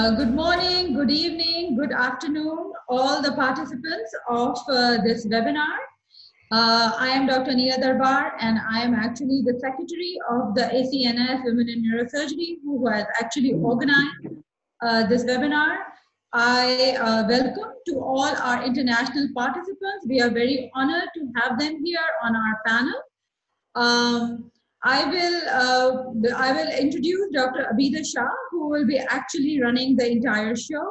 Uh, good morning, good evening, good afternoon, all the participants of uh, this webinar. Uh, I am Dr. Neela Darbar and I am actually the secretary of the ACNS Women in Neurosurgery who has actually organized uh, this webinar. I uh, welcome to all our international participants. We are very honored to have them here on our panel. Um, I will uh, I will introduce Dr. Abida Shah, will be actually running the entire show.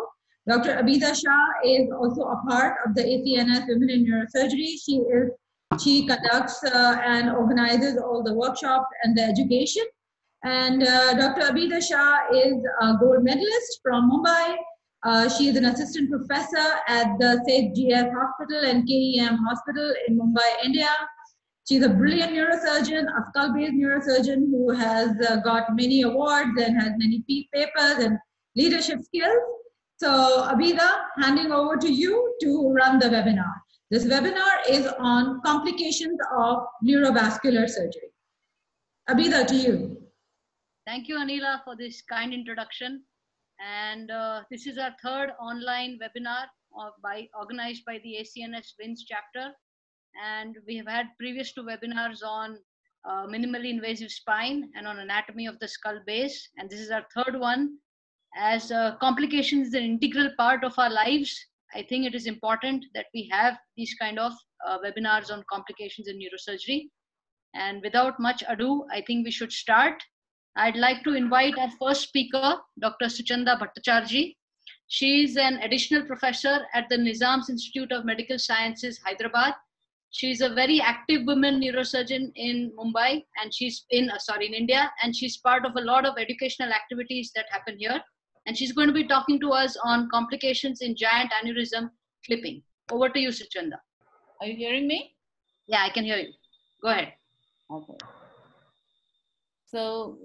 Dr. Abida Shah is also a part of the ACNS Women in Neurosurgery. She is she conducts uh, and organizes all the workshops and the education. And uh, Dr. Abida Shah is a gold medalist from Mumbai. Uh, she is an assistant professor at the Seth GS Hospital and KEM Hospital in Mumbai, India. She's a brilliant neurosurgeon, a skull-based neurosurgeon who has uh, got many awards and has many papers and leadership skills. So Abida, handing over to you to run the webinar. This webinar is on complications of neurovascular surgery. Abida, to you. Thank you, Anila, for this kind introduction. And uh, this is our third online webinar of, by, organized by the ACNS WINS chapter and we have had previous two webinars on uh, minimally invasive spine and on anatomy of the skull base. And this is our third one. As uh, complications is an integral part of our lives i think it is important that we have these kind of uh, webinars on complications in neurosurgery. And without much ado i think we should start. I'd like to invite our first speaker dr suchanda bhattacharjee she is an additional professor at the nizams institute of medical sciences hyderabad she's a very active woman neurosurgeon in mumbai and she's in uh, sorry in india and she's part of a lot of educational activities that happen here. And she's going to be talking to us on complications in giant aneurysm clipping. Over to you suchanda. Are you hearing me? Yeah i can hear you. Go ahead. Okay. So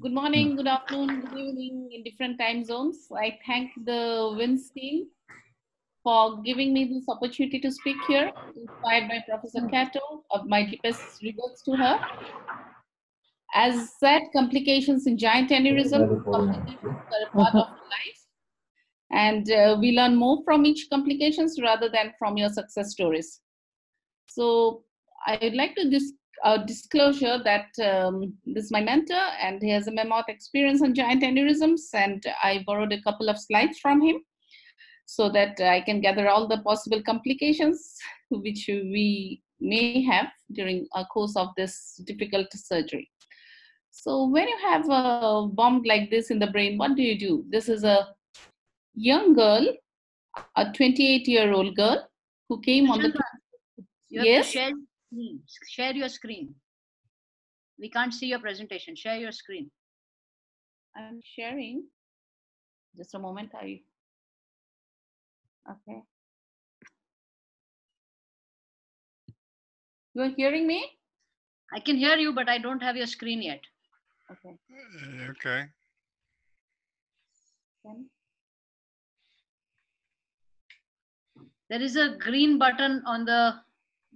good morning good afternoon good evening in different time zones. I thank the wins team for giving me this opportunity to speak here, inspired by Professor Kato. Of my deepest regards to her. As said, complications in giant aneurysm are a part of life, and uh, we learn more from each complications rather than from your success stories. So I would like to dis- uh, disclosure that um, this is my mentor, and he has a mammoth experience on giant aneurysms, and I borrowed a couple of slides from him so that I can gather all the possible complications which we may have during a course of this difficult surgery. So when you have a bomb like this in the brain, what do you do? This is a young girl, a 28 year old girl who came on the. You yes. share, share your screen. We can't see your presentation. Share your screen. I'm sharing. Just a moment. I Okay. You are hearing me? I can hear you, but I don't have your screen yet. Okay. Uh, okay. Then? There is a green button on the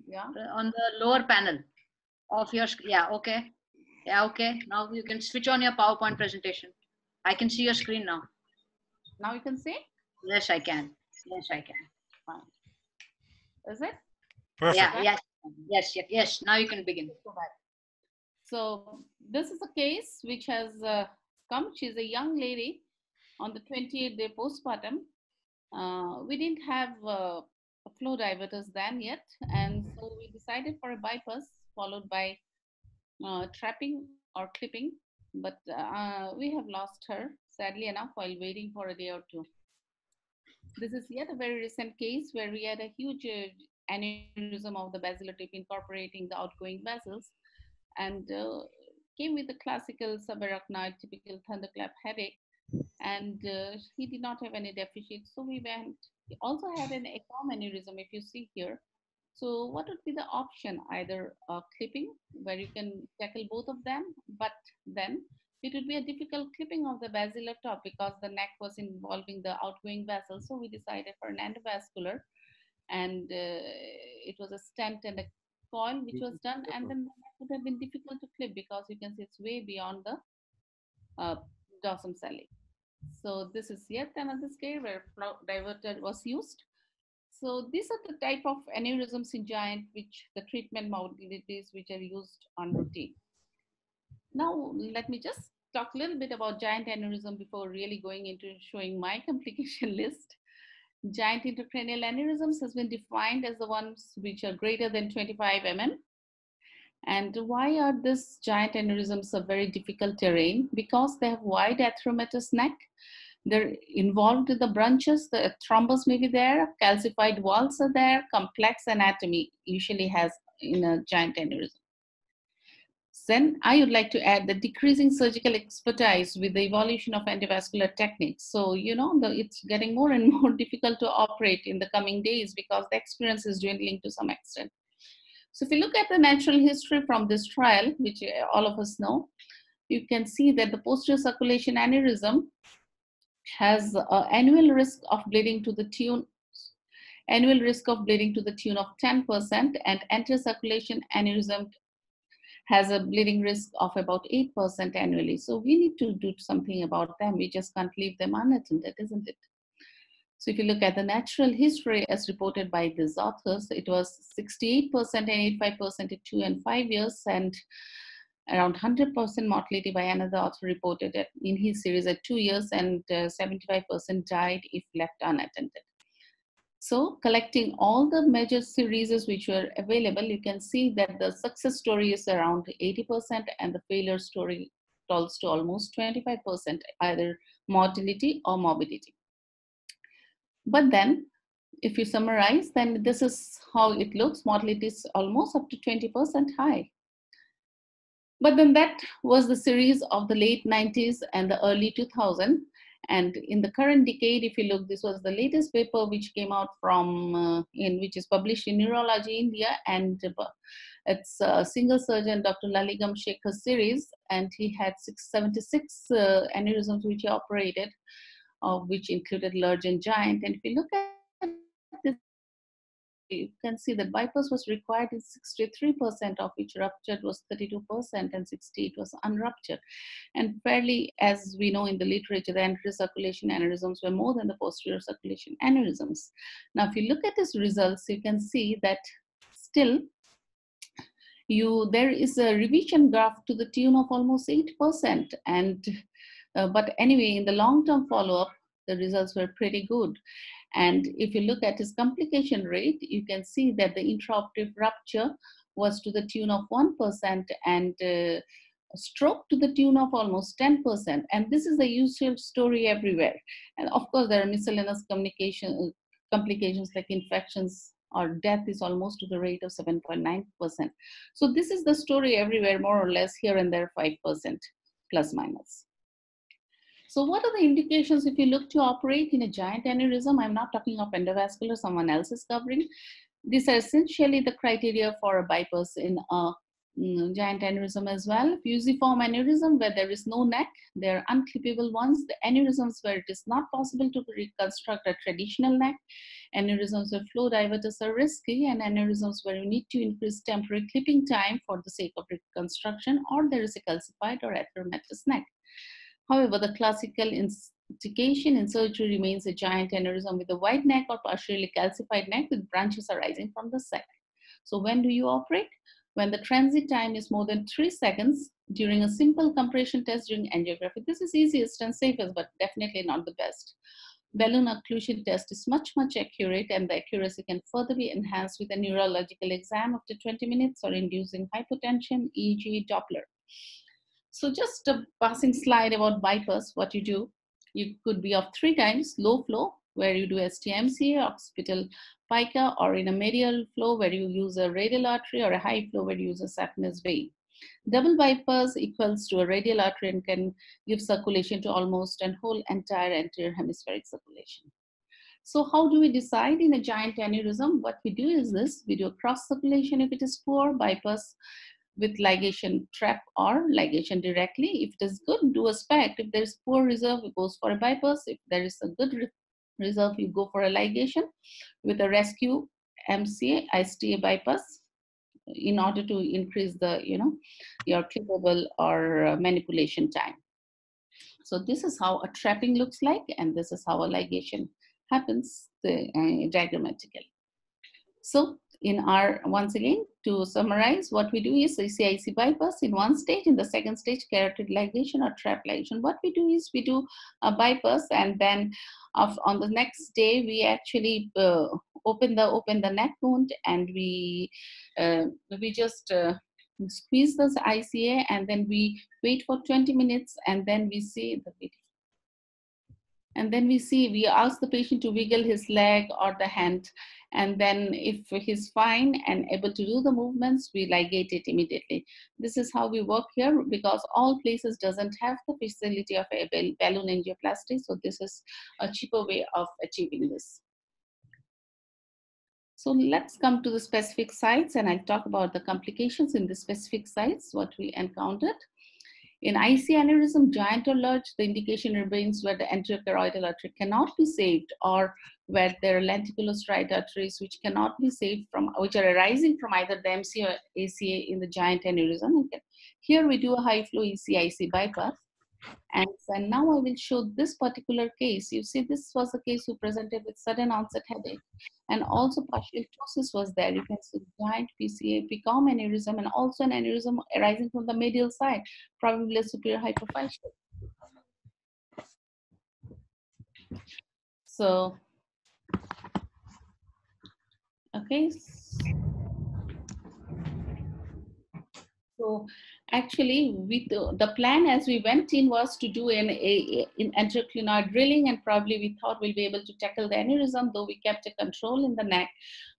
yeah on the lower panel of your yeah okay yeah okay now you can switch on your PowerPoint presentation. I can see your screen now. Now you can see? Yes, I can. Yes, I can. Fine. Is it? Perfect. Yeah, yes, yes, yes, yes. Now you can begin. So this is a case which has uh, come. She's a young lady on the 28th day postpartum. Uh, we didn't have uh, flow diverters then yet, and so we decided for a bypass followed by uh, trapping or clipping. But uh, we have lost her sadly enough while waiting for a day or two. This is yet a very recent case where we had a huge uh, aneurysm of the basilar tip incorporating the outgoing vessels and uh, came with a classical subarachnoid typical thunderclap headache and uh, he did not have any deficit so we went he also had an ACOM aneurysm if you see here. So what would be the option? Either uh, clipping where you can tackle both of them but then it would be a difficult clipping of the basilar top because the neck was involving the outgoing vessel. So we decided for an endovascular and uh, it was a stent and a coil which was done and then it would have been difficult to clip because you can see it's way beyond the uh, dorsum. So this is yet another scale where flow diverter was used. So these are the type of aneurysms in giant which the treatment modalities which are used on routine. Now let me just talk a little bit about giant aneurysm before really going into showing my complication list. Giant intracranial aneurysms has been defined as the ones which are greater than 25 mm. And why are these giant aneurysms a very difficult terrain? Because they have wide atheromatous neck. They're involved in the branches, the thrombus may be there, calcified walls are there, complex anatomy usually has in a giant aneurysm. Then I would like to add the decreasing surgical expertise with the evolution of endovascular techniques. So, you know, the, it's getting more and more difficult to operate in the coming days because the experience is dwindling to some extent. So if you look at the natural history from this trial, which uh, all of us know, you can see that the posterior circulation aneurysm has an annual risk of bleeding to the tune annual risk of bleeding to the tune of 10% and anterior circulation aneurysm has a bleeding risk of about 8% annually. So we need to do something about them. We just can't leave them unattended, isn't it? So if you look at the natural history as reported by these authors, it was 68% and 85% in two and five years, and around 100% mortality by another author reported in his series at two years, and 75% uh, died if left unattended. So collecting all the major series which were available, you can see that the success story is around 80% and the failure story falls to almost 25%, either mortality or morbidity. But then if you summarize, then this is how it looks. Mortality is almost up to 20% high. But then that was the series of the late 90s and the early 2000s. And in the current decade, if you look, this was the latest paper which came out from, uh, in which is published in Neurology India, and uh, it's a single surgeon, Dr. Laligam Sekhar series, and he had 676 uh, aneurysms which he operated, uh, which included large and giant. And if you look at you can see that bypass was required in 63% of which ruptured was 32% and 68 was unruptured. And fairly, as we know in the literature, the anterior circulation aneurysms were more than the posterior circulation aneurysms. Now, if you look at these results, you can see that still you there is a revision graph to the tune of almost 8% and uh, but anyway in the long term follow up the results were pretty good and if you look at his complication rate, you can see that the intraoperative rupture was to the tune of 1% and uh, stroke to the tune of almost 10%. And this is the usual story everywhere. And of course, there are miscellaneous communication complications like infections or death is almost to the rate of 7.9%. So this is the story everywhere, more or less here and there 5% plus minus. So what are the indications if you look to operate in a giant aneurysm? I'm not talking of endovascular, someone else is covering. These are essentially the criteria for a bypass in a mm, giant aneurysm as well. Fusiform aneurysm where there is no neck, there are unclippable ones. The aneurysms where it is not possible to reconstruct a traditional neck. Aneurysms where flow diverters are risky and aneurysms where you need to increase temporary clipping time for the sake of reconstruction or there is a calcified or atheromatous neck. However, the classical indication in surgery remains a giant aneurysm with a wide neck or partially calcified neck with branches arising from the sac. So when do you operate? When the transit time is more than three seconds during a simple compression test during angiography. This is easiest and safest, but definitely not the best. Balloon occlusion test is much, much accurate and the accuracy can further be enhanced with a neurological exam after 20 minutes or inducing hypotension, e.g. Doppler. So just a passing slide about bypass, what you do. You could be of three times low flow, where you do STMCA, occipital pica, or in a medial flow where you use a radial artery, or a high flow where you use a saphenous vein. Double bypass equals to a radial artery and can give circulation to almost an whole entire anterior hemispheric circulation. So how do we decide in a giant aneurysm? What we do is this, we do a cross circulation if it is poor, bypass with ligation trap or ligation directly. If it is good, do a SPECT. If there is poor reserve, it goes for a bypass. If there is a good re reserve, you go for a ligation with a rescue MCA, ISTA bypass in order to increase the, you know, your clippable or uh, manipulation time. So this is how a trapping looks like, and this is how a ligation happens the, uh, diagrammatically. So in our, once again, to summarize, what we do is ECIC bypass in one stage, in the second stage, carotid ligation or trap ligation. What we do is we do a bypass and then of, on the next day, we actually uh, open the open the neck wound and we uh, we just uh, squeeze the ICA and then we wait for 20 minutes and then we see the video. And then we see, we ask the patient to wiggle his leg or the hand. And then if he's fine and able to do the movements, we ligate it immediately. This is how we work here because all places doesn't have the facility of a balloon angioplasty. So this is a cheaper way of achieving this. So let's come to the specific sites and I'll talk about the complications in the specific sites, what we encountered. In IC aneurysm, giant or large, the indication remains where the anterior choroidal artery cannot be saved or where there are lenticulostriate arteries which cannot be saved from, which are arising from either the MC or ACA in the giant aneurysm. Okay. Here we do a high flow ECIC bypass. And, and now I will show this particular case. You see, this was a case who presented with sudden onset headache and also partial ptosis was there. You can see giant PCA, PCOM aneurysm, and also an aneurysm arising from the medial side, probably a superior hypophyseal. So, okay. So actually, with the, plan as we went in was to do an a, in anteroclinoid drilling, and probably we thought we'll be able to tackle the aneurysm, though we kept a control in the neck.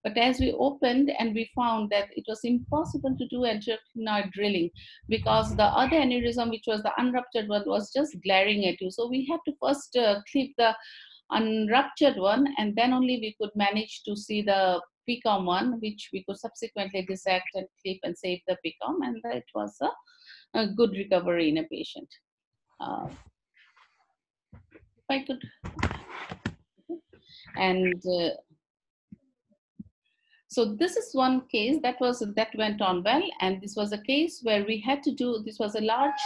But as we opened and we found that it was impossible to do anteroclinoid drilling because the other aneurysm, which was the unruptured one, was just glaring at you. So we had to first uh, clip the unruptured one, and then only we could manage to see the PCOM one, which we could subsequently dissect and clip and save the PCOM, and that was a, a good recovery in a patient. Uh, if I could, and uh, so this is one case that was that went on well, and this was a case where we had to do. This was a large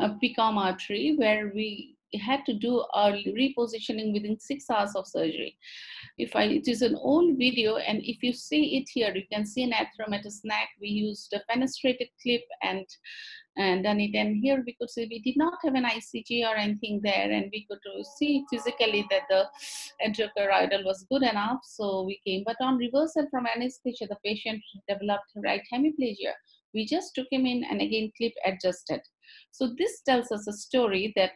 uh, PCOM artery where we had to do a repositioning within six hours of surgery. If I, it is an old video, and if you see it here, you can see an atheromatous neck. We used a fenestrated clip and and done it. And here we could see we did not have an ICG or anything there, and we could see physically that the enterocoroidal was good enough. So we came, but on reversal from anesthesia, the patient developed right hemiplegia. We just took him in and again clip adjusted. So this tells us a story that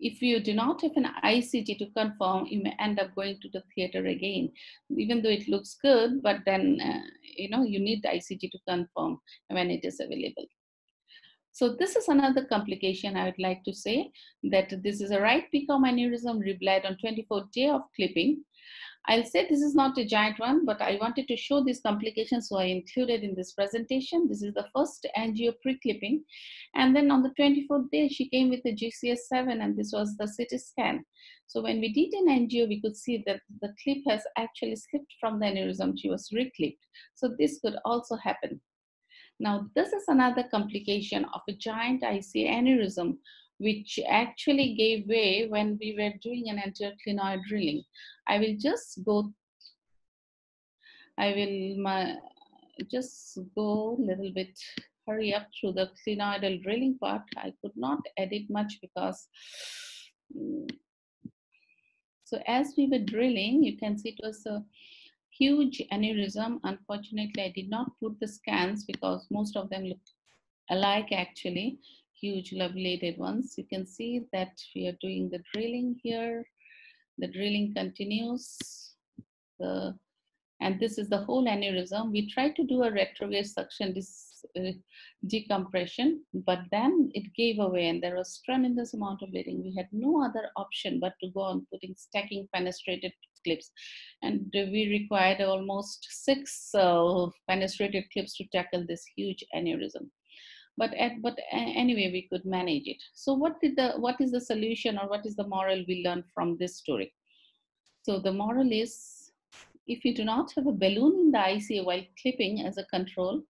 if you do not have an ICG to confirm, you may end up going to the theater again, even though it looks good, but then, uh, you know, you need the ICG to confirm when it is available. So this is another complication I would like to say that this is a right PCOM aneurysm rebled on 24th day of clipping. I'll say this is not a giant one, but I wanted to show these complications, so I included in this presentation. This is the first angio pre-clipping. And then on the 24th day, she came with a GCS7, and this was the CT scan. So when we did an angio, we could see that the clip has actually slipped from the aneurysm. She was reclipped. So this could also happen. Now, this is another complication of a giant IC aneurysm, which actually gave way when we were doing an anterior clinoid drilling. I will just go, I will my, just go a little bit, hurry up through the clinoidal drilling part. I could not edit much because, so as we were drilling, you can see it was a huge aneurysm. Unfortunately, I did not put the scans because most of them look alike actually huge lobulated ones. You can see that we are doing the drilling here. The drilling continues. The, and this is the whole aneurysm. We tried to do a retrograde suction dis, uh, decompression, but then it gave away and there was tremendous amount of bleeding. We had no other option but to go on putting stacking fenestrated clips. And we required almost six uh, fenestrated clips to tackle this huge aneurysm but at, but anyway we could manage it so what did the what is the solution or what is the moral we learned from this story so the moral is if you do not have a balloon in the ICA while clipping as a control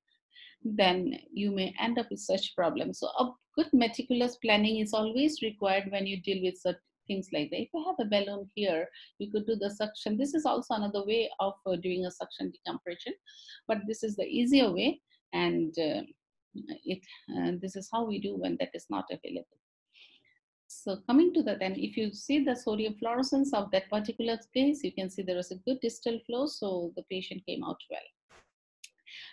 then you may end up with such problems. So a good meticulous planning is always required when you deal with such things like that. If you have a balloon here, you could do the suction. This is also another way of uh, doing a suction decompression, but this is the easier way and uh, it uh, this is how we do when that is not available. So coming to that, then, if you see the sodium fluorescence of that particular case, you can see there was a good distal flow, so the patient came out well.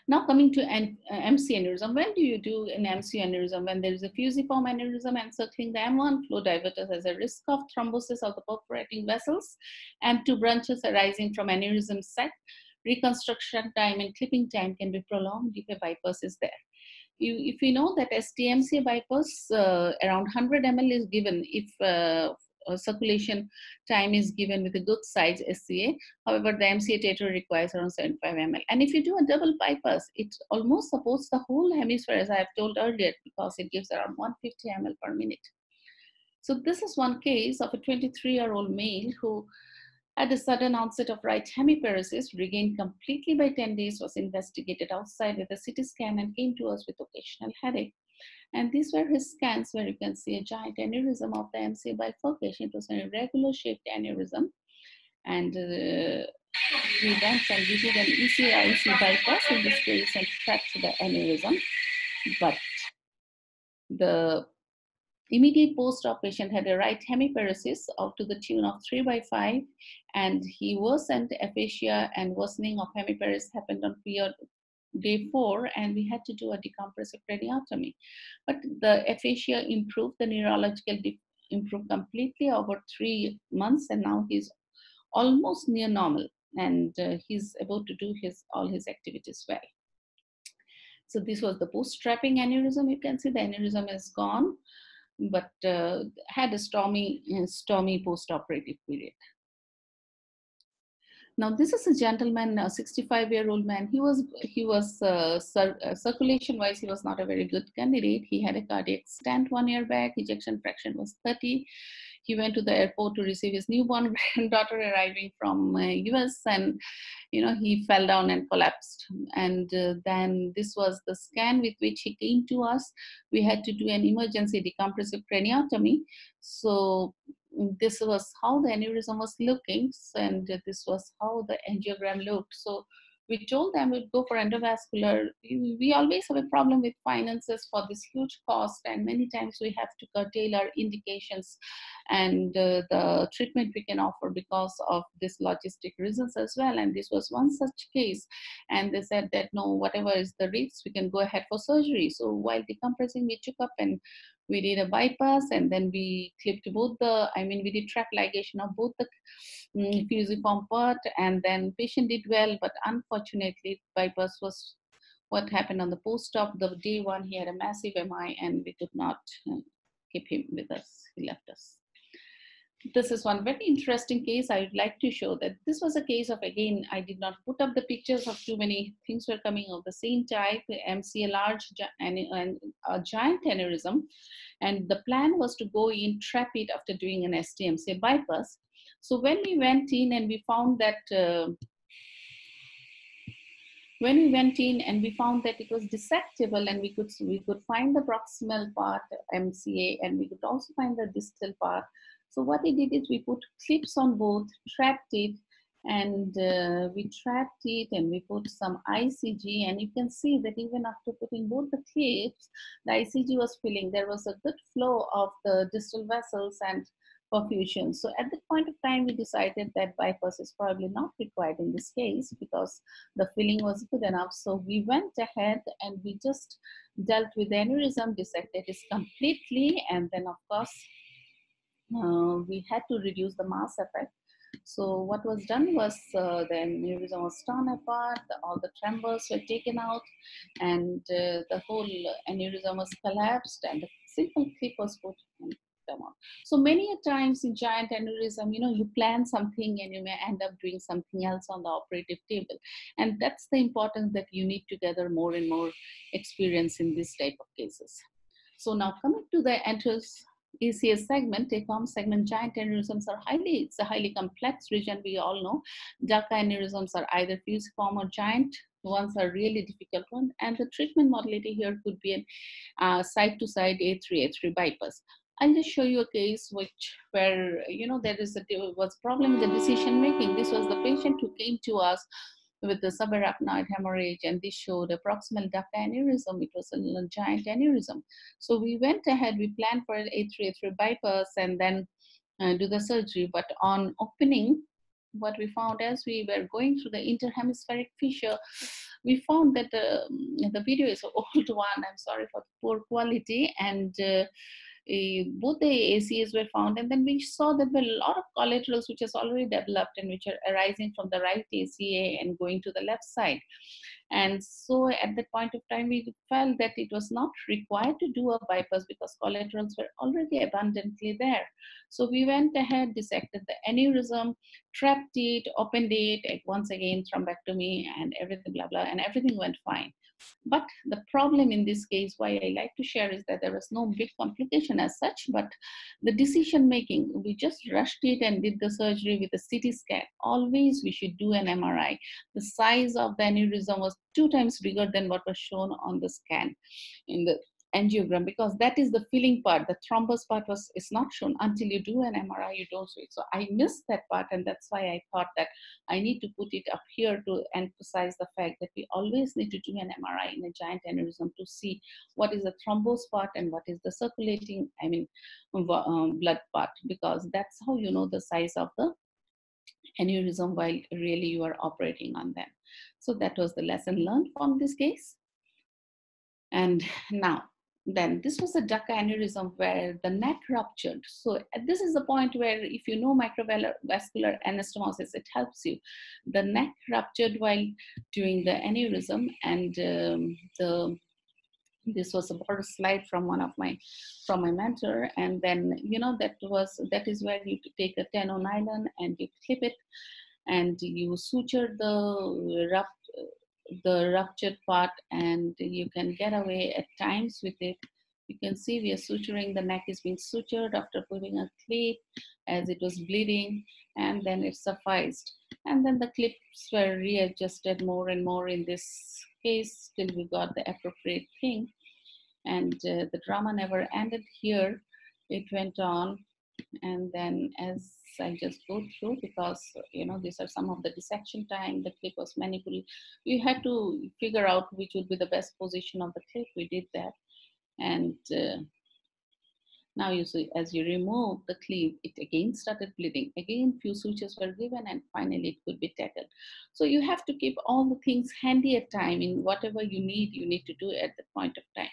Now coming to an, uh, MC aneurysm, when do you do an MC aneurysm? When there is a fusiform aneurysm encircling the M1, flow diverters has a risk of thrombosis of the perforating vessels and two branches arising from aneurysm set. Reconstruction time and clipping time can be prolonged if a bypass is there. You, if you know that STMCA bypass uh, around 100 ml is given if uh, circulation time is given with a good size SCA. However, the MCA theater requires around 75 ml. And if you do a double bypass, it almost supports the whole hemisphere, as I have told earlier, because it gives around 150 ml per minute. So this is one case of a 23-year-old male who had the sudden onset of right hemiparesis, regained completely by 10 days, was investigated outside with a CT scan and came to us with occasional headache. And these were his scans where you can see a giant aneurysm of the MCA bifurcation. It was an irregular shaped aneurysm. And uh, we went and we did an ECIC bypass in this case and fractured the aneurysm. But the immediate post-op patient had a right hemiparesis up to the tune of 3 by 5 and he worsened aphasia and worsening of hemiparesis happened on period day four and we had to do a decompressive craniotomy. But the aphasia improved, the neurological improved completely over three months and now he's almost near normal and uh, he's able to do his all his activities well. So this was the post-trapping aneurysm. You can see the aneurysm is gone, but uh, had a stormy, uh, stormy post-operative period. Now this is a gentleman, a 65 year old man. He was he was uh, cir uh, circulation wise he was not a very good candidate. He had a cardiac stent one year back. Ejection fraction was 30. He went to the airport to receive his newborn granddaughter arriving from uh, US and you know he fell down and collapsed. And uh, then this was the scan with which he came to us. We had to do an emergency decompressive craniotomy. So this was how the aneurysm was looking and this was how the angiogram looked so we told them we'd go for endovascular. We always have a problem with finances for this huge cost, and many times we have to curtail our indications and uh, the treatment we can offer because of this logistic reasons as well. And this was one such case, and they said that no, whatever is the risk, we can go ahead for surgery. So while decompressing, we took up and we did a bypass and then we clipped both the i mean we did trap ligation of both the um, fusiform part and then patient did well but unfortunately bypass was what happened on the post-op the day one he had a massive mi and we could not uh, keep him with us. He left us this is one very interesting case. I would like to show that this was a case of again I did not put up the pictures of too many things were coming of the same type MC a large and, and a giant aneurysm. And the plan was to go in trap it after doing an STMCA bypass. So when we went in and we found that uh, when we went in and we found that it was dissectable and we could we could find the proximal part MCA and we could also find the distal part so what we did is we put clips on both, trapped it, and uh, we trapped it and we put some ICG and you can see that even after putting both the clips, the ICG was filling. There was a good flow of the distal vessels and perfusion. So at that point of time, we decided that bypass is probably not required in this case because the filling was good enough. So we went ahead and we just dealt with the aneurysm, dissected it completely, and then of course uh, we had to reduce the mass effect. So what was done was uh, the aneurysm was torn apart, all the tremors were taken out, and uh, the whole aneurysm was collapsed, and the simple clip was put on. So many a times in giant aneurysm, you know, you plan something and you may end up doing something else on the operative table. And that's the importance that you need to gather more and more experience in this type of cases. So now coming to the entrance ECS segment, take-home segment giant aneurysms are highly, it's a highly complex region we all know. DACA aneurysms are either fusiform or giant ones are really difficult one. And the treatment modality here could be uh, a side-to-side A3, A3 bypass. I'll just show you a case which where you know there is a was problem in the decision making. This was the patient who came to us with the subarachnoid hemorrhage, and this showed a proximal DACA aneurysm. It was a giant aneurysm. So we went ahead. We planned for an A3 A3 bypass and then uh, do the surgery. But on opening, what we found as we were going through the interhemispheric fissure, we found that uh, the video is an old one. I'm sorry for the poor quality and. Uh, both the ACs were found, and then we saw that there were a lot of collaterals which has already developed and which are arising from the right ACA and going to the left side. And so at that point of time, we felt that it was not required to do a bypass because collaterals were already abundantly there. So we went ahead, dissected the aneurysm, trapped it, opened it, once again thrombectomy and everything, blah, blah, and everything went fine. But the problem in this case, why I like to share is that there was no big complication as such, but the decision making, we just rushed it and did the surgery with a CT scan. Always we should do an MRI. The size of the aneurysm was two times bigger than what was shown on the scan in the angiogram because that is the filling part. The thrombus part was is not shown until you do an MRI, you don't see it. So I missed that part, and that's why I thought that I need to put it up here to emphasize the fact that we always need to do an MRI in a giant aneurysm to see what is the thrombus part and what is the circulating, I mean, um, blood part, because that's how you know the size of the aneurysm while really you are operating on them. So that was the lesson learned from this case. And now then this was a DACA aneurysm where the neck ruptured. So this is the point where if you know microvascular anastomosis, it helps you. The neck ruptured while doing the aneurysm and um, the this was a border slide from one of my from my mentor and then you know that was that is where you take a 10 nylon and you clip it and you suture the rough the ruptured part and you can get away at times with it. You can see we are suturing, the neck is being sutured after putting a clip as it was bleeding and then it sufficed. And then the clips were readjusted more and more in this case till we got the appropriate thing. And uh, the drama never ended here. It went on and then as I just go through because you know these are some of the dissection time. The clip was manipulated. We had to figure out which would be the best position of the clip. We did that, and uh, now you see as you remove the clip, it again started bleeding. Again, few sutures were given, and finally it could be tackled. So you have to keep all the things handy at time in whatever you need. You need to do at the point of time.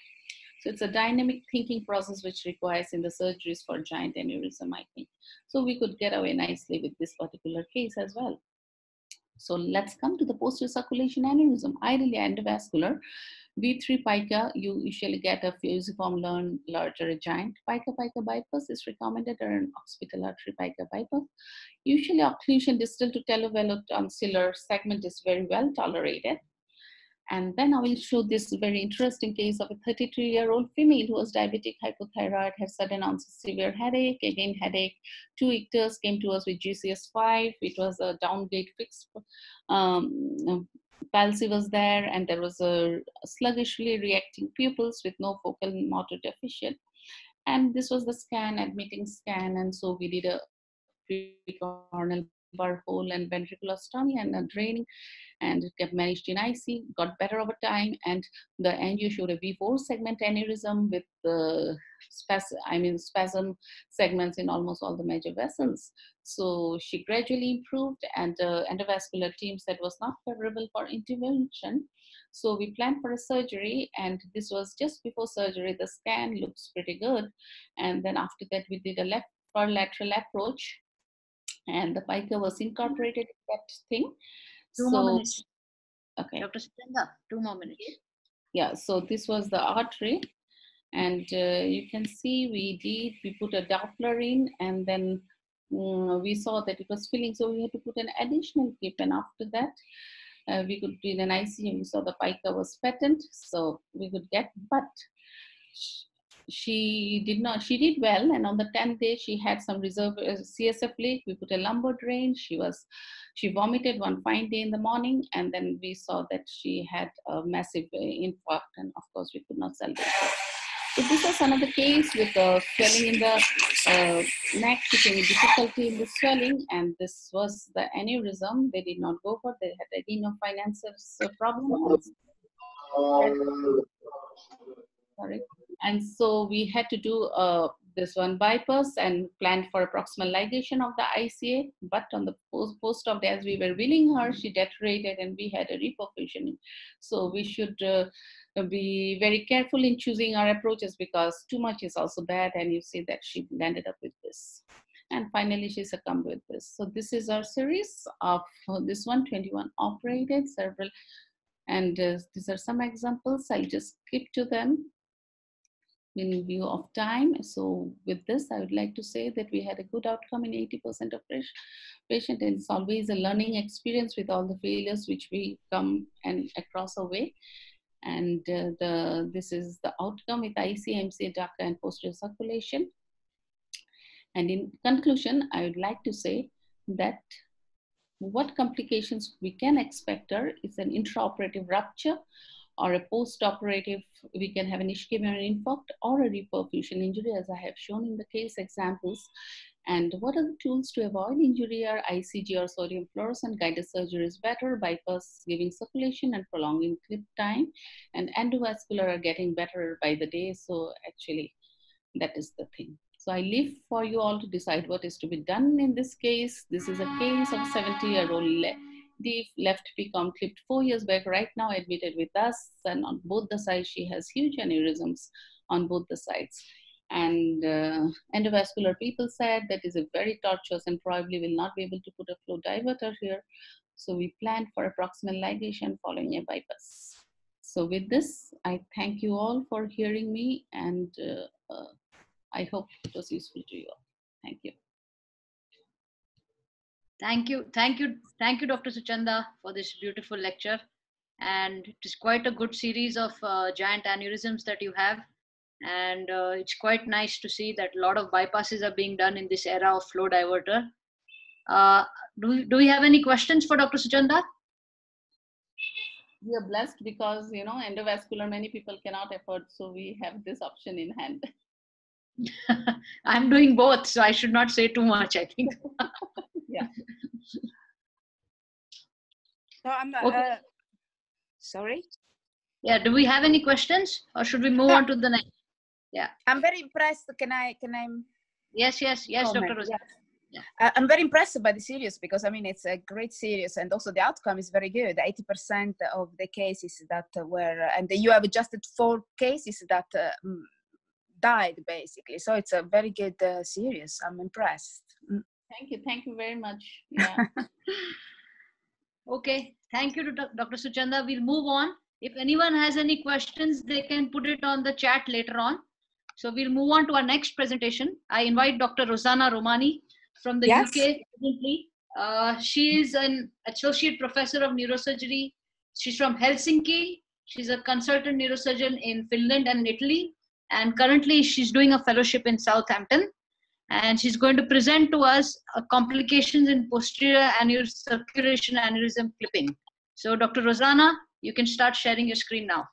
So it's a dynamic thinking process which requires in the surgeries for giant aneurysm, I think. So we could get away nicely with this particular case as well. So let's come to the posterior circulation aneurysm, ideally endovascular. V3 pica, you usually get a fusiform learn larger giant. Pica pica bypass is recommended or an occipital artery pica bypass. Usually occlusion distal to tonsillar segment is very well tolerated. And then I will show this very interesting case of a 33 year old female who was diabetic, hypothyroid, had sudden onset severe headache, again headache. Two icters came to us with GCS5. It was a downgrade fixed um, palsy was there, and there was a sluggishly reacting pupils with no focal motor deficient. And this was the scan, admitting scan, and so we did a precoronal burr hole and ventriculostomy and a draining and it got managed in IC, got better over time, and the angio showed a V4 segment aneurysm with the I mean spasm segments in almost all the major vessels. So she gradually improved, and the endovascular team said was not favorable for intervention. So we planned for a surgery, and this was just before surgery. The scan looks pretty good, and then after that we did a left lateral approach, and the pica was incorporated in that thing. Two so, more minutes. Okay. Dr. Suchanda, two more minutes. Yeah, so this was the artery. And uh, you can see we did, we put a Doppler in and then um, we saw that it was filling. So we had to put an additional clip. And after that, uh, we could do an ICM. We saw the pica was patent. So we could get, but she did not she did well and on the 10th day she had some reserve uh, csf leak we put a lumbar drain she was she vomited one fine day in the morning and then we saw that she had a massive uh, infarct and of course we could not salvage her so this was another case with uh, swelling in the uh, neck, with difficulty in the swelling, and this was the aneurysm. They did not go for. They had adenofinances problem. Sorry and so we had to do uh, this one bypass and planned for proximal ligation of the ICA. But on the post, post of as we were wheeling her, she deteriorated and we had a reperfusion. So we should uh, be very careful in choosing our approaches because too much is also bad. And you see that she landed up with this. And finally, she succumbed with this. So this is our series of uh, this one, 21 operated, several. And uh, these are some examples. I'll just skip to them in view of time. So with this, I would like to say that we had a good outcome in 80% of patient and it's always a learning experience with all the failures which we come and across our way. And uh, the this is the outcome with ICMC, DACA and posterior circulation. And in conclusion, I would like to say that what complications we can expect are is an intraoperative rupture or a post-operative, we can have an ischemic infarct or a reperfusion injury, as I have shown in the case examples. And what are the tools to avoid injury are ICG or sodium fluorescent guided surgery is better, bypass giving circulation and prolonging clip time, and endovascular are getting better by the day. So actually, that is the thing. So I leave for you all to decide what is to be done in this case. This is a case of 70 year old the left PCOM clipped four years back, right now admitted with us. And on both the sides, she has huge aneurysms on both the sides. And uh, endovascular people said that is a very tortuous and probably will not be able to put a flow diverter here. So we planned for a proximal ligation following a bypass. So with this, I thank you all for hearing me and uh, uh, I hope it was useful to you all. Thank you. Thank you, thank you, thank you, Dr. Suchanda, for this beautiful lecture. And it is quite a good series of uh, giant aneurysms that you have. And uh, it's quite nice to see that a lot of bypasses are being done in this era of flow diverter. Uh, do, we, do we have any questions for Dr. Suchanda? We are blessed because, you know, endovascular, many people cannot afford. So we have this option in hand. I'm doing both, so I should not say too much, I think. yeah. So I'm uh, okay. uh, sorry. Yeah. Do we have any questions, or should we move yeah. on to the next? Yeah. I'm very impressed. Can I? Can I? Yes. Yes. Yes, Dr. Rosa. Yeah. I'm very impressed by the series because I mean it's a great series and also the outcome is very good. 80% of the cases that were and you have adjusted four cases that uh, died basically. So it's a very good uh, series. I'm impressed. Mm. Thank you. Thank you very much. Yeah. okay. Thank you to Dr. Suchanda. We'll move on. If anyone has any questions, they can put it on the chat later on. So we'll move on to our next presentation. I invite Dr. Rossana Romani from the yes. UK. Uh, she is an associate professor of neurosurgery. She's from Helsinki. She's a consultant neurosurgeon in Finland and Italy. And currently, she's doing a fellowship in Southampton and she's going to present to us uh, complications in posterior aneurysm circulation aneurysm clipping. So Dr. Rossana, you can start sharing your screen now.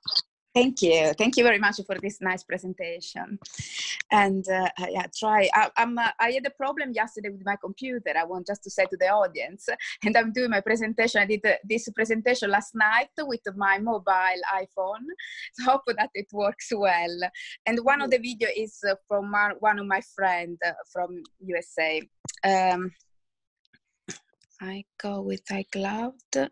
Thank you. Thank you very much for this nice presentation. And uh, yeah, try. I, am uh, I had a problem yesterday with my computer. I want just to say to the audience, and I'm doing my presentation. I did uh, this presentation last night with my mobile iPhone. So hope that it works well. And one of the video is uh, from one of my friend uh, from USA. Um, I go with iCloud.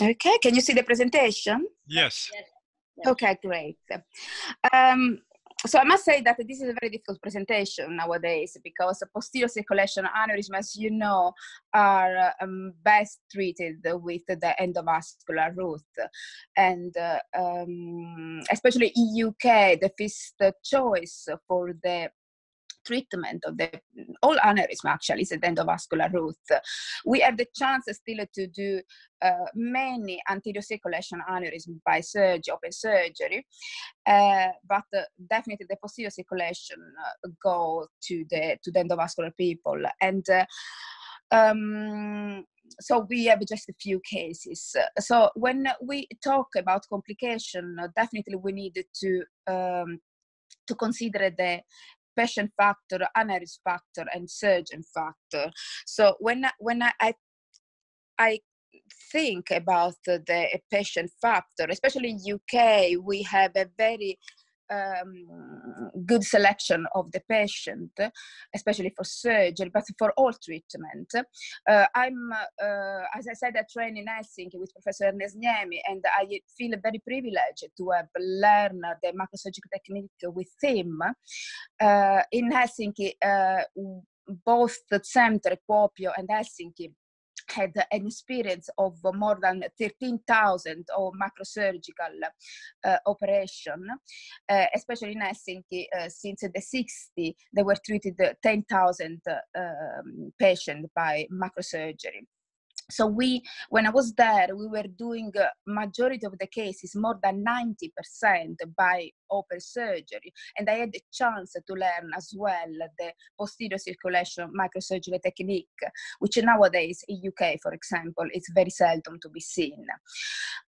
Okay, can you see the presentation? Yes. Okay, great. Um, so I must say that this is a very difficult presentation nowadays because posterior circulation aneurysm, as you know, are um, best treated with the endovascular route. And uh, um, especially in UK, the first choice for the treatment of the all aneurysm actually is the endovascular route. We have the chance still to do uh, many anterior circulation aneurysm by surgery, open surgery, uh, but uh, definitely the posterior circulation uh, go to the to the endovascular people and. Uh, um, so we have just a few cases. So when we talk about complication, definitely we need to um, to consider the patient factor, aneurysm factor, and surgeon factor. So when when I I think about the patient factor, especially in UK, we have a very um, good selection of the patient, especially for surgery, but for all treatment. Uh, I'm, uh, as I said, I train in Helsinki with Professor Hernesniemi, and I feel very privileged to have learned the microsurgical technique with him. Uh, in Helsinki, uh, both the center, Kuopio and Helsinki, had an experience of more than 13,000 of microsurgical uh, operation, uh, especially in Helsinki. Uh, since the 60s, they were treated 10,000 um, patients by microsurgery so we when i was there we were doing uh, majority of the cases more than 90% by open surgery. And i had the chance to learn as well the posterior circulation microsurgery technique which nowadays in uk for example is very seldom to be seen.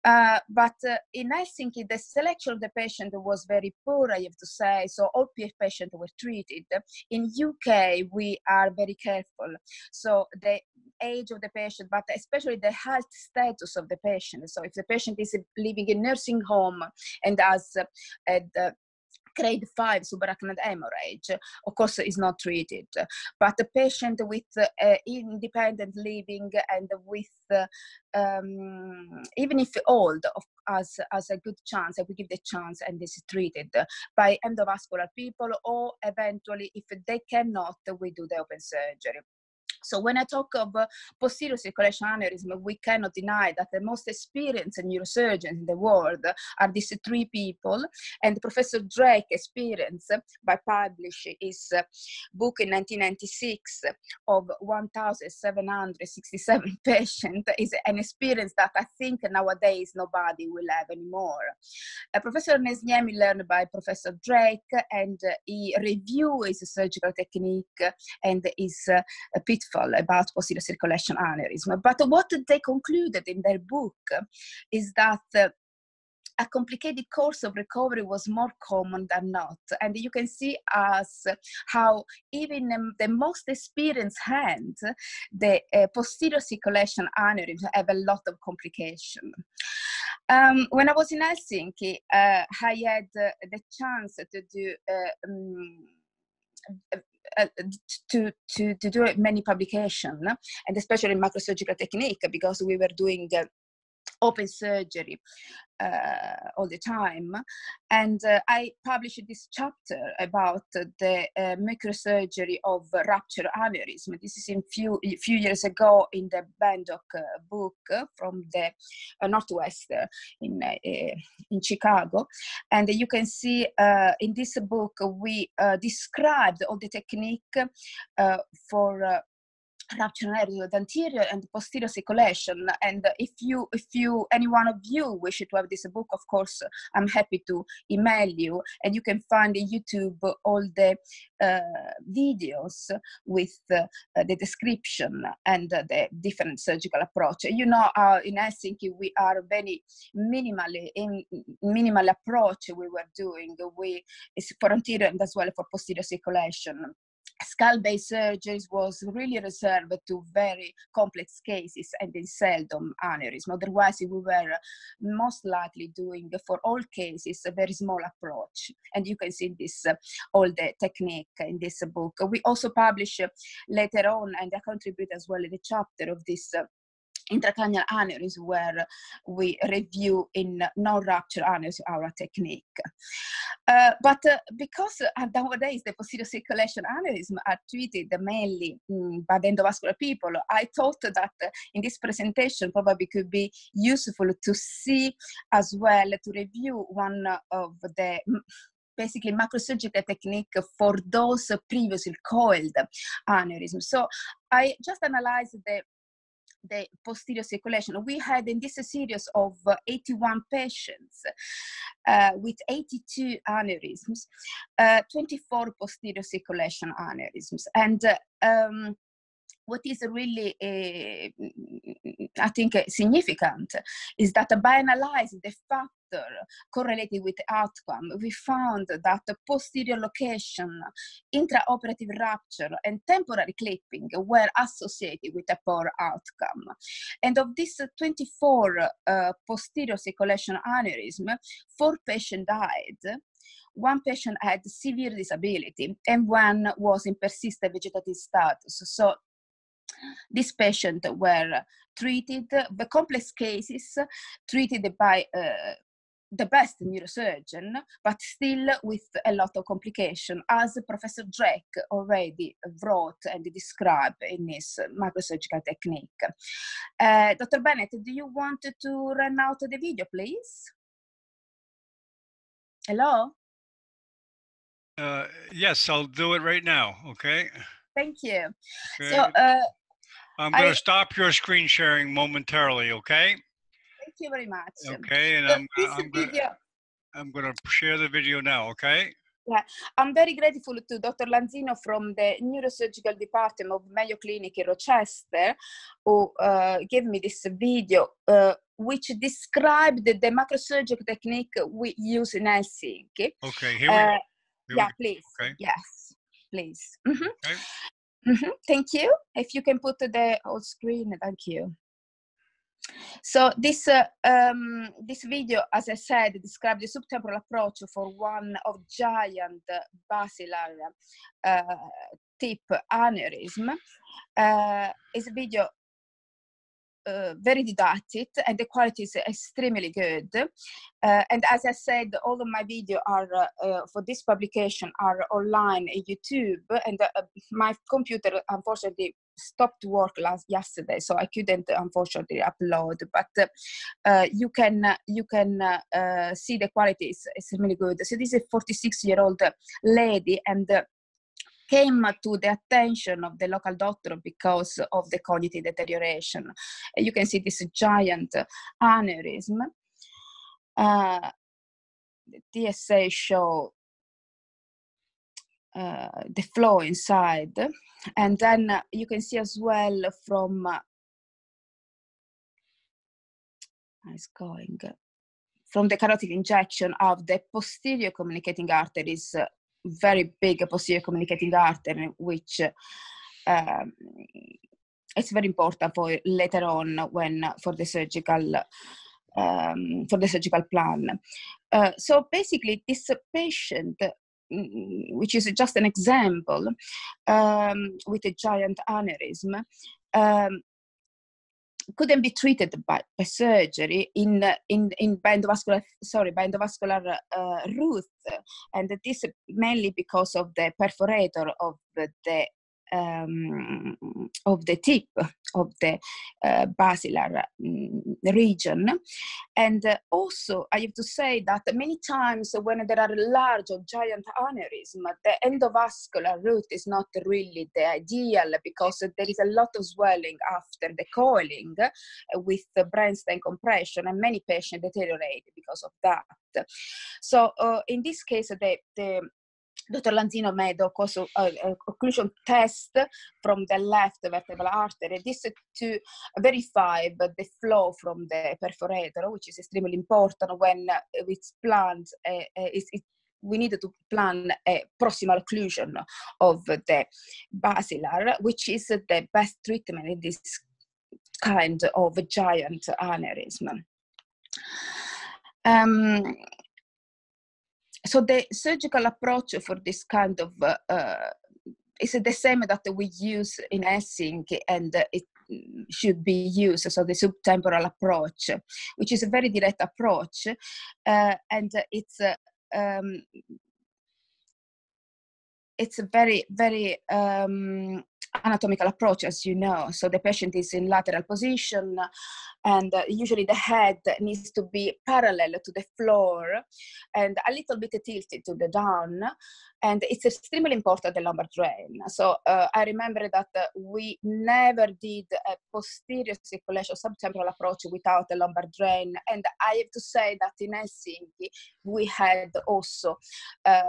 Uh, but uh, in helsinki the selection of the patient was very poor i have to say. So all PF patients were treated. In uk we are very careful. So the age of the patient, but especially the health status of the patient. So if the patient is living in nursing home and has uh, the grade 5 subarachnoid hemorrhage, of course, is not treated. But the patient with uh, independent living and with, uh, um, even if old, has, has a good chance, we give the chance and this is treated by endovascular people, or eventually, if they cannot, we do the open surgery. So when I talk of uh, posterior circulation aneurysm, we cannot deny that the most experienced neurosurgeons in the world are these three people. And Professor Drake experience by publishing his uh, book in 1996 of 1,767 patients is an experience that I think nowadays nobody will have anymore. Uh, Professor Hernesniemi learned by Professor Drake and uh, he reviewed his surgical technique and his uh, about posterior circulation aneurysm. But what they concluded in their book is that uh, a complicated course of recovery was more common than not. And you can see as how even the most experienced hand, the uh, posterior circulation aneurysm have a lot of complication. Um, when I was in Helsinki, uh, I had uh, the chance to do uh, um, uh, to, to, to do many publication and especially microsurgical technique because we were doing uh, open surgery uh, all the time. And uh, I published this chapter about the uh, microsurgery of rupture aneurysm. This is in few few years ago in the Bendok uh, book from the uh, Northwest uh, in in Chicago. And you can see in this book we described all the technique for rupture area, the anterior and posterior circulation. And if you, if you, any one of you wish to have this book, of course, I'm happy to email you. And you can find in YouTube all the uh, videos with uh, the description and uh, the different surgical approach. You know, uh, in Helsinki, we are very minimally in minimal approach we were doing. We is for anterior and as well for posterior circulation skull-based surgeries was really reserved to very complex cases and in seldom aneurysm. Otherwise, we were most likely doing for all cases a very small approach. And you can see this uh, all the technique in this book. We also publish uh, later on, and I contribute as well in the chapter of this uh, intracranial aneurysm where we review in non-rupture aneurysm our technique. Uh, but uh, because uh, nowadays the posterior circulation aneurysm are treated mainly mm, by the endovascular people, I thought that in this presentation probably could be useful to see as well to review one of the basically microsurgical technique for those previously coiled aneurysms. So I just analyzed the the posterior circulation. We had in this series of uh, 81 patients uh, with 82 aneurysms, uh, 24 posterior circulation aneurysms. And uh, um, what is really, uh, I think, significant is that by analyzing the factor correlated with outcome, we found that posterior location, intraoperative rupture, and temporary clipping were associated with a poor outcome. And of these 24 uh, posterior circulation aneurysm, four patients died one patient had severe disability and one was in persistent vegetative status. So these patients were treated, the complex cases treated by uh, the best neurosurgeon, but still with a lot of complication, as Professor Drake already wrote and described in his microsurgical technique. Uh, Dr. Bennett, do you want to run out the video, please? Hello? Uh, yes, I'll do it right now, okay? Thank you. Okay. So, uh, I'm going I- to stop your screen sharing momentarily, okay? thank you very much. Okay, and So I'm, I'm going video, I'm going to share the video now, okay? Yeah, I'm very grateful to Dr. Lanzino from the neurosurgical department of Mayo Clinic in Rochester, who uh, gave me this video, uh, which described the, the microsurgical technique we use in Helsinki. Okay, here we Uh, go. Here we yeah, go. please. Okay. Yes, please. Mhm. Okay. Mhm, Thank you. If you can put the whole screen, thank you. So this uh, um, this video, as I said, described the subtemporal approach for one of giant basilar uh, tip aneurysm. Uh, it's a video uh, very didactic and the quality is extremely good. Uh, and as I said, all of my videos are uh, uh, for this publication are online YouTube. And uh, my computer unfortunately stopped work last yesterday, so I couldn't unfortunately upload. But you can you can see the quality is, really good. So this is a 46 year old lady and. Came to the attention of the local doctor because of the cognitive deterioration. You can see this giant aneurysm. Uh, the DSA show uh, the flow inside, and then uh, you can see as well from uh, it's going from the carotid injection of the posterior communicating arteries uh, very big posterior communicating artery, which um, it's very important for later on when for the surgical um, for the surgical plan. Uh, so basically, this patient. mm, Which is just an example um, with a giant aneurysm, um, couldn't be treated by, by surgery in in in endovascular sorry by endovascular uh, route, and this mainly because of the perforator of the, the um, of the tip of the uh, basilar mm, region. And uh, also, I have to say that many times when there are large or giant aneurysm, the endovascular route is not really the ideal because there is a lot of swelling after the coiling with the brainstem compression, and many patients deteriorate because of that. So, uh, in this case, the, the Dr. Lanzino made a, a occlusion test from the left vertebral artery. This to verify the flow from the perforator, which is extremely important when it's planned. Uh, uh, it's, it, we needed to plan a proximal occlusion of the basilar, which is the best treatment in this kind of giant aneurysm. Um, so the surgical approach for this kind of uh, uh, is the same that we use in Helsinki and it should be used. So the subtemporal approach which is a very direct approach uh, and it's um, it's a very very um, anatomical approach, as you know. So the patient is in lateral position, and uh, usually the head needs to be parallel to the floor and a little bit tilted to the down. And it's extremely important the lumbar drain. So uh, I remember that uh, we never did a posterior circulation subtemporal approach without a lumbar drain. And I have to say that in Helsinki we had also uh,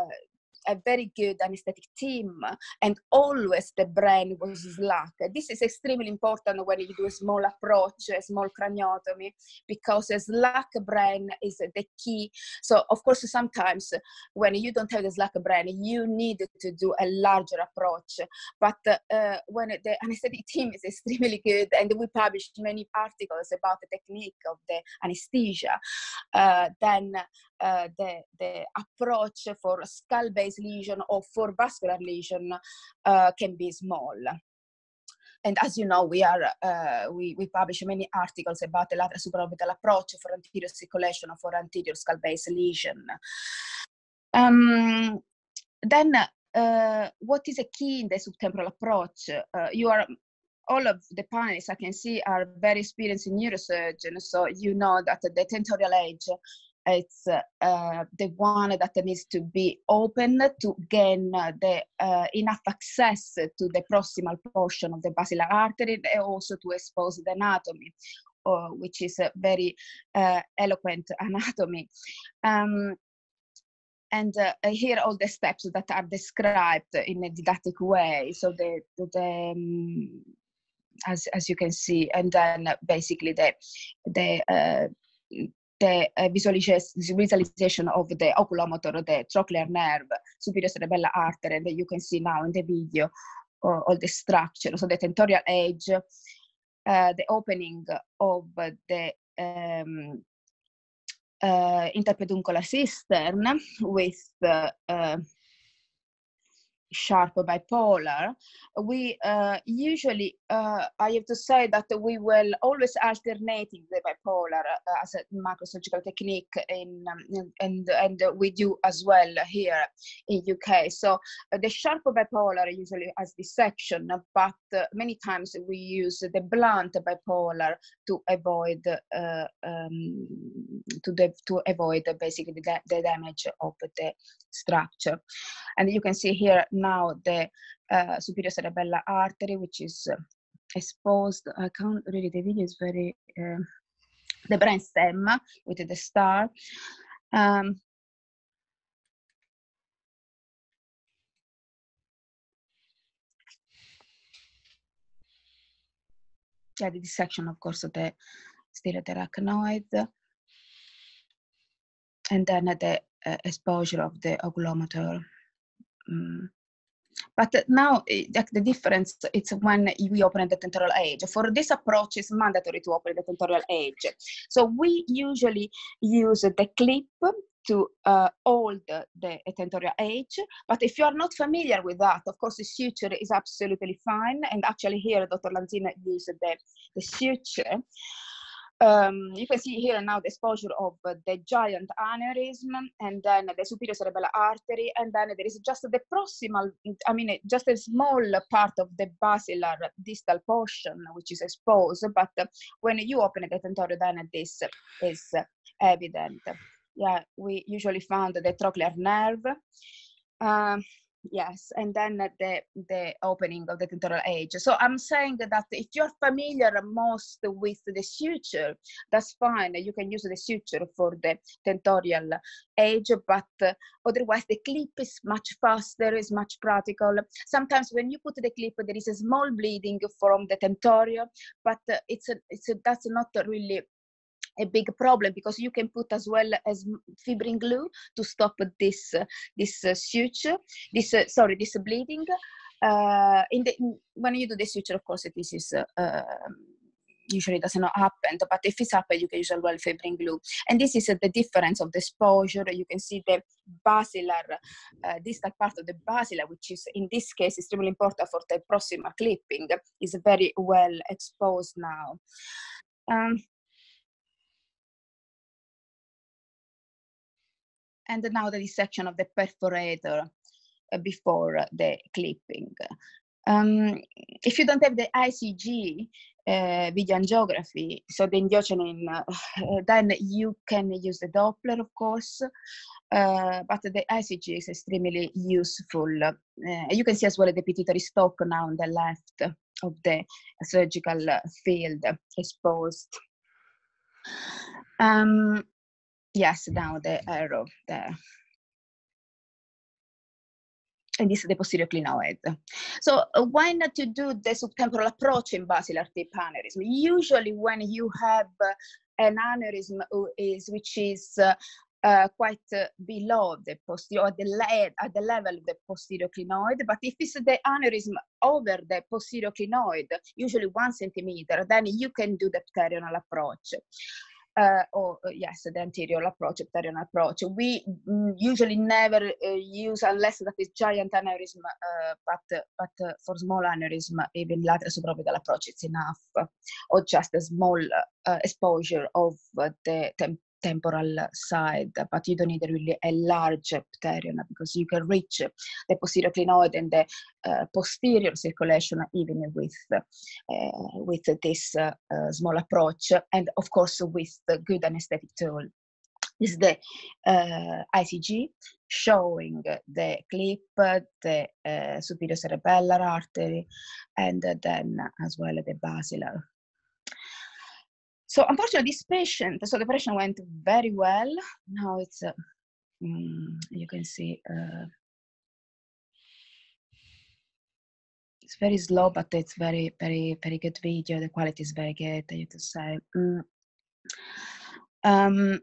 a very good anesthetic team and always the brain was slack. This is extremely important when you do a small approach, a small craniotomy, because a slack brain is the key. So of course, sometimes when you don't have the slack brain, you need to do a larger approach. But uh, when the anesthetic team is extremely good and we published many articles about the technique of the anesthesia, uh, then uh, the, the approach for skull-based lesion or for vascular lesion uh, can be small. And as you know, we are uh, we, we publish many articles about the lateral supraorbital approach for anterior circulation or for anterior skull-based lesion. Um, then, what is a key in the subtemporal approach? You are all of the panelists I can see are very experienced in neurosurgeon, so you know that the tentorial edge it's uh, the one that needs to be open to gain the uh, enough access to the proximal portion of the basilar artery and also to expose the anatomy uh, which is a very uh, eloquent anatomy. Um, and uh, here all the steps that are described in a didactic way. So the, the, the um, as, as you can see and then basically the the uh, the uh, visualization of the oculomotor, the trochlear nerve, superior cerebellar artery, and you can see now in the video uh, all the structure. So the tentorial edge, uh, the opening of the um, uh, interpeduncular cistern with uh, sharp bipolar, we uh, usually, uh, I have to say that we will always alternating the bipolar uh, as a microsurgical technique in, um, and, and we do as well here in UK. So uh, the sharp bipolar usually has dissection, but uh, many times we use the blunt bipolar to avoid uh, um, to, the, to avoid basically the, the damage of the structure. And you can see here now the uh, superior cerebellar artery, which is uh, exposed. I can't really, the video is very, uh, the brain stem with the star. Um, yeah, the dissection, of course, of the styloterarachnoid. And then the uh, exposure of the oculomotor. Mm. But now eh, the difference is when we open the tentorial edge. For this approach, it's mandatory to open the tentorial edge. So we usually use the clip to uh, hold the, the tentorial edge. But if you are not familiar with that, of course, the suture is absolutely fine. And actually here, Dr. Lanzino used the, the suture um, you can see here now the exposure of the giant aneurysm and then the superior cerebellar artery and then there is just the proximal i mean just a small part of the basilar distal portion which is exposed but when you open the tentorial then this is evident. Yeah we usually found the trochlear nerve. Um, yes and then the the opening of the tentorial edge so i'm saying that if you're familiar most with the suture that's fine you can use the suture for the tentorial edge but otherwise the clip is much faster is much practical. Sometimes when you put the clip there is a small bleeding from the tentorial but it's a, it's a, that's not really a big problem because you can put as well as fibrin glue to stop this this uh, suture this uh, sorry this bleeding. Uh, in the when you do the suture of course this is um, usually does not happen but if it's happened you can use well fibrin glue. And this is uh, the difference of the exposure. You can see the basilar uh, distal part of the basilar which is in this case extremely important for the proximal clipping is very well exposed now. Um, and now the dissection of the perforator uh, before the clipping. Um, if you don't have the ICG uh, video angiography, so the angiogenin, uh, then you can use the Doppler, of course, uh, but the ICG is extremely useful. Uh, you can see as well the pituitary stalk now on the left of the surgical field exposed. Um, yes, now the arrow there and this is the posterior clinoid. So uh, why not to do the subtemporal approach in basilar tip aneurysm? Usually when you have uh, an aneurysm is, which is uh, uh, quite uh, below the posterior, the, le- at the level of the posterior clinoid, but if it's the aneurysm over the posterior clinoid, usually one centimeter, then you can do the pterional approach uh, or uh, yes, the anterior approach, pterional approach. We mm, usually never uh, use unless that is giant aneurysm, but but for small aneurysm, even lateral supraorbital approach is enough, or just a small exposure of the temp temporal side, but you don't need really a large pterion because you can reach the posterior clinoid and the uh, posterior circulation even with uh, with this uh, uh small approach, and of course with the good anesthetic tool. This is the uh, ICG showing the clip, the superior cerebellar artery, and then as well the basilar so unfortunately, this patient, so the operation went very well. Now it's, uh, mm, you can see, uh, it's very slow, but it's very, very, very good video. The quality is very good, I have to say. Mm. Um,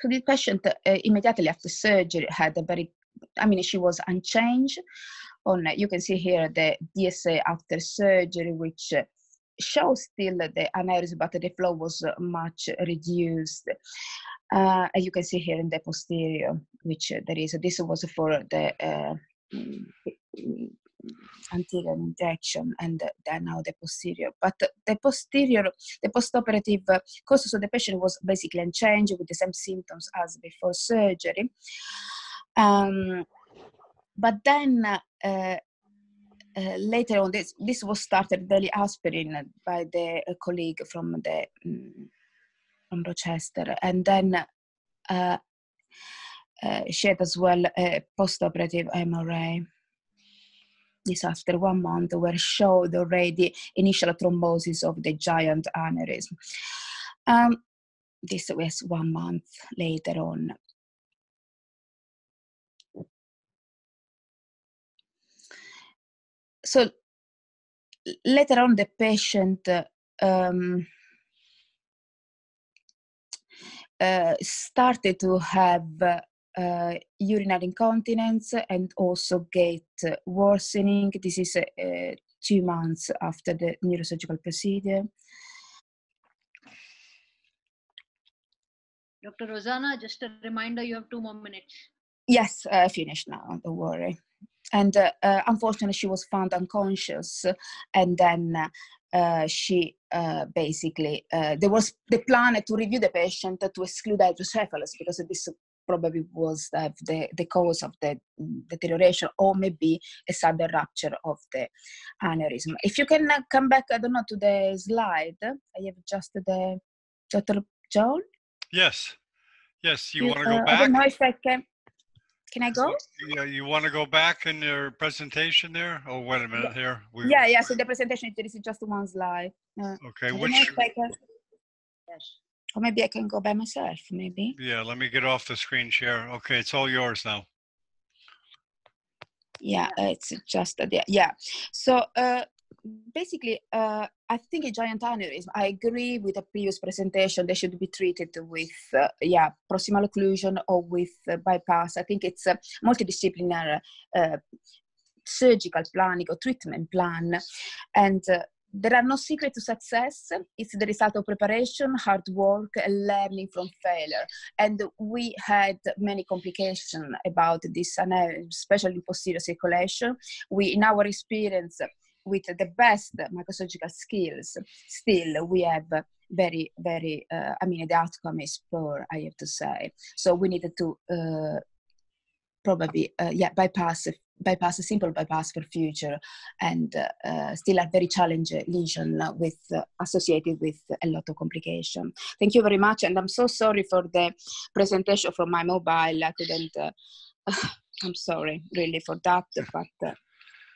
so this patient uh, immediately after surgery had a very, I mean, she was unchanged on you can see here the DSA after surgery, which shows still the aneurysm, but the flow was much reduced. Uh, you can see here in the posterior, which uh, there is, this was for the uh, anterior injection and then now the posterior. But the posterior, the postoperative course, of the patient was basically unchanged with the same symptoms as before surgery. Um, but then uh, uh, later on, this this was started daily aspirin by the colleague from the um, from Rochester, and then uh, uh, she had as well a post-operative MRA. This after one month, where showed already initial thrombosis of the giant aneurysm. Um, this was one month later on. So later on the patient um, uh, started to have uh, urinary incontinence and also gait worsening. This is uh, two months after the neurosurgical procedure. Dr. Rossana, just a reminder, you have two more minutes. Yes, uh, finished now, don't worry and uh, uh, unfortunately she was found unconscious and then uh, she uh, basically uh, there was the plan to review the patient to exclude hydrocephalus because this probably was the, the cause of the deterioration or maybe a sudden rupture of the aneurysm. If you can uh, come back, I don't know, to the slide, I have just the Dr. John. Yes, yes, you, you want to go back? I don't know if I can. Can I go? Yeah, you want to go back in your presentation there? Oh, wait a minute here. We, yeah, yeah. So the presentation there is just one slide. Uh, okay, which? Yes. Or maybe I can go by myself. Maybe. Yeah, let me get off the screen share. Okay, it's all yours now. Yeah, it's just uh, yeah. So uh, basically, uh, I think a giant aneurysm. I agree with the previous presentation. They should be treated with, uh, yeah, proximal occlusion or with uh, bypass. I think it's a multidisciplinary uh, surgical planning or treatment plan, and uh, there are no secret to success. It's the result of preparation, hard work, and learning from failure. And we had many complications about this, aneurysm, especially posterior circulation. We, in our experience, with the best microsurgical skills, still we have very, very, uh, I mean, the outcome is poor, I have to say. So we needed to uh, probably uh, yeah bypass bypass a simple bypass for future and uh, uh, still a very challenging lesion with uh, associated with a lot of complication thank you very much and i'm so sorry for the presentation from my mobile i couldn't i'm sorry really for that but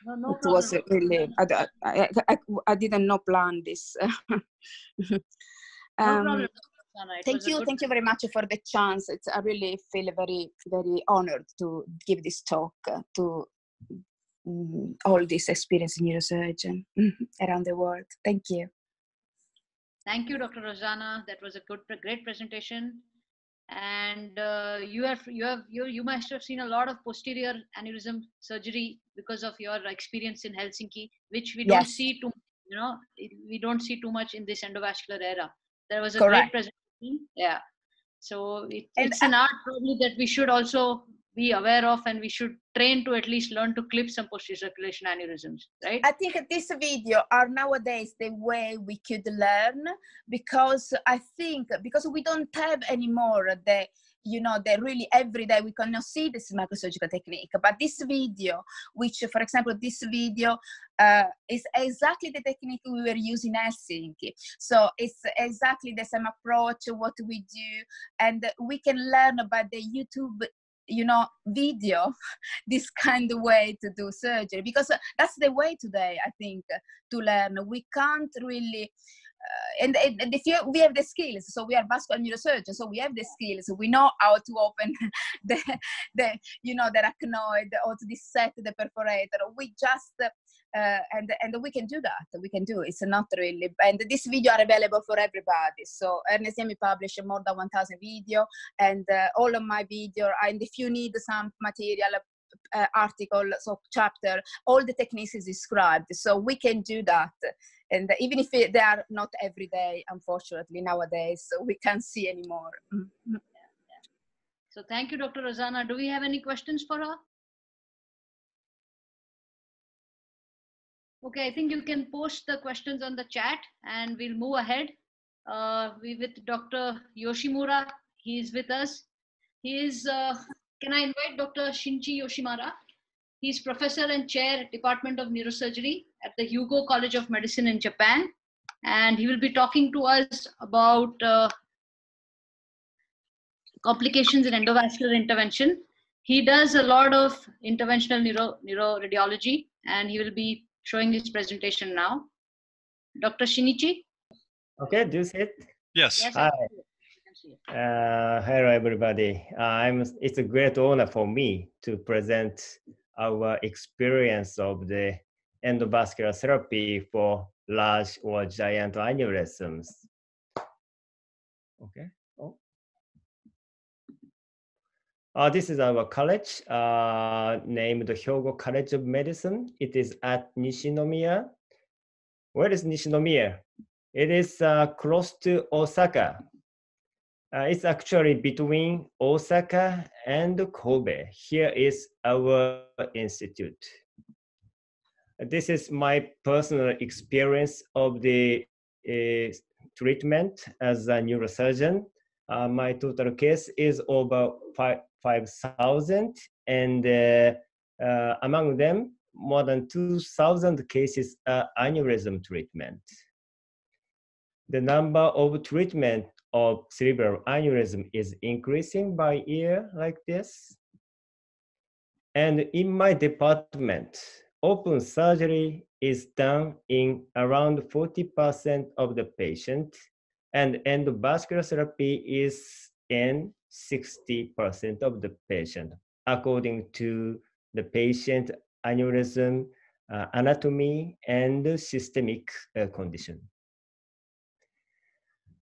No, no it was really I, I, I, I didn't know plan this No Um, problem. Thank you thank you very much for the chance it's i really feel very very honored to give this talk uh, to mm, all this experience experienced neurosurgeon around the world thank you Thank you, Dr. Rossana. That was a good, great presentation. And uh, you have, you have, you, you must have seen a lot of posterior aneurysm surgery because of your experience in Helsinki, which we don't see too, you know, we don't see too much in this endovascular era. There was a Correct. great presentation. Yeah. So it, And it's an art probably that we should also be aware of, and we should train to at least learn to clip some posterior circulation aneurysms, right? I think this video are nowadays the way we could learn because I think because we don't have anymore the you know the really every day we cannot see this microsurgical technique but this video which for example this video uh, is exactly the technique we were using in Helsinki so it's exactly the same approach what we do and we can learn about the YouTube you know video this kind of way to do surgery. Because uh, that's the way today i think uh, to learn. We can't really uh, and, and if you we have the skills so we are vascular neurosurgeons so we have the skills. We know how to open the the you know the arachnoid or to dissect the perforator. We just uh, and and we can do that we can do it's not really and this video are available for everybody so Hernesniemi published more than 1000 video and uh, all of my video and if you need some material uh, article so chapter all the techniques is described so we can do that and even if it, they are not every day unfortunately nowadays so we can't see anymore Mhm. So thank you, Dr. Rossana. Do we have any questions for her? Okay, I think you can post the questions on the chat and we'll move ahead. Uh, we with Dr. Yoshimura. He is with us. He is, uh, can I invite Dr. Shinji Yoshimura? He's professor and chair Department of Neurosurgery at the Hyogo College of Medicine in Japan. And he will be talking to us about uh, complications in endovascular intervention. He does a lot of interventional neuro, neuroradiology, and he will be showing his presentation now. Dr. Shinichi? Okay, do you see it? Yes, Yes. Hi. can see it. I can see it. Uh, hello, everybody. Uh, I'm. It's a great honor for me to present our experience of the endovascular therapy for large or giant aneurysms. Okay. Uh, this is our college uh, named Hyogo College of Medicine. It is at Nishinomiya. Where is Nishinomiya? It is uh, close to Osaka. Uh, it's actually between Osaka and Kobe. Here is our institute. This is my personal experience of the uh, treatment as a neurosurgeon. Uh, my total case is over five 5,000, and uh, uh, among them, more than 2,000 cases are aneurysm treatment. The number of treatment of cerebral aneurysm is increasing by year like this. And in my department, open surgery is done in around 40% of the patient, and endovascular therapy is in 60% of the patient, according to the patient aneurysm uh, anatomy and systemic uh, condition.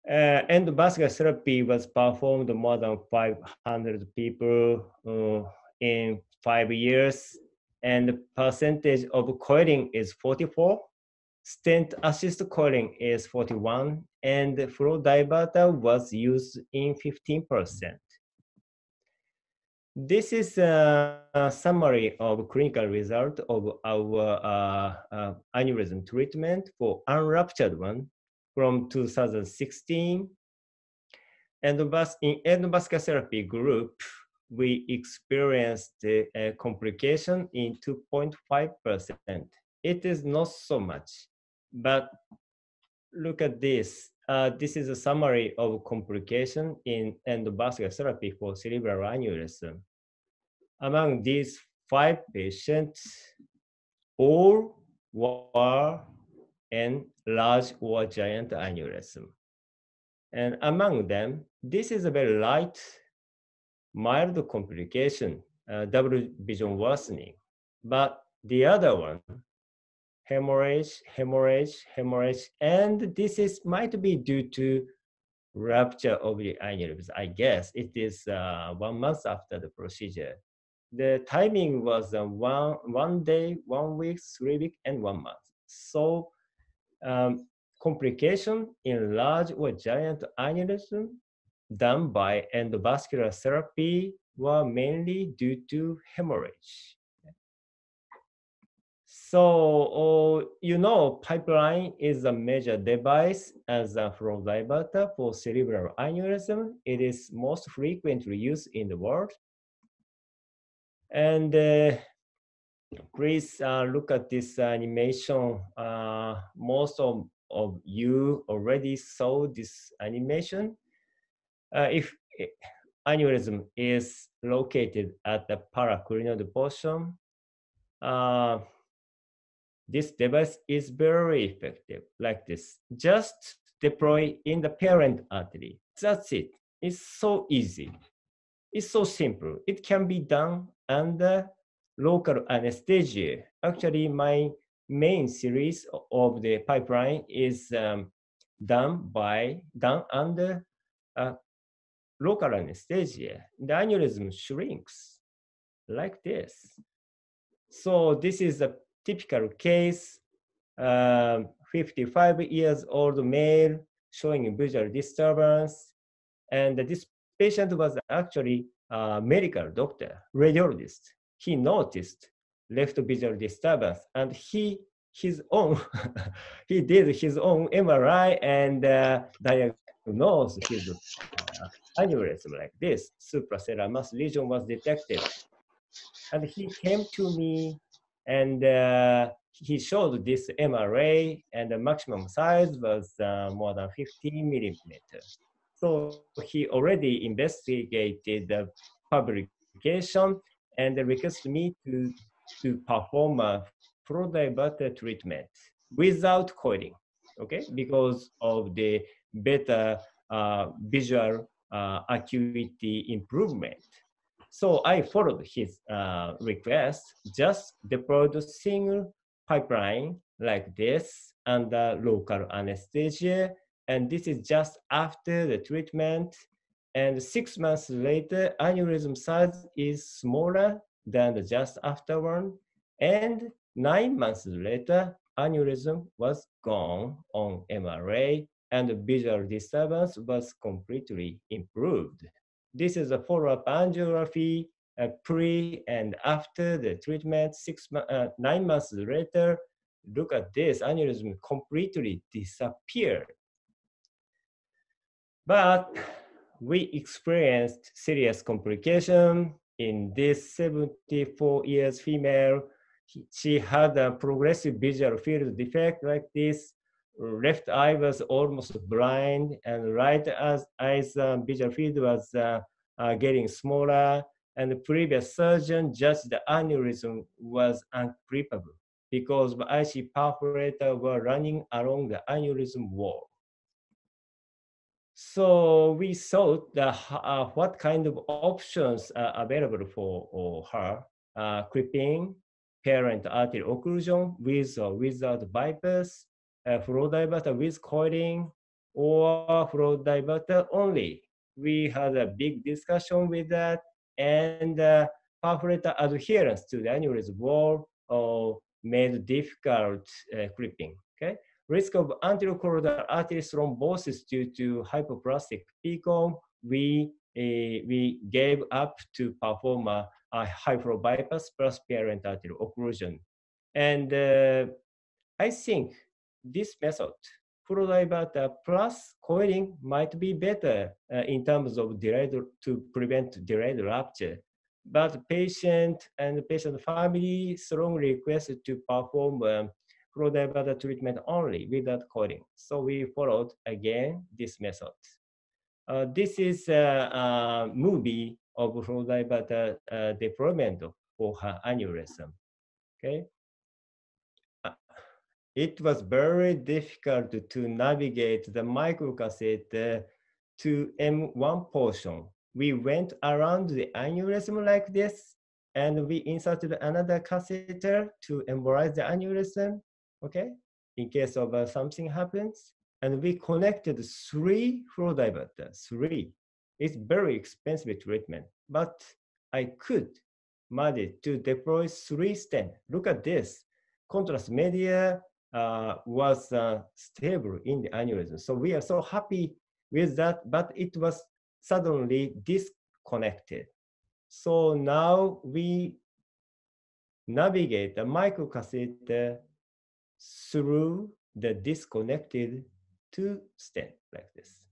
Uh, endovascular therapy was performed more than 500 people uh, in five years, and the percentage of coiling is 44. Stent assist coiling is 41, and flow diverter was used in 15%. This is a, a summary of clinical result of our uh, uh, aneurysm treatment for unruptured one from 2016. Endovas in endovascular therapy group, we experienced a complication in 2.5%. It is not so much, but look at this. Uh, this is a summary of complication in endovascular therapy for cerebral aneurysm. Among these five patients, all were in large or giant aneurysm. And among them, this is a very light, mild complication, uh, double vision worsening. But the other one, hemorrhage, hemorrhage, hemorrhage, and this is might be due to rupture of the aneurysm. I guess it is uh, one month after the procedure. The timing was uh, one one day, one week, three week, and one month. So um, complication in large or giant aneurysm done by endovascular therapy were mainly due to hemorrhage. So, uh, you know, pipeline is a major device as a flow diverter for cerebral aneurysm. It is most frequently used in the world. And uh, please uh, look at this animation. Uh, most of, of you already saw this animation. Uh, if aneurysm is located at the paraclinoid portion, uh, this device is very effective like this. Just deploy in the parent artery. That's it. It's so easy. It's so simple. It can be done under local anesthesia. Actually, my main series of the pipeline is um, done by done under uh, local anesthesia. The aneurysm shrinks like this. So this is a typical case, um, 55 years old male showing visual disturbance. And this patient was actually a medical doctor, radiologist. He noticed left visual disturbance and he his own he did his own MRI and uh, diagnosed his uh, aneurysm like this. Suprasellar mass lesion was detected. And he came to me and uh, he showed this MRA and the maximum size was uh, more than 15 millimeters. So he already investigated the publication and requested me to, to perform a flow diverter treatment without coiling, okay? Because of the better uh, visual uh, acuity improvement. So I followed his uh, request, just deployed a single pipeline like this under local anesthesia. And this is just after the treatment. And six months later, aneurysm size is smaller than the just after one. And nine months later, aneurysm was gone on MRA and the visual disturbance was completely improved. This is a follow-up angiography uh, pre and after the treatment, six, uh, nine months later, look at this, aneurysm completely disappeared. But we experienced serious complication in this 74 years female. She had a progressive visual field defect like this left eye was almost blind and right eyes uh, visual field was uh, uh, getting smaller and the previous surgeon judged the aneurysm was unclippable because the IC perforator were running along the aneurysm wall. So we thought that, uh, what kind of options are available for her, uh, clipping, parent artery occlusion with or without bypass, uh, flow diverter with coiling or flow diverter only. We had a big discussion with that and uh, perforator adherence to the aneurysm wall uh, made difficult uh, clipping. Okay, risk of anterior choroidal artery thrombosis due to hypoplastic PCOM, we uh, we gave up to perform a, a high flow bypass plus parent arterial occlusion. And uh, I think this method diverter plus coiling might be better uh, in terms of delayed to prevent delayed rupture. But patient and patient family strongly requested to perform um, diverter treatment only without coiling. So we followed again this method. Uh, this is a, a, movie of flow uh, deployment for her aneurysm. Okay. Uh, it was very difficult to navigate the microcatheter to M1 portion. We went around the aneurysm like this, and we inserted another catheter to embolize the aneurysm, okay, in case of uh, something happens. And we connected three flow diverters, three. It's very expensive treatment, but I could manage to deploy three stents. Look at this. Contrast media uh, was uh, stable in the aneurysm. So we are so happy with that, but it was suddenly disconnected. So now we navigate the microcatheter through the disconnected two stent like this.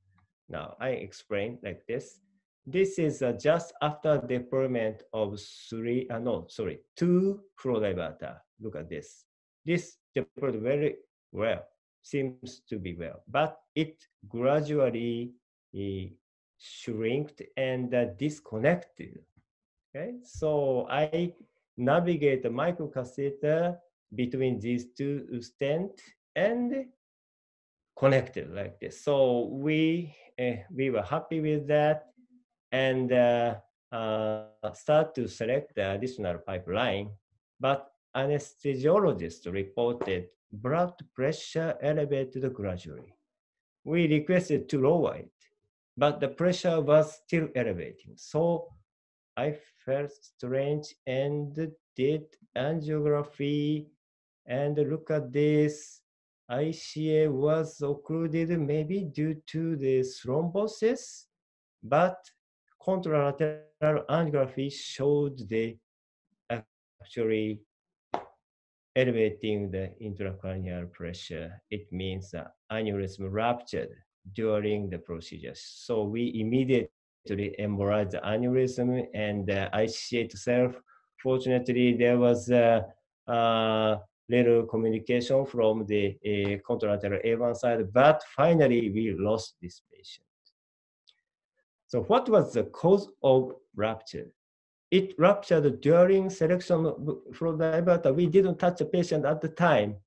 Now I explain like this. This is uh, just after deployment of three, uh, no, sorry, two flow diverter. Look at this. This deployed very well, seems to be well, but it gradually uh, shrinked and uh, disconnected. Okay, so I navigate the microcatheter between these two stents and connected like this. So we uh, we were happy with that and uh, uh, start to select the additional pipeline. But anesthesiologist reported blood pressure elevated gradually. We requested to lower it, but the pressure was still elevating. So I felt strange and did angiography and look at this. ICA was occluded maybe due to the thrombosis, but contralateral angiography showed the actually elevating the intracranial pressure. It means the aneurysm ruptured during the procedure. So we immediately embolized the aneurysm and the ICA itself. Fortunately, there was a, a little communication from the uh, contralateral A1 side, but finally we lost this patient. So what was the cause of rupture? It ruptured during selection of flow diverter. We didn't touch the patient at the time.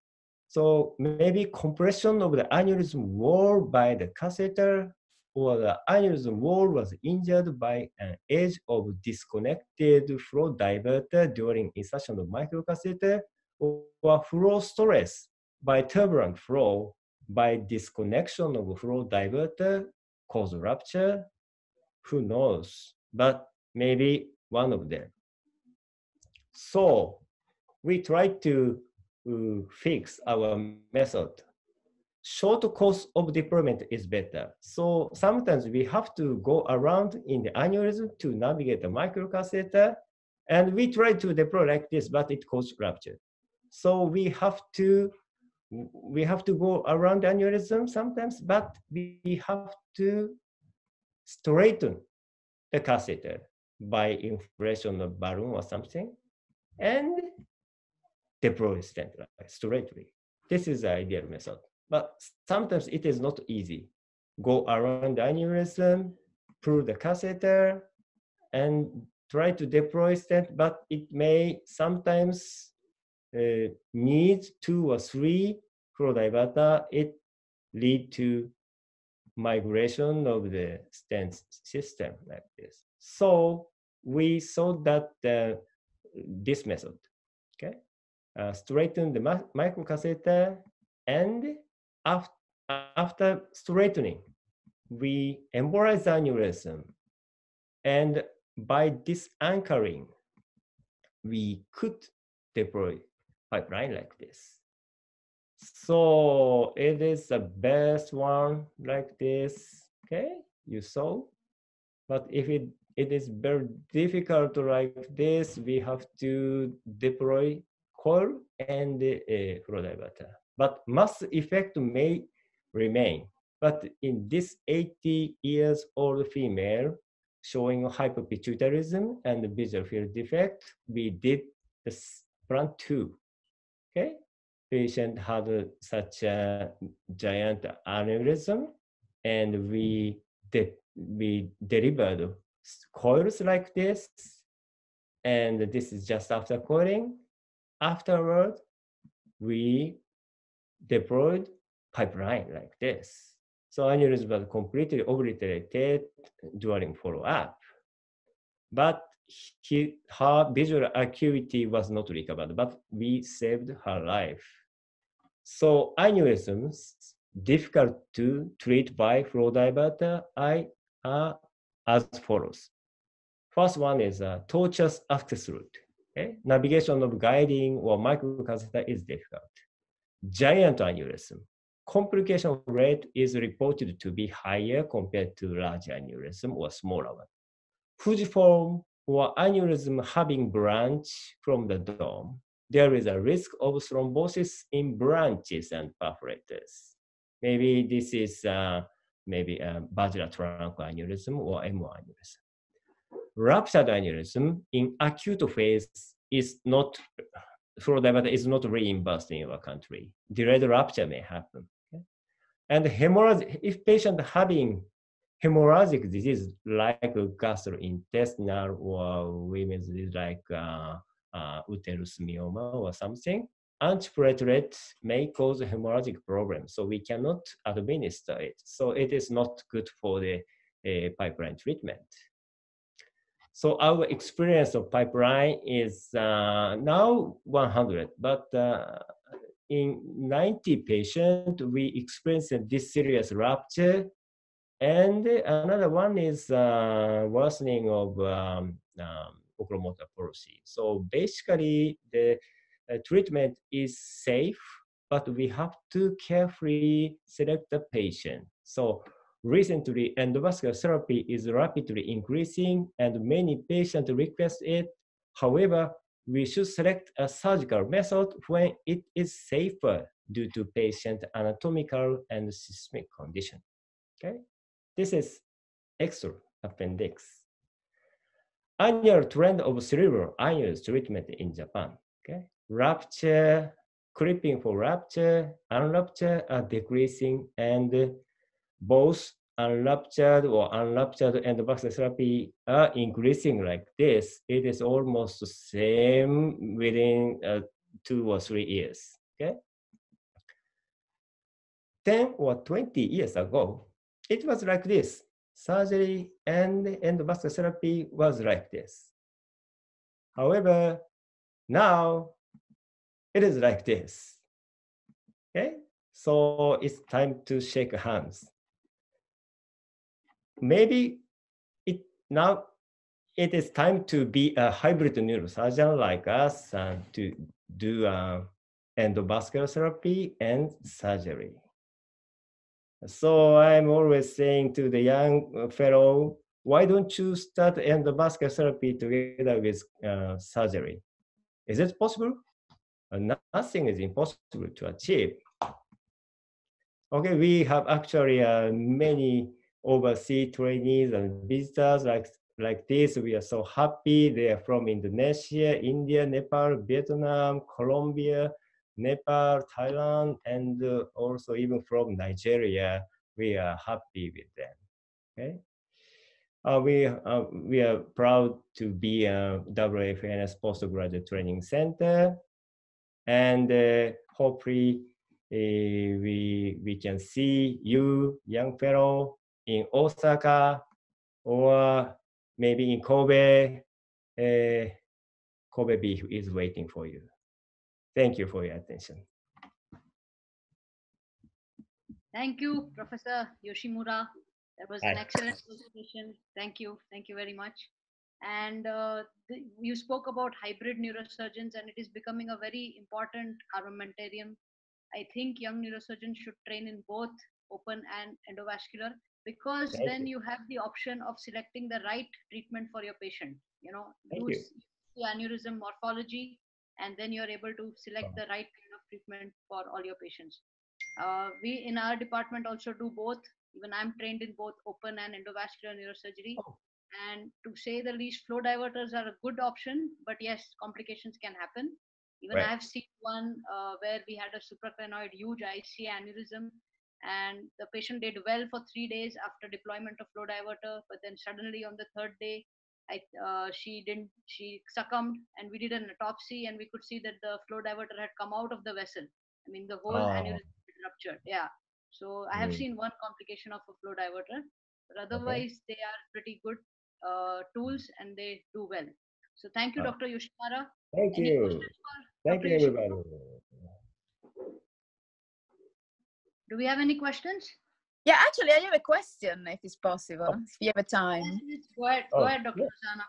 So maybe compression of the aneurysm wall by the catheter or the aneurysm wall was injured by an edge of disconnected flow diverter during insertion of microcatheter or flow stress by turbulent flow by disconnection of flow diverter cause rupture who knows? But maybe one of them. So we try to uh, fix our method. Short course of deployment is better. So sometimes we have to go around in the aneurysm to navigate the microcatheter. And we try to deploy like this, but it causes rupture. So we have to we have to go around the aneurysm sometimes, but we have to straighten the catheter by inflation of balloon or something and deploy like straightly. This is the ideal method. But sometimes it is not easy. Go around the aneurysm, pull the catheter, and try to deploy stent, but it may sometimes uh, need two or three diverter. It lead to migration of the stent system like this. So we saw that uh, this method, okay, uh, straighten the microcatheter and after, after straightening, we embolize the aneurysm and by disanchoring, we could deploy pipeline like this. So it is the best one like this, okay, you saw. But if it, it is very difficult like this, we have to deploy coil and uh, flow diverter. But mass effect may remain. But in this 80 years old female showing hypopituitarism and visual field defect, we did the plan two. Okay, patient had such a giant aneurysm, and we de- we delivered coils like this, and this is just after coiling. Afterward, we deployed pipeline like this. So aneurysm was completely obliterated during follow-up. But he, her visual acuity was not recovered, but we saved her life. So aneurysms difficult to treat by flow diverter I are as follows. First one is a tortuous access route. Okay? Navigation of guiding or microcatheter is difficult. Giant aneurysm. Complication rate is reported to be higher compared to large aneurysm or smaller one. Fusiform or aneurysm having branch from the dome, there is a risk of thrombosis in branches and perforators. Maybe this is uh, maybe a basilar trunk aneurysm or M aneurysm. Ruptured aneurysm in acute phase is not diverter is not reimbursed in our country. Delayed rupture may happen. And hemorrhage, if patient having hemorrhagic disease like gastrointestinal or women's disease like uh, uh, uterus myoma or something, antiplatelet may cause hemorrhagic problem. So we cannot administer it. So it is not good for the uh, pipeline treatment. So our experience of pipeline is uh, now 100, but uh, in 90 patients, we experienced this serious rupture. And another one is uh, worsening of um, um, oculomotor palsy. So basically, the Uh, treatment is safe, but we have to carefully select the patient. So Recently, endovascular therapy is rapidly increasing and many patients request it. However, we should select a surgical method when it is safer due to patient anatomical and systemic condition. Okay, this is extra appendix. Annual trend of cerebral aneurysm treatment in Japan. Okay, rupture, clipping for rupture, unrupture are decreasing, and both unruptured or unruptured endovascular therapy are increasing like this, it is almost the same within uh, two or three years. Okay. 10 or 20 years ago, it was like this. Surgery and endovascular therapy was like this. However, now it is like this. Okay, so it's time to shake hands maybe it now it is time to be a hybrid neurosurgeon like us and to do uh, endovascular therapy and surgery. So I'm always saying to the young fellow, why don't you start endovascular therapy together with uh, surgery? Is it possible? Nothing is impossible to achieve. Okay, we have actually uh, many overseas trainees and visitors like like this. We are so happy. They are from Indonesia, India, Nepal, Vietnam, Colombia, Nepal, Thailand, and uh, also even from Nigeria. We are happy with them. Okay. Uh, we uh, we are proud to be a WFNS postgraduate training center, and uh, hopefully uh, we we can see you, young fellow, in Osaka or maybe in Kobe, uh, Kobe beef is waiting for you. Thank you for your attention. Thank you, Professor Yoshimura. That was an excellent presentation. Thank you. Thank you very much. And uh, the, you spoke about hybrid neurosurgeons, and it is becoming a very important armamentarium. I think young neurosurgeons should train in both open and endovascular because Thank then you. you. have the option of selecting the right treatment for your patient you know use the aneurysm morphology and then you're able to select the right kind of treatment for all your patients Uh, we in our department also do both. Even I'm trained in both open and endovascular neurosurgery. Oh. And to say the least, flow diverters are a good option, but yes, complications can happen. Even Right. I have seen one uh, where we had a supraclinoid huge IC aneurysm, and the patient did well for three days after deployment of flow diverter, but then suddenly on the third day, I, uh, she didn't, she succumbed, and we did an autopsy, and we could see that the flow diverter had come out of the vessel. I mean, the whole Oh. aneurysm ruptured. Yeah. So I have Mm. seen one complication of a flow diverter, but otherwise they are pretty good tools and they do well. So thank you. Dr. Yoshimura. Thank Any you. Thank Dr. you, everybody. Do we have any questions? Yeah, actually, I have a question if it's possible, if you have a time. Yes, yes, Go ahead, Oh, ahead, Dr. yeah. Rossana.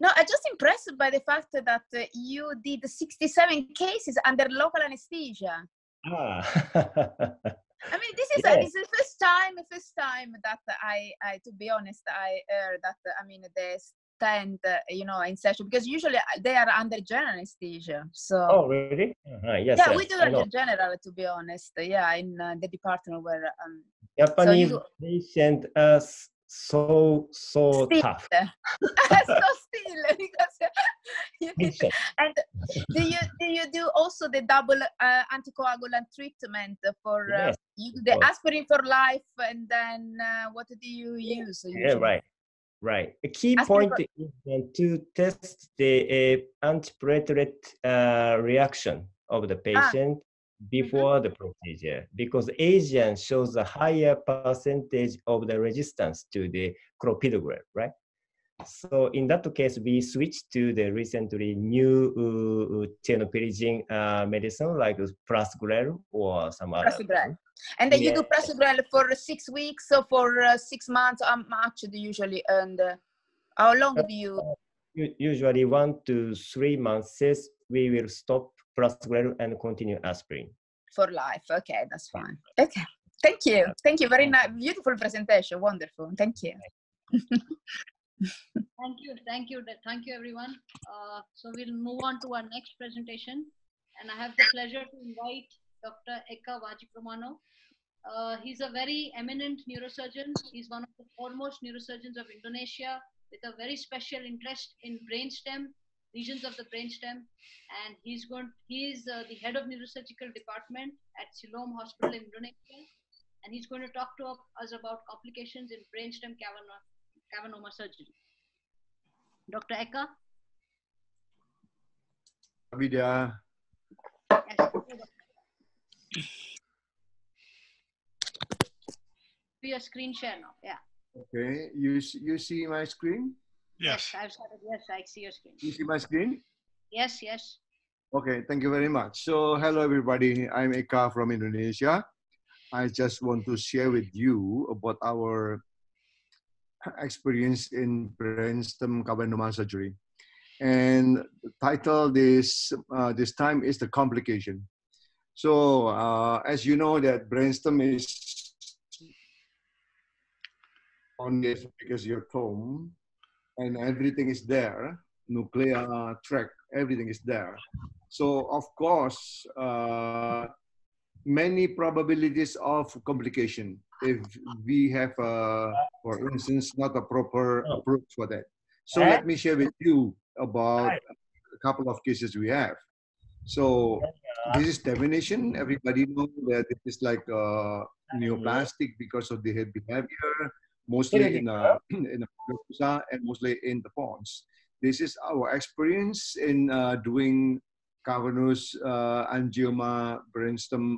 No, I'm just impressed by the fact that uh, you did 67 cases under local anesthesia. Ah. I mean, this is Yeah. uh, this is the first time, first time that I, I, to be honest, I heard that. I mean, they stand, uh, you know, in session because usually uh, they are under general anesthesia. So oh, really? Uh-huh. Yes, yeah, yes, we do under general, to be honest. Yeah, in uh, the department where um, Japanese you- patient are s- so so Still. tough. so still because you need Patient. And do you do you do also the double uh, anticoagulant treatment for uh, Yes, you the aspirin for life and then uh, what do you use? Yeah, right. Right. A key Aspirin point for- is to test the uh, antiplatelet uh, reaction of the patient before the procedure because Asian shows a higher percentage of the resistance to the clopidogrel, right? So in that case, we switched to the recently new uh, uh, medicine like prasugrel or some other. Prasugrel. And then you do prasugrel for six weeks or for uh, six months. How much do you usually and uh, how long do you? Usually one to three months, says we will stop prasugrel and continue aspirin. for life. Okay, that's fine. Okay, thank you, thank you. Very nice, beautiful presentation. Wonderful. Thank you. Thank you, thank you, thank you, everyone. Uh, so we'll move on to our next presentation, and I have the pleasure to invite Dr. Eka Wahjoepramono. Uh, he's a very eminent neurosurgeon. He's one of the foremost neurosurgeons of Indonesia with a very special interest in brainstem, regions of the brainstem, and he's going. He's uh, the head of neurosurgical department at Siloam Hospital in Indonesia, and he's going to talk to us about complications in brainstem cavernoma, cavernoma surgery. Dr. Eka? Do your screen share now. Yeah. okay, you you see my screen? Yes. I've started. Yes, I see your screen. You see my screen? Yes, yes. Okay, thank you very much. So, hello everybody. I'm Eka from Indonesia. I just want to share with you about our experience in brainstem cavernoma surgery. And the title this uh, this time is the complication. So, uh, as you know, that brainstem is only as big as your thumb, and everything is there. Nuclear track everything is there. So of course, uh, many probabilities of complication if we have, uh, for instance, not a proper Oh. approach for that. So Eh? let me share with you about a couple of cases we have. So this is definition. Everybody know that it is like uh, neoplastic because of the head behavior, mostly in a, in a mucosa and mostly in the pons. This is our experience in uh, doing cavernous uh, angioma brainstem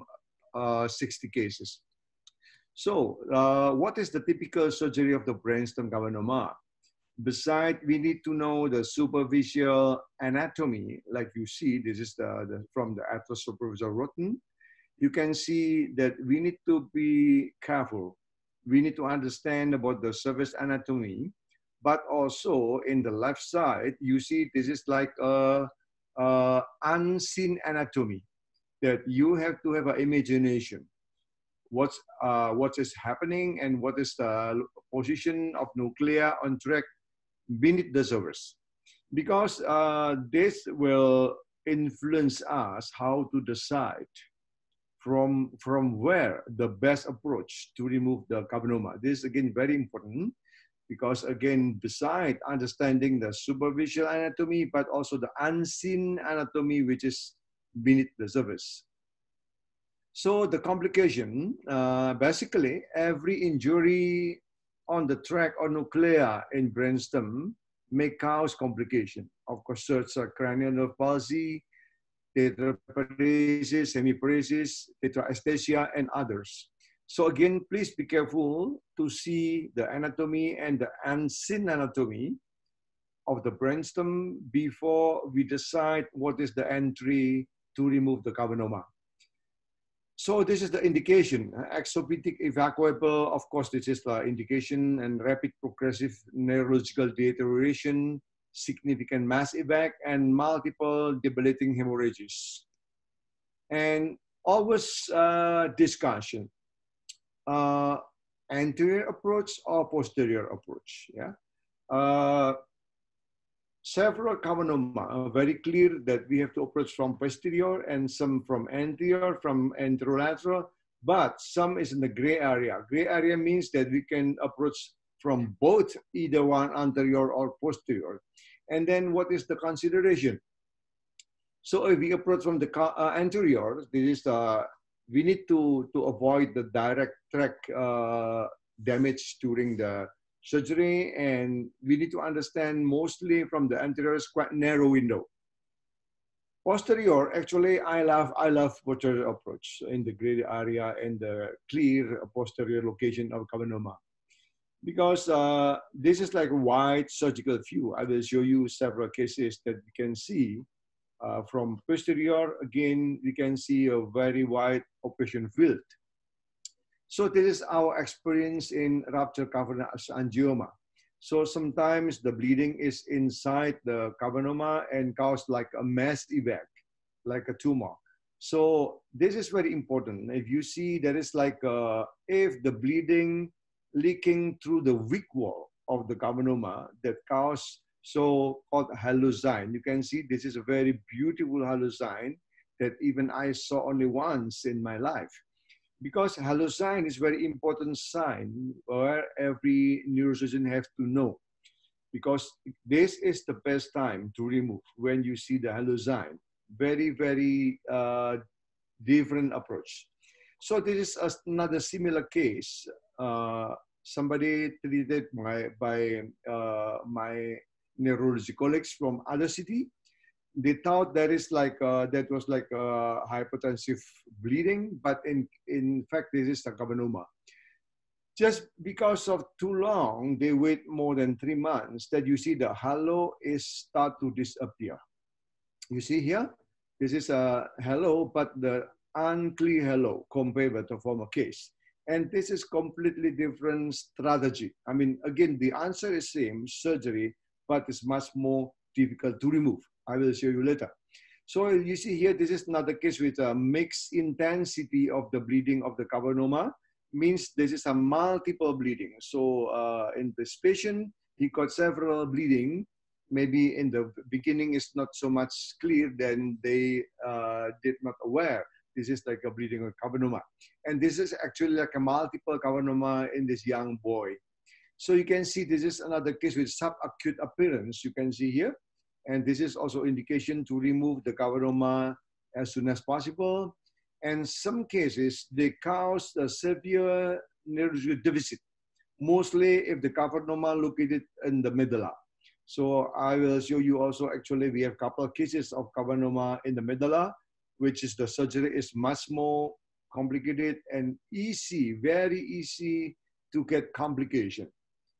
uh, 60 cases. So, uh, what is the typical surgery of the brainstem cavernoma? Besides, we need to know the superficial anatomy. Like you see, this is the, the from the Atlas Professor Rhoton. You can see that we need to be careful. We need to understand about the surface anatomy, but also in the left side, you see this is like a, a unseen anatomy that you have to have an imagination. What's uh, what is happening and what is the position of nuclear on track beneath the surface. Because uh, this will influence us how to decide from, from where the best approach to remove the cavernoma. This is again very important because again, beside understanding the superficial anatomy, but also the unseen anatomy, which is beneath the surface. So the complication, uh, basically every injury on the tract or nucleus in brainstem may cause complication. Of course, such as cranial nerve palsy, tetraparesis, hemiparesis, tetraesthesia, and others. So again, please be careful to see the anatomy and the unseen anatomy of the brainstem before we decide what is the entry to remove the cavernoma. So this is the indication. Exophytic evacuable, of course, this is the indication and rapid progressive neurological deterioration, significant mass effect, and multiple debilitating hemorrhages. And always uh, discussion, uh, anterior approach or posterior approach, yeah? Uh, several cavernoma are very clear that we have to approach from posterior and some from anterior, from anterolateral, but some is in the gray area. Gray area means that we can approach from both either one anterior or posterior. And then what is the consideration? So if we approach from the uh, anterior, this is the, we need to, to avoid the direct track uh, damage during the surgery and we need to understand mostly from the anterior is quite narrow window. Posterior, actually, I love I love posterior approach in the gray area and the clear posterior location of cavernoma. Because uh, this is like a wide surgical view. I will show you several cases that you can see. Uh, from posterior, again, we can see a very wide operation field. So this is our experience in rupture cavernous angioma. So sometimes the bleeding is inside the cavernoma and cause like a mass effect, like a tumor. So this is very important. If you see there is like if the bleeding leaking through the weak wall of the cavernoma that cause so called halo sign. You can see this is a very beautiful halo sign that even I saw only once in my life. Because halo sign is very important sign where every neurosurgeon have to know. Because this is the best time to remove when you see the halo sign very very uh, different approach. So this is another similar case uh, somebody treated my, by uh, my neurology colleagues from other city they thought that is like uh, that was like a hypertensive bleeding, but in in fact this is a cavernoma. Just because of too long, they wait more than three months. That you see the halo is start to disappear. You see here, this is a halo, but the unclear halo compared with the former case. And this is completely different strategy. I mean, again, the answer is same, surgery, but it's much more difficult to remove. I will show you later. So you see here, this is not the case with a mixed intensity of the bleeding of the cavernoma. means this is a multiple bleeding. So uh, in this patient, he got several bleeding. Maybe in the beginning it's not so much clear, then they uh, did not aware. This is like a bleeding of cavernoma. And this is actually like a multiple cavernoma in this young boy. So you can see this is another case with subacute appearance. You can see here. And this is also indication to remove the cavernoma as soon as possible. And some cases, they cause a severe neurological deficit, mostly if the cavernoma located in the medulla. So I will show you also, actually, we have a couple of cases of cavernoma in the medulla, which is the surgery is much more complicated and easy, very easy to get complication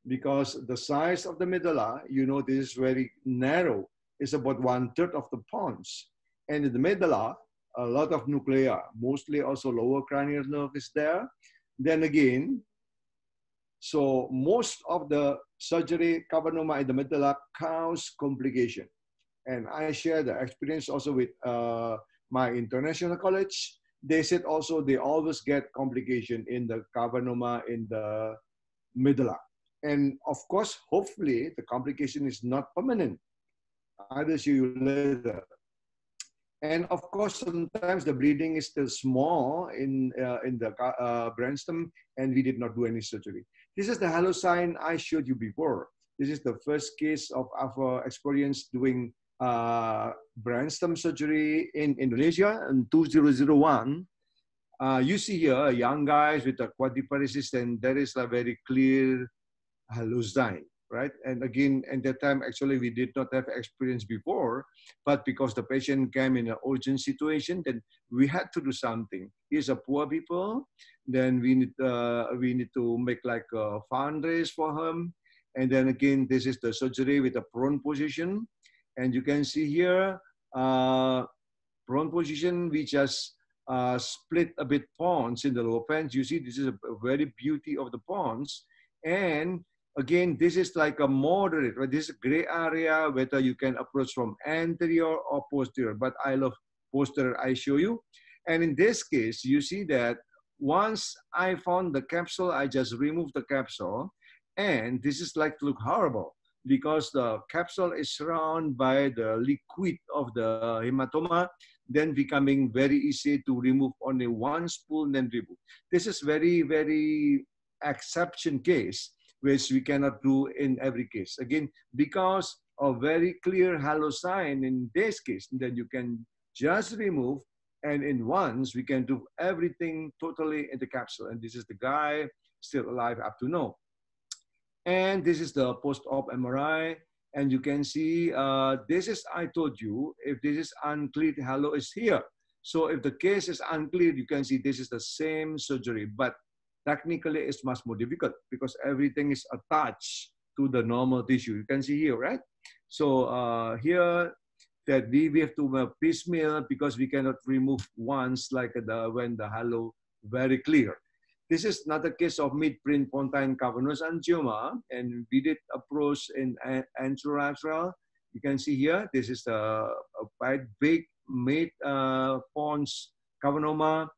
because the size of the medulla, you know, this is very narrow is about one third of the pons. And in the medulla, a lot of nuclei, mostly also lower cranial nerve is there. Then again, so most of the surgery cavernoma in the medulla cause complication. And I share the experience also with uh, my international college. They said also they always get complication in the cavernoma in the medulla. And of course, hopefully the complication is not permanent. Will show you later. And of course, sometimes the bleeding is still small in, uh, in the uh, brainstem, and we did not do any surgery. This is the halo sign I showed you before. This is the first case of our experience doing uh, brainstem surgery in Indonesia in 2001. Uh, you see here young guys with a quadriparesis, and there is a very clear sign right? And again, at that time, actually, we did not have experience before, but because the patient came in an urgent situation, then we had to do something. He's a poor people, then we need uh, we need to make like a fundraise for him, and then again, this is the surgery with a prone position, and you can see here, uh, prone position. We just uh, split a bit pons in the lower pons. You see, this is a, very beauty of the pons, and again, this is like a moderate, right? This is gray area, whether you can approach from anterior or posterior, but I love posterior, I show you. And in this case, you see that once I found the capsule, I just removed the capsule. And this is like look horrible because the capsule is surrounded by the liquid of the hematoma, then becoming very easy to remove only one spool, then remove. This is very, very exception case which we cannot do in every case. Again, because of very clear halo sign in this case, then you can just remove and in once we can do everything totally in the capsule. And this is the guy still alive up to now. And this is the post-op MRI. And you can see, uh, this is, I told you, if this is uncleared, halo is here. So if the case is unclear, you can see this is the same surgery. But technically it's much more difficult because everything is attached to the normal tissue. You can see here, right? So uh, here that we, we have to piecemeal because we cannot remove once like the, when the halo very clear. This is not a case of midbrain pontine cavernous angioma, and we did approach in anterolateral. You can see here, this is a, quite big mid uh, cavernoma.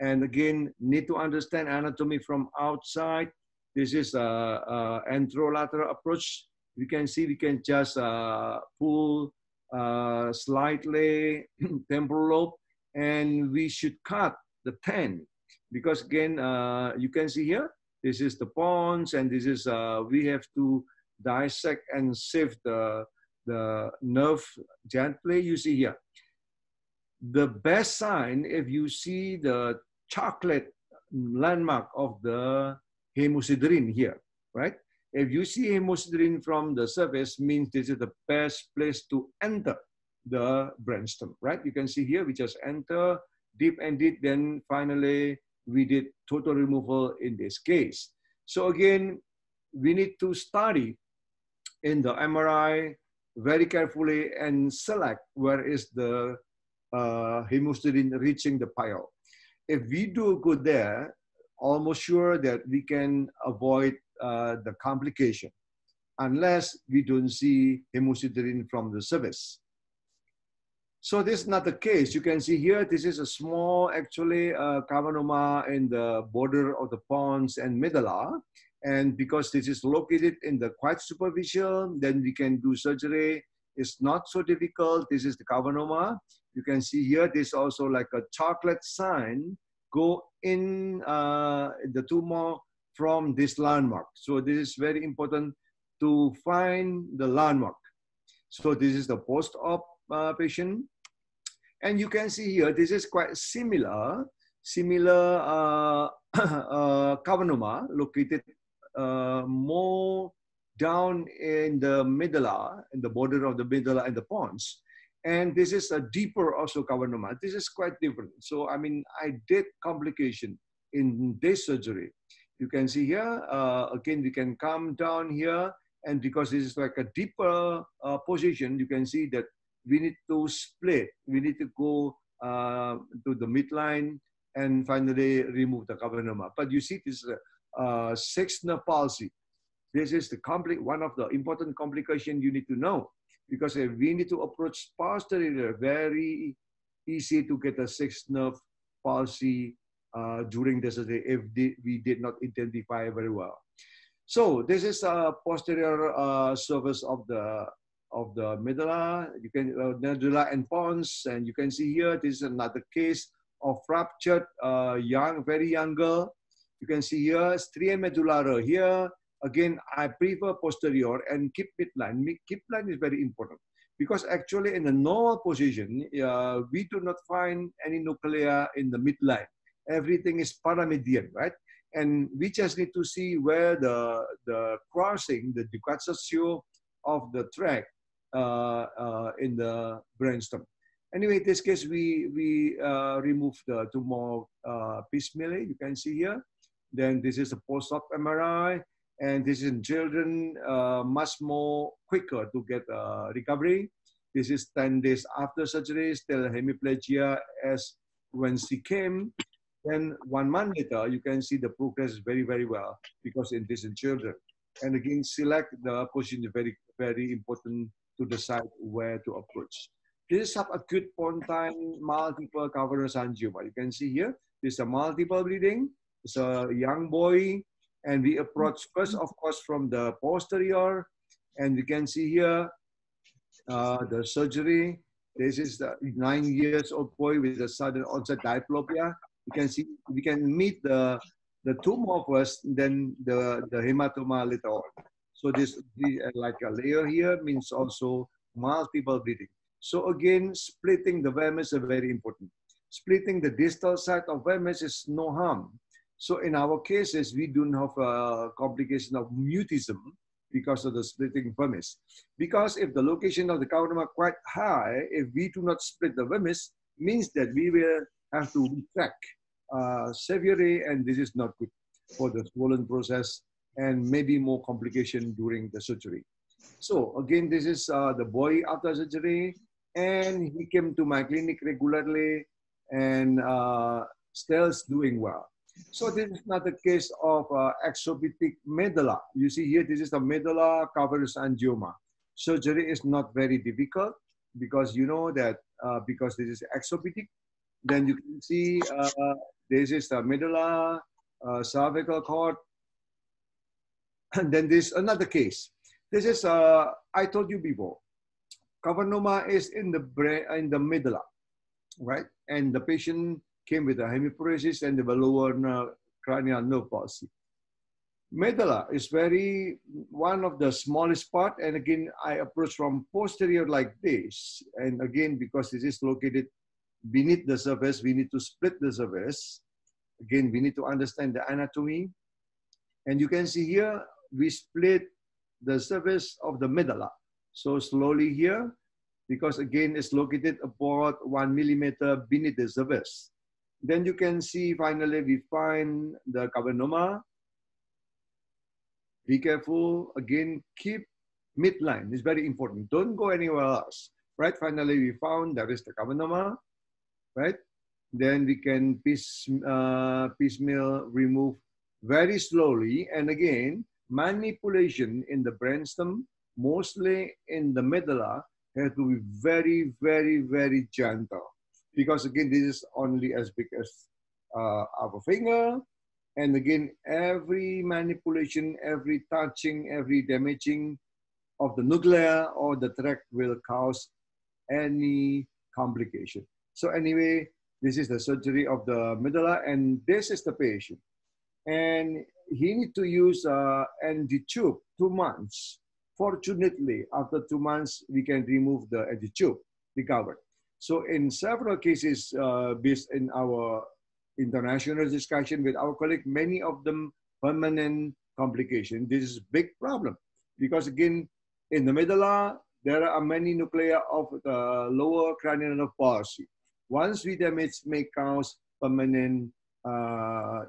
And again, need to understand anatomy from outside. This is a, a anterolateral approach. We can see we can just uh, pull uh, slightly temporal lobe and we should cut the 10 because again, uh, you can see here, this is the pons and this is, uh, we have to dissect and save the, the nerve gently. You see here, the best sign if you see the chocolate landmark of the hemosiderin here, right? If you see hemosiderin from the surface, means this is the best place to enter the brainstem, right? You can see here, we just enter deep and deep, then finally we did total removal in this case. So again, we need to study in the MRI very carefully and select where is the uh, reaching the pile if we do good there, almost sure that we can avoid uh, the complication unless we don't see hemosiderin from the surface. So this is not the case. You can see here, this is a small, actually, uh, cavernoma in the border of the pons and medulla. And because this is located in the quite superficial, then we can do surgery. It's not so difficult. This is the cavernoma. You can see here, there's also like a chocolate sign go in uh, the tumor from this landmark. So this is very important to find the landmark. So this is the post-op uh, patient. And you can see here, this is quite similar, similar uh, uh, cavernoma located uh, more down in the medulla, in the border of the medulla and the pons. And this is a deeper also cavernoma. This is quite different. So, I mean, I did complication in this surgery. You can see here, uh, again, we can come down here. And because this is like a deeper uh, position, you can see that we need to split. We need to go uh, to the midline and finally remove the cavernoma. But you see this uh, sixth nerve palsy. This is the complete, one of the important complications you need to know because we need to approach posterior, very easy to get a sixth nerve palsy uh, during this surgery if we did not identify very well. So this is a posterior uh, surface of the of the medulla. You can uh, medulla and pons, and you can see here this is another case of fractured uh, young, very young girl. You can see here stria medullare. Here again, I prefer posterior and keep midline. Keep line is very important because actually in the normal position, uh, we do not find any nuclei in the midline. Everything is paramedian, right? And we just need to see where the, the crossing, the decussatio of the track uh, in the brainstem. Anyway, in this case, we, we uh, remove the tumor uh, piecemeal, you can see here. Then this is a post-op MRI, and this is in children uh, much more quicker to get uh, recovery. This is 10 days after surgery, still hemiplegia as when she came. Then one month later, you can see the progress very, very well because in this in children. And again, select the position is very, very important to decide where to approach. This is subacute pontine multiple cavernous angioma. You can see here, this is a multiple bleeding. It's a young boy, and we approach first, of course, from the posterior, and we can see here uh, the surgery. This is the nine years old boy with a sudden onset diplopia. You can see we can meet the the tumor first, then the the hematoma later on. So this like a layer here means also multiple bleeding. So again, splitting the vermis is very important. Splitting the distal side of vermis is no harm. So in our cases, we do not have a complication of mutism because of the splitting vermis. Because if the location of the cavernoma quite high, if we do not split the vermis, means that we will have to retract uh, severely, and this is not good for the swollen process and maybe more complication during the surgery. So again, this is uh, the boy after surgery, and he came to my clinic regularly and uh, still doing well. So this is not the case of uh, medulla. You see here, this is the medulla cavernous angioma. Surgery is not very difficult because you know that uh, because this is exophytic, then you can see uh, this is the medulla, uh, cervical cord. And then this another case. This is, uh, I told you before, cavernoma is in the brain, in the medulla, right? And the patient came with a hemiparesis and the lower cranial nerve palsy. Medulla is very, one of the smallest part. And again, I approach from posterior like this. And again, because this is located beneath the surface, we need to split the surface. Again, we need to understand the anatomy. And you can see here, we split the surface of the medulla. So slowly here, because again, it's located about one millimeter beneath the surface. Then you can see finally we find the cavernoma. Be careful. Again, keep midline. It's very important. Don't go anywhere else. Right? Finally, we found there is the cavernoma. Right? Then we can piece, uh, piecemeal remove very slowly. And again, manipulation in the brainstem, mostly in the medulla, has to be very, very, very gentle because again, this is only as big as uh, our finger. And again, every manipulation, every touching, every damaging of the nuclear or the tract will cause any complication. So anyway, this is the surgery of the medulla and this is the patient. And he need to use uh, NG tube two months. Fortunately, after two months, we can remove the NG tube, recovered. So in several cases, uh, based in our international discussion with our colleague, many of them permanent complication. This is big problem because again, in the medulla, there are many nuclei of the lower cranial nerve palsy. Once we damage may cause permanent uh,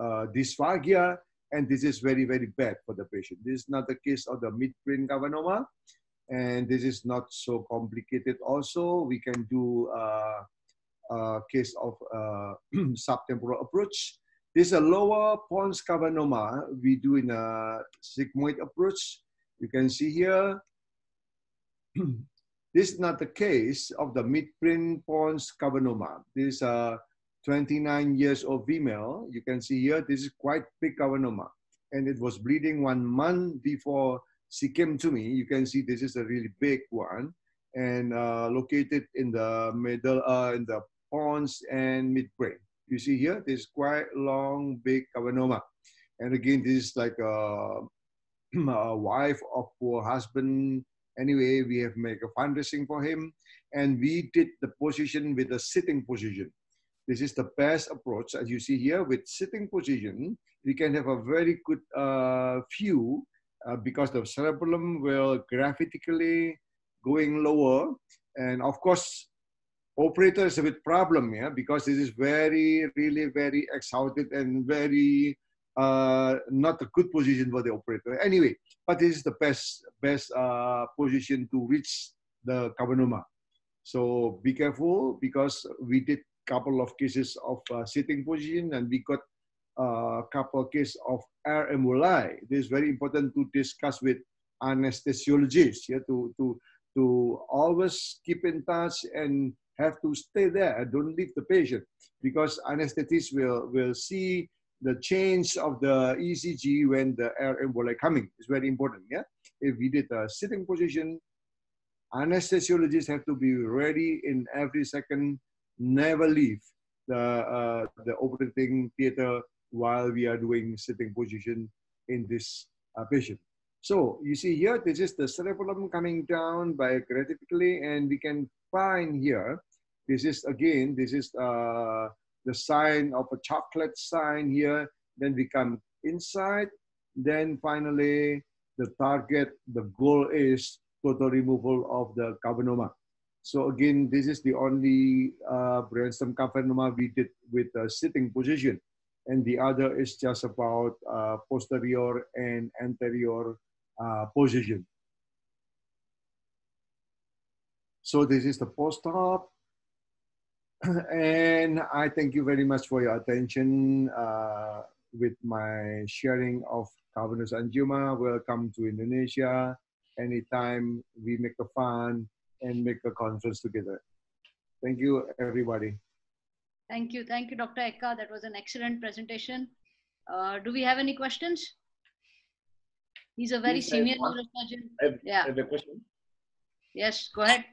uh, dysphagia, and this is very, very bad for the patient. This is not the case of the midbrain cavernoma, and this is not so complicated. Also we can do uh, a case of uh, subtemporal approach. This is a lower pons cavernoma we do in a sigmoid approach. You can see here. This is not the case of the midbrain pons cavernoma this is a 29 years old female you can see here this is quite big cavernoma and it was bleeding one month before she came to me. You can see this is a really big one and uh, located in the middle, uh, in the pons and midbrain. You see here, this is quite long, big cavernoma. And again, this is like a, a wife of poor husband. Anyway, we have made a fundraising for him and we did the position with a sitting position. This is the best approach. As you see here, with sitting position, we can have a very good uh, view uh, because the cerebellum will gravitatically going lower. And of course, operator is a bit problem here yeah, because this is very, really very exhausted and very uh, not a good position for the operator. Anyway, but this is the best best uh, position to reach the cavernoma. So be careful because we did couple of cases of uh, sitting position and we got a uh, couple of cases of air emboli. This is very important to discuss with anesthesiologists yeah, to, to, to always keep in touch and have to stay there. Don't leave the patient because anesthetists will, will see the change of the ECG when the air emboli coming. It's very important. Yeah. If we did a sitting position, anesthesiologists have to be ready in every second never leave the, uh, the operating theater while we are doing sitting position in this uh, patient. So you see here, this is the cerebellum coming down by gradually, and we can find here, this is again, this is uh, the sign of a chocolate sign here, then we come inside, then finally the target, the goal is total removal of the cavernoma. So again, this is the only uh, brainstem cavernoma we did with a sitting position. And the other is just about uh, posterior and anterior uh, position. So this is the post-op. and I thank you very much for your attention uh, with my sharing of cavernous angioma. Welcome to Indonesia. Anytime we make a fun, and make a conference together. Thank you, everybody. Thank you. Thank you, Dr. Eka. That was an excellent presentation. Uh, do we have any questions? He's a very yes, senior neurosurgeon. Have, yeah. have a question? Yes, go ahead.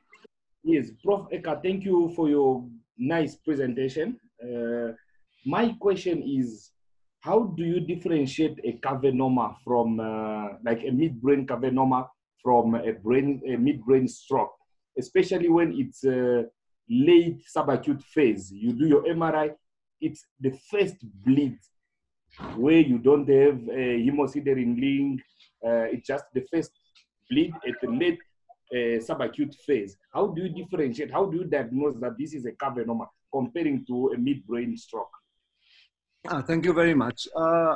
Yes, Prof. Eka, thank you for your nice presentation. Uh, my question is, how do you differentiate a cavernoma from uh, like a midbrain cavernoma from a brain a midbrain stroke? Especially when it's a late subacute phase. You do your MRI, it's the first bleed where you don't have a hemosiderin link. Uh, it's just the first bleed at the late uh, subacute phase. How do you differentiate? How do you diagnose that this is a cavernoma comparing to a midbrain stroke? Ah, thank you very much. Uh,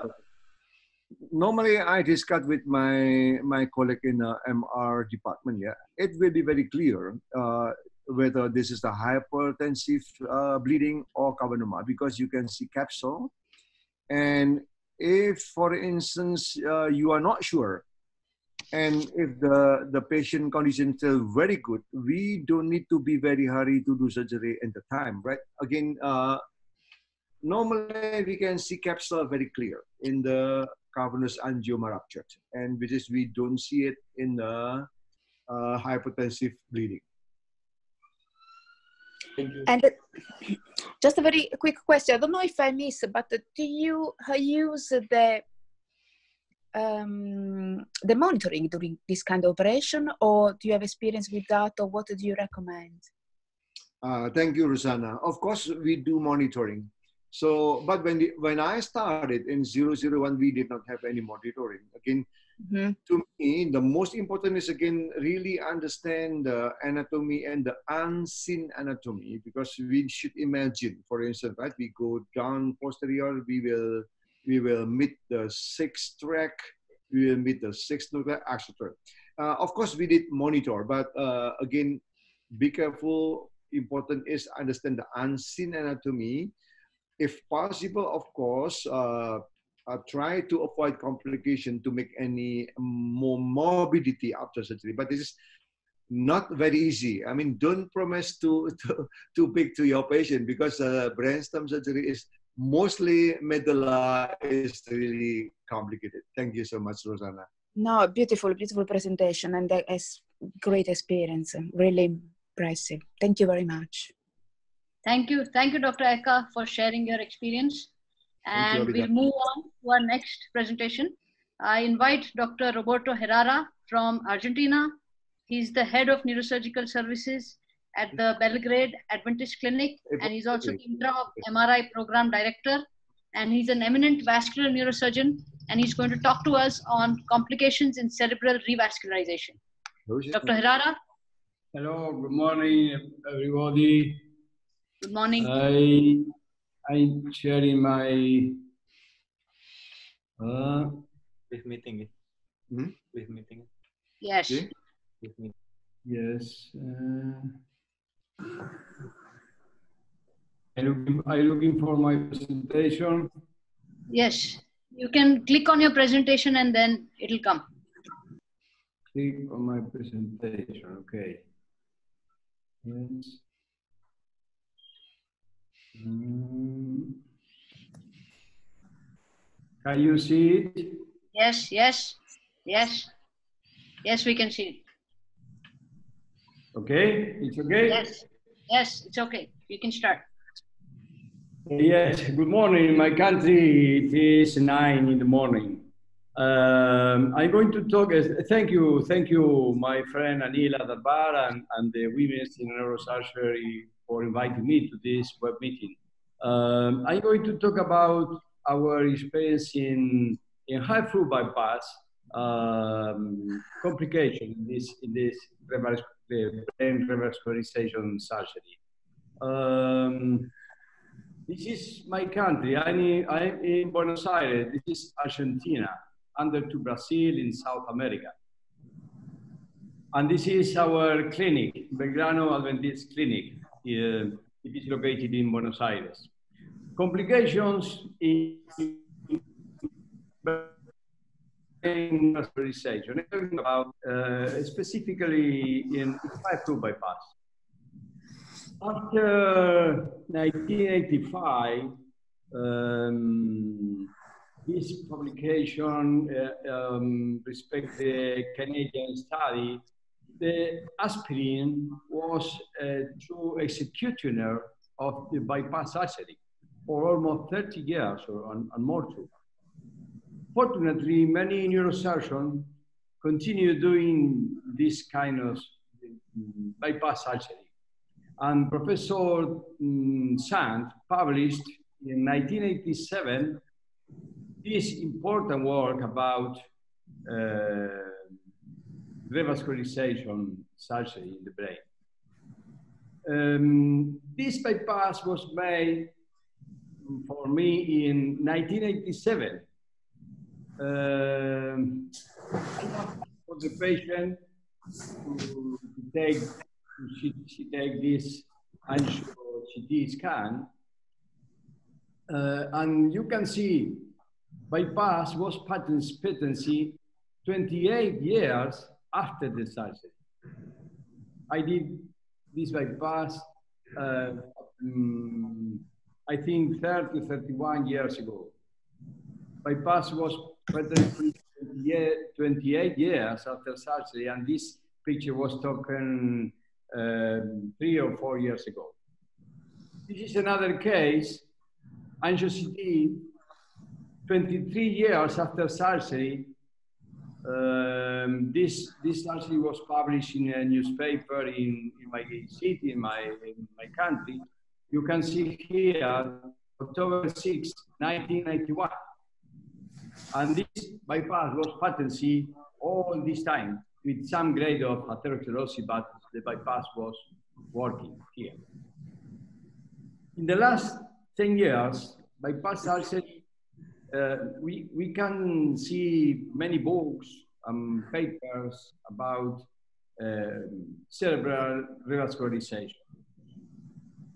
normally I discuss with my my colleague in the MR department. Yeah, it will be very clear uh, whether this is the hypertensive uh, bleeding or cavernoma because you can see capsule, and if, for instance, uh, you are not sure, and if the the patient condition is still very good, we don't need to be very hurry to do surgery at the time, right? Again. Uh, normally we can see capsule very clear in the cavernous angioma rupture, and which is we don't see it in the uh, hypertensive bleeding. And uh, just a very quick question. I don't know if I missed, but do you use the um, the monitoring during this kind of operation, or do you have experience with that, or what do you recommend? Uh, thank you, Rosanna. Of course, we do monitoring. So, but when the, when I started in 001, we did not have any monitoring. Again, mm-hmm. to me, the most important is again really understand the anatomy and the unseen anatomy because we should imagine, for instance, right? We go down posterior, we will we will meet the sixth track, we will meet the sixth track, etc. Uh, of course, we did monitor, but uh, again, be careful. Important is understand the unseen anatomy if possible, of course, uh, uh, try to avoid complication to make any more morbidity after surgery. But this is not very easy. I mean, don't promise to, to too big to your patient because uh, brainstem surgery is mostly medulla is really complicated. Thank you so much, Rosanna. No, beautiful, beautiful presentation and a great experience. Really impressive. Thank you very much. Thank you. Thank you, Dr. Eka, for sharing your experience. And we'll move on to our next presentation. I invite Dr. Roberto Herrera from Argentina. He's the head of neurosurgical services at the Belgrano Adventist Clinic, and he's also the Intra of MRI program director. And he's an eminent vascular neurosurgeon, and he's going to talk to us on complications in cerebral revascularization. Dr. Herrera. Hello, good morning, everybody. Good morning. I I'm sharing my uh, with meeting. Hmm? With meeting. Yes. Okay. With meeting. Yes. Uh, I looking, I looking for my presentation. Yes. You can click on your presentation and then it'll come. Click on my presentation. Okay. Yes. Mm. Can you see it? Yes, yes, yes. Yes, we can see it. Okay, it's okay? Yes, yes, it's okay. You can start. Yes, good morning. In my country, it is nine in the morning. Um, I'm going to talk. Uh, thank you, thank you, my friend Anila Darbar and, and the Women's in Neurosurgery for inviting me to this web meeting. Um, I'm going to talk about our experience in, in high flow bypass um, complication in this, in this reverse, brain revascularization surgery. Um, this is my country. I'm in, I'm in Buenos Aires. This is Argentina, under to Brazil in South America. And this is our clinic, Belgrano Adventist Clinic. It is located in Buenos Aires. Complications in vascularization, about uh, specifically in five two bypass. After 1985, um, this publication uh, um, respect the Canadian study, the aspirin was a true executioner of the bypass surgery for almost 30 years or and, and more too. Fortunately, many neurosurgeons continue doing this kind of bypass surgery. And Professor um, Sundt published in 1987 this important work about uh, revascularization surgery in the brain. Um, this bypass was made for me in 1987. Um, for the patient to, take she, she take this CT scan, uh, and you can see bypass was patent patency 28 years after the surgery. I did this bypass, uh, um, I think 30, 31 years ago. Bypass was patent 28 years after surgery, and this picture was taken um, three or four years ago. This is another case, angio CT, 23 years after surgery. Um, this, this surgery was published in a newspaper in, in my city, in my, in my country. You can see here, October 6, 1991. And this bypass was patency all this time with some grade of atherosclerosis, but the bypass was working here. In the last 10 years, bypass surgery, we, we can see many books and papers about uh, cerebral revascularization.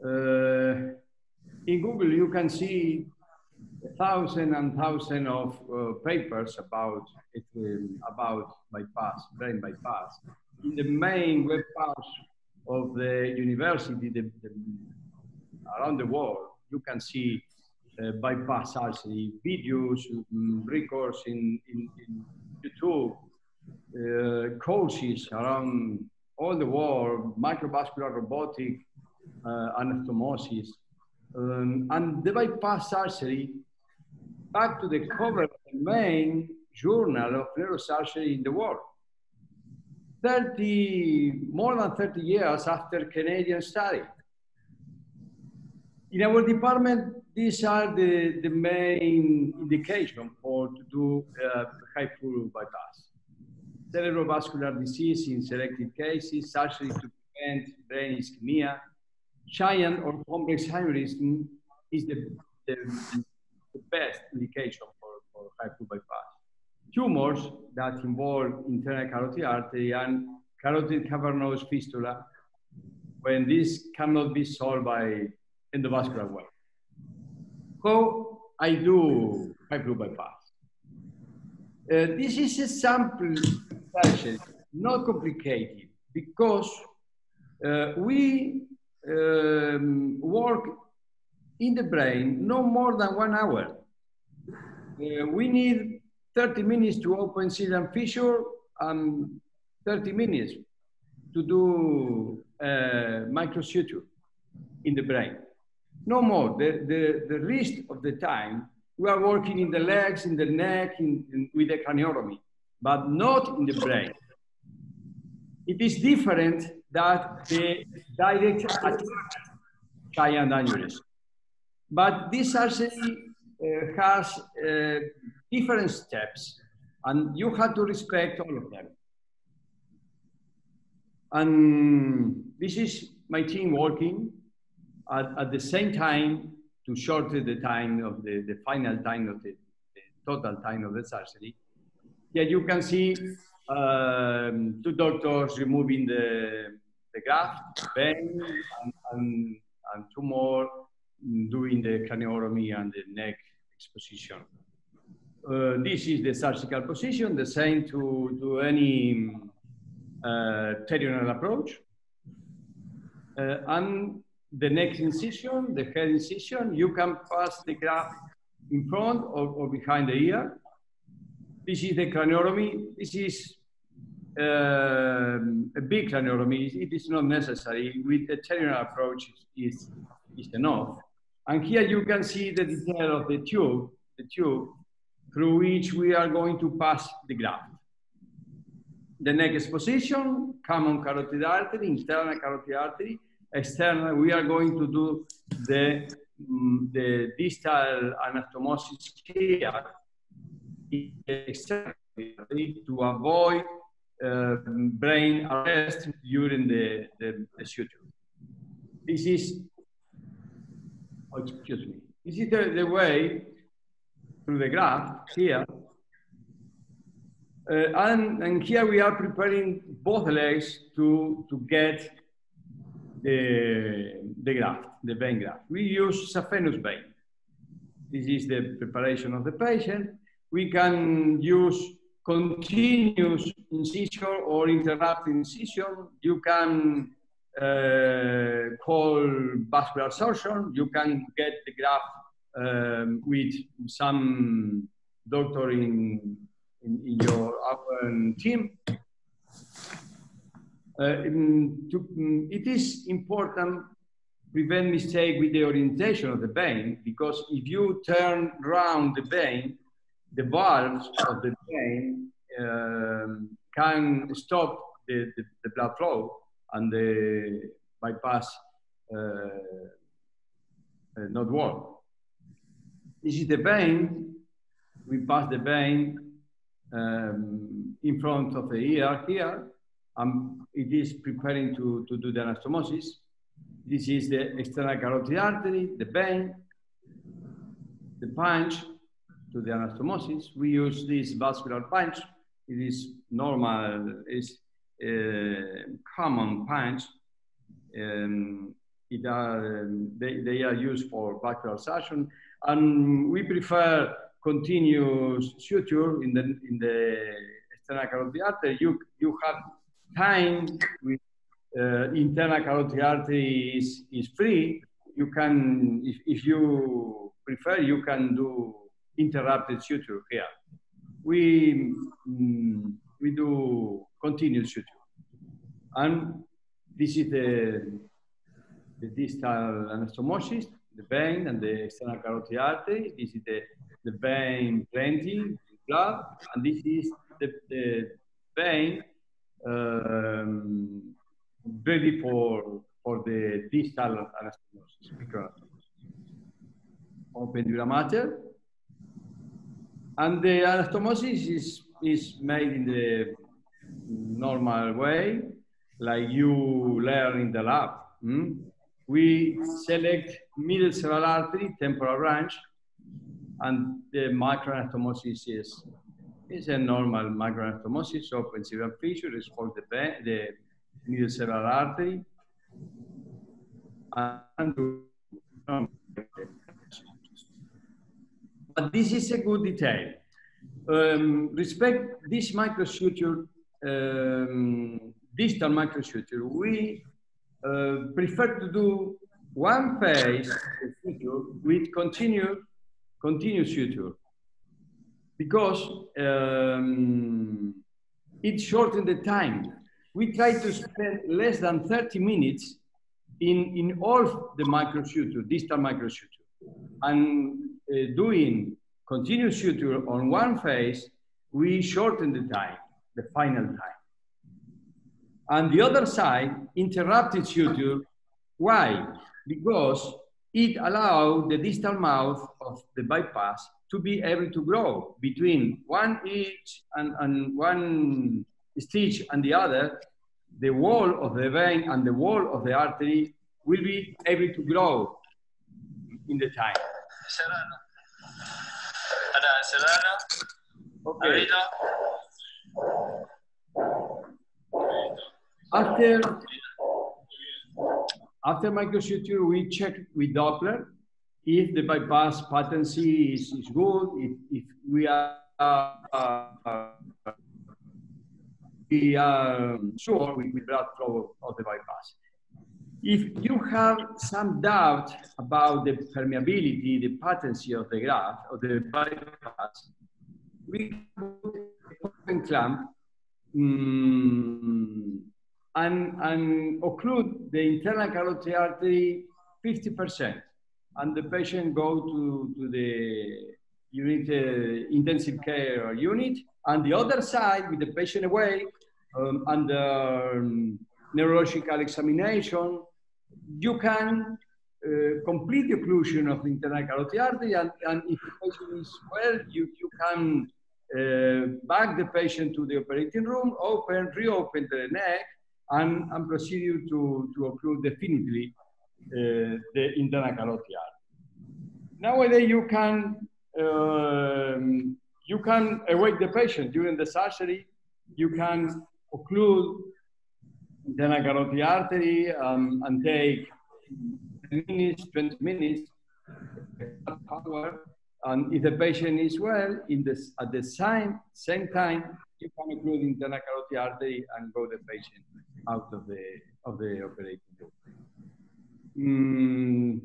Uh, in Google, you can see thousand and thousand of uh, papers about it, um, about bypass, brain bypass. In the main web page of the university the, the, around the world, you can see uh, bypass surgery videos, records in, in, in, YouTube, uh, courses around all the world, microvascular robotic, uh, anastomosis, um, and the bypass surgery back to the cover of the main journal of neurosurgery in the world. 30, more than 30 years after Canadian study. In our department, these are the, the main indication for to do uh, high flow bypass. Cerebrovascular disease in selected cases, surgery to prevent brain ischemia, giant or complex aneurysm is the, the, the best indication for, for high flow bypass. Tumors that involve internal carotid artery and carotid cavernous fistula, when this cannot be solved by endovascular way. How I do high flow bypass? Uh, this is a sample session, not complicated, because uh, we um, work in the brain no more than one hour. Uh, we need 30 minutes to open sylvian fissure and 30 minutes to do uh, microsuture in the brain. No more. The, the, the rest of the time, we are working in the legs, in the neck, in, in, with the craniotomy, but not in the brain. It is different that the direct giant aneurysm. But this surgery uh, has uh, different steps, and you have to respect all of them. And this is my team working at, at the same time to shorten the time of the, the final time of the, the total time of the surgery. Yeah, you can see um, two doctors removing the, the graft, vein, and, and, and two more doing the craniotomy and the neck exposition. Uh, this is the surgical position, the same to, to any uh, approach. Uh, and the next incision, the head incision, you can pass the graft in front or, or behind the ear. This is the craniotomy. This is uh, a big craniotomy. It is not necessary. With the pterional approach is, is enough. And here you can see the detail of the tube, the tube through which we are going to pass the graft. The next position, common carotid artery, internal carotid artery, external, we are going to do the, um, the distal anastomosis here to avoid uh, brain arrest during the, the, the suture. This is, oh, excuse me, this is the, the way through the graft here. Uh, and, and here we are preparing both legs to, to get the, the graft, the vein graft. We use saphenous vein. This is the preparation of the patient. We can use continuous incision or interrupted incision. You can uh, call vascular absorption. You can get the graft um, with some doctor in, in, in your team. Uh, to, um, it is important prevent mistake with the orientation of the vein because if you turn around the vein, the valves of the vein um, can stop the, the, the, blood flow and the bypass uh, uh, not work. This is the vein. We pass the vein um, in front of the ear here. Um, it is preparing to, to do the anastomosis. This is the external carotid artery, the vein, the punch to the anastomosis. We use this vascular punch. It is normal, is a common punch. Um, it are, they, they are used for vascular suction and we prefer continuous suture in the in the external carotid artery. You you have time with uh, internal carotid artery is, is free. You can, if, if you prefer, you can do interrupted suture here. We mm, we do continuous suture. And this is the, the distal anastomosis, the vein and the external carotid artery. This is the, the vein plenty, blood, and this is the, the vein um, ready for, for the distal anastomosis. Open dura mater. And the anastomosis is, is made in the normal way, like you learn in the lab. hmm? We select middle cerebral artery, temporal branch, and the microanastomosis is, is a normal microanastomosis, open cerebral fissure, is called the, the cerebral artery. And but this is a good detail. Um, respect this microsuture, um, distal microsuture, we uh, prefer to do one phase of with continue, continuous suture because um, it shortens the time. We try to spend less than 30 minutes in, in all the microsuture, distal microsuture. And uh, doing continuous suture on one phase, we shorten the time, the final time. And the other side, interrupted suture. Why? Because it allows the distal mouth of the bypass to be able to grow between one inch and, and one stitch and the other. The wall of the vein and the wall of the artery will be able to grow in the time. Serrano. Ada Serrano. Okay. After, after microsuture, we check with Doppler if the bypass patency is, is good, if, if we are, uh, we are sure with, with blood flow of the bypass. If you have some doubt about the permeability, the patency of the graft, of the bypass, we open clamp mm, and, and occlude the internal carotid artery 50%. And the patient go to, to the unit, uh, intensive care unit. And the other side, with the patient away, um, under um, neurological examination, you can uh, complete the occlusion of the internal carotid artery. And, and if the patient is well, you, you can uh, back the patient to the operating room, open, reopen the neck, and, and proceed to, to occlude definitely uh, the internal carotid artery. Nowadays, you can um, you can awake the patient during the surgery. You can occlude internal carotid artery um, and take 10 minutes, 20 minutes, hour. And if the patient is well, in this, at the same, same time, you can occlude internal carotid artery and go the patient out of the, of the operating room. Mm,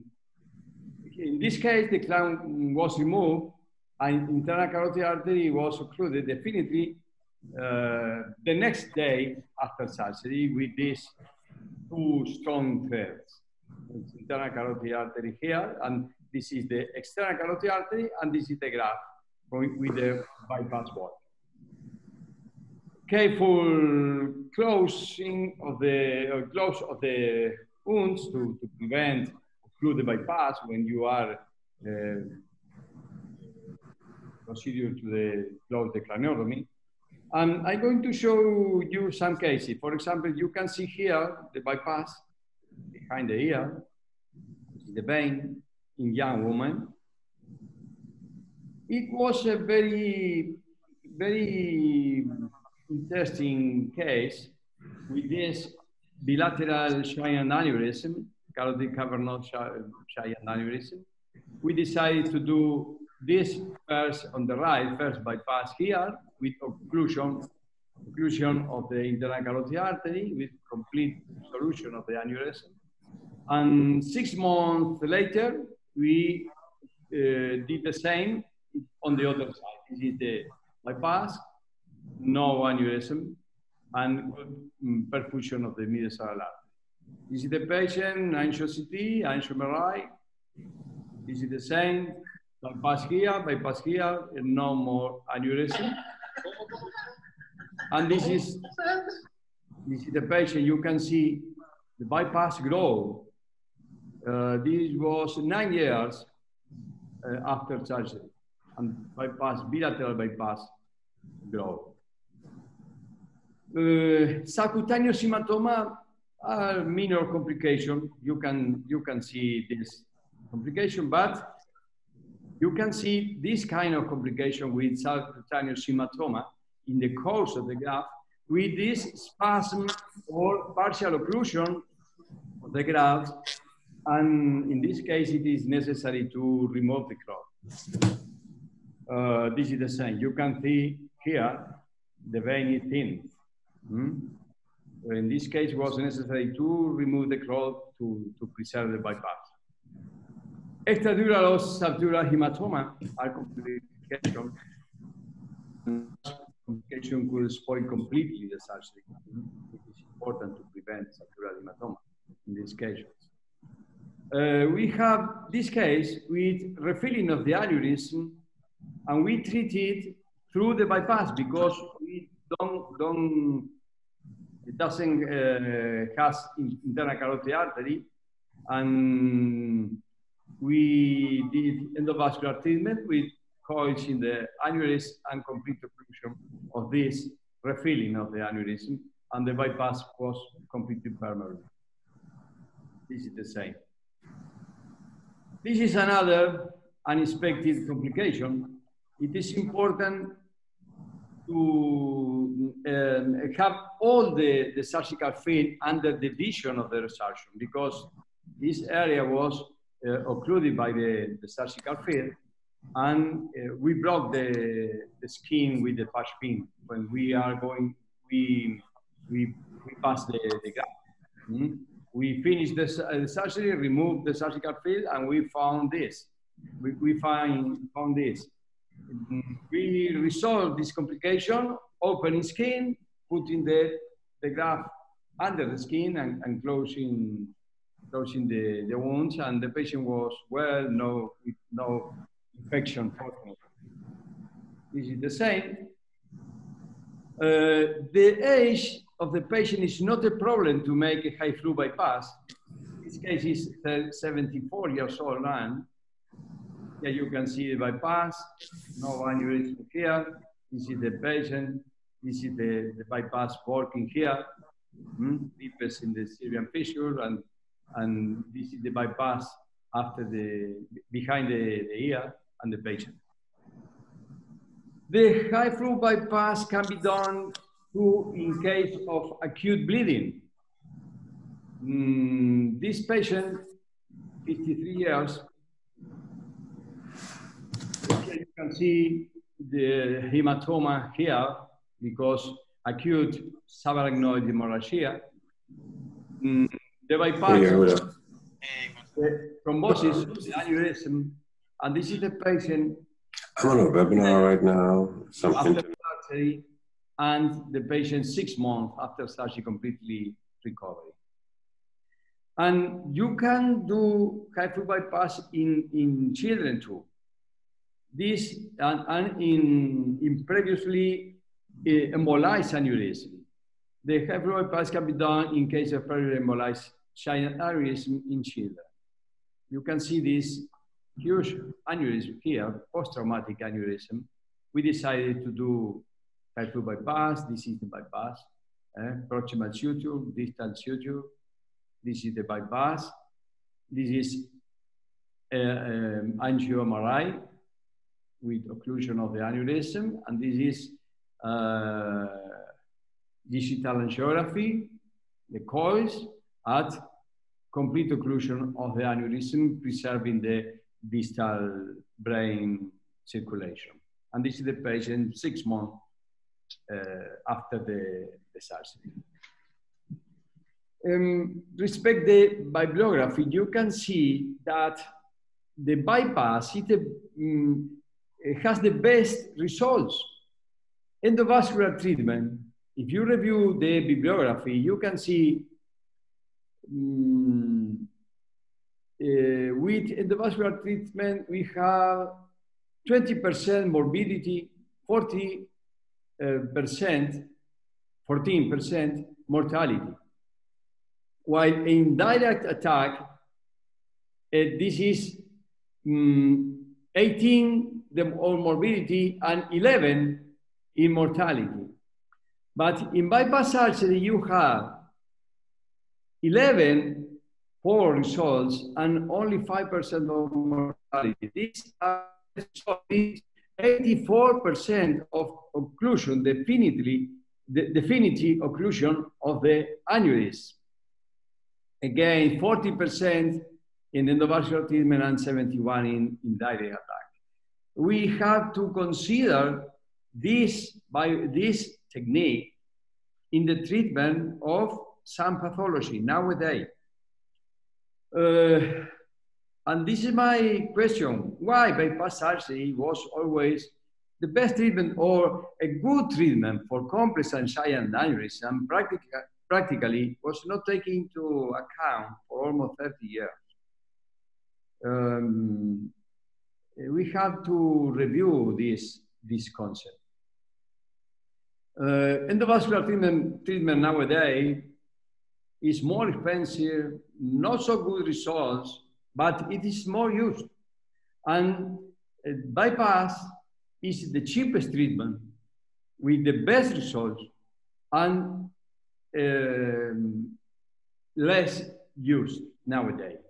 in this case, the clamp was removed and internal carotid artery was occluded definitely uh, the next day after surgery with these two strong threads. It's internal carotid artery here, and this is the external carotid artery, and this is the graft with the bypass wall. Careful closing of the uh, close of the wounds to, to prevent the bypass when you are uh, procedure to the close the craniotomy. And I'm going to show you some cases. For example, you can see here the bypass behind the ear, the vein in young woman. It was a very, very interesting case with this bilateral giant aneurysm, carotid cavernous giant aneurysm. We decided to do this first on the right, first bypass here with occlusion, occlusion of the internal carotid artery with complete solution of the aneurysm. And six months later, we uh, did the same on the other side. This is the bypass no aneurysm, and mm, perfusion of the cerebral artery. Is the patient, angio CT, angio MRI. Is the same, bypass here, bypass here, and no more aneurysm. And this is, this is the patient, you can see the bypass grow. Uh, this was nine years uh, after surgery, and bypass, bilateral bypass grow. Uh, subcutaneous hematoma are minor complication. You can, you can see this complication, but you can see this kind of complication with subcutaneous hematoma in the course of the graft with this spasm or partial occlusion of the graft. And in this case, it is necessary to remove the clot. Uh, this is the same. You can see here the vein is thin. Hmm? In this case, it was necessary to remove the clot to, to preserve the bypass. Extradural or subdural hematoma are complications. Complication could spoil completely the surgery. It is important to prevent subdural hematoma in these cases. Uh, we have this case with refilling of the aneurysm, and we treat it through the bypass because we don't, don't it doesn't uh, has internal carotid artery, and we did endovascular treatment with coils in the aneurysm and complete occlusion of this refilling of the aneurysm, and the bypass was completely permanent. This is the same. This is another unexpected complication. It is important to um, have all the, the surgical field under the vision of the researcher because this area was uh, occluded by the, the surgical field and uh, we broke the, the skin with the patch pin when we are going, we, we, we pass the, the gap. Mm -hmm. We finished the, uh, the, surgery, removed the surgical field, and we found this. We, we find, found this. We resolved this complication, opening skin, putting the, the graft under the skin and, and closing, closing the, the wounds, and the patient was well, no, no infection. This is the same. Uh, the age of the patient is not a problem to make a high flow bypass. This case is 74 years old man. Here you can see the bypass, no aneurysm here. This is the patient. This is the, the bypass working here. Hmm? Deepest in the Sylvian fissure, and, and this is the bypass after the, behind the, the ear and the patient. The high flow bypass can be done in case of acute bleeding. Mm, this patient, 53 years, here you can see the hematoma here because acute subarachnoid hemorrhagia. Mm, the bypass, the thrombosis, the aneurysm, and this is the patient I'm on a webinar right now. Something. after surgery and the patient six months after surgery completely recovery. And you can do high flow bypass in, in children too. This and, and in, in previously uh, embolized aneurysm. The high pass can be done in case of previously embolized aneurysm in children. You can see this huge aneurysm here, post-traumatic aneurysm. We decided to do high flow bypass. This is the bypass. Eh? Proximal suture, distal suture. This is the bypass. This is uh, um, angio MRI with occlusion of the aneurysm. And this is uh, digital angiography, the coils at complete occlusion of the aneurysm, preserving the distal brain circulation. And this is the patient six months uh, after the, the surgery. Um, respect the bibliography, you can see that the bypass it, um, it has the best results endovascular treatment, if you review the bibliography, you can see mm, uh, with endovascular treatment, we have 20% morbidity, 40 uh, percent, 14% mortality. While in direct attack, uh, this is mm, 18 the all morbidity and 11 in mortality. But in bypass surgery, you have 11 poor results and only 5% of mortality. This is 84% of occlusion, definitely, the definitive occlusion of the aneurysm. Again, 40% in endovascular treatment and 71 in, in direct attack. We have to consider this, by this technique in the treatment of some pathology nowadays. Uh, and this is my question. Why bypass surgery was always the best treatment or a good treatment for complex and giant aneurysm and practically, practically was not taken into account for almost 30 years. Um, we have to review this, this concept. Uh, endovascular treatment, treatment nowadays is more expensive, not so good results, but it is more used. And uh, bypass is the cheapest treatment with the best results and um, less used nowadays.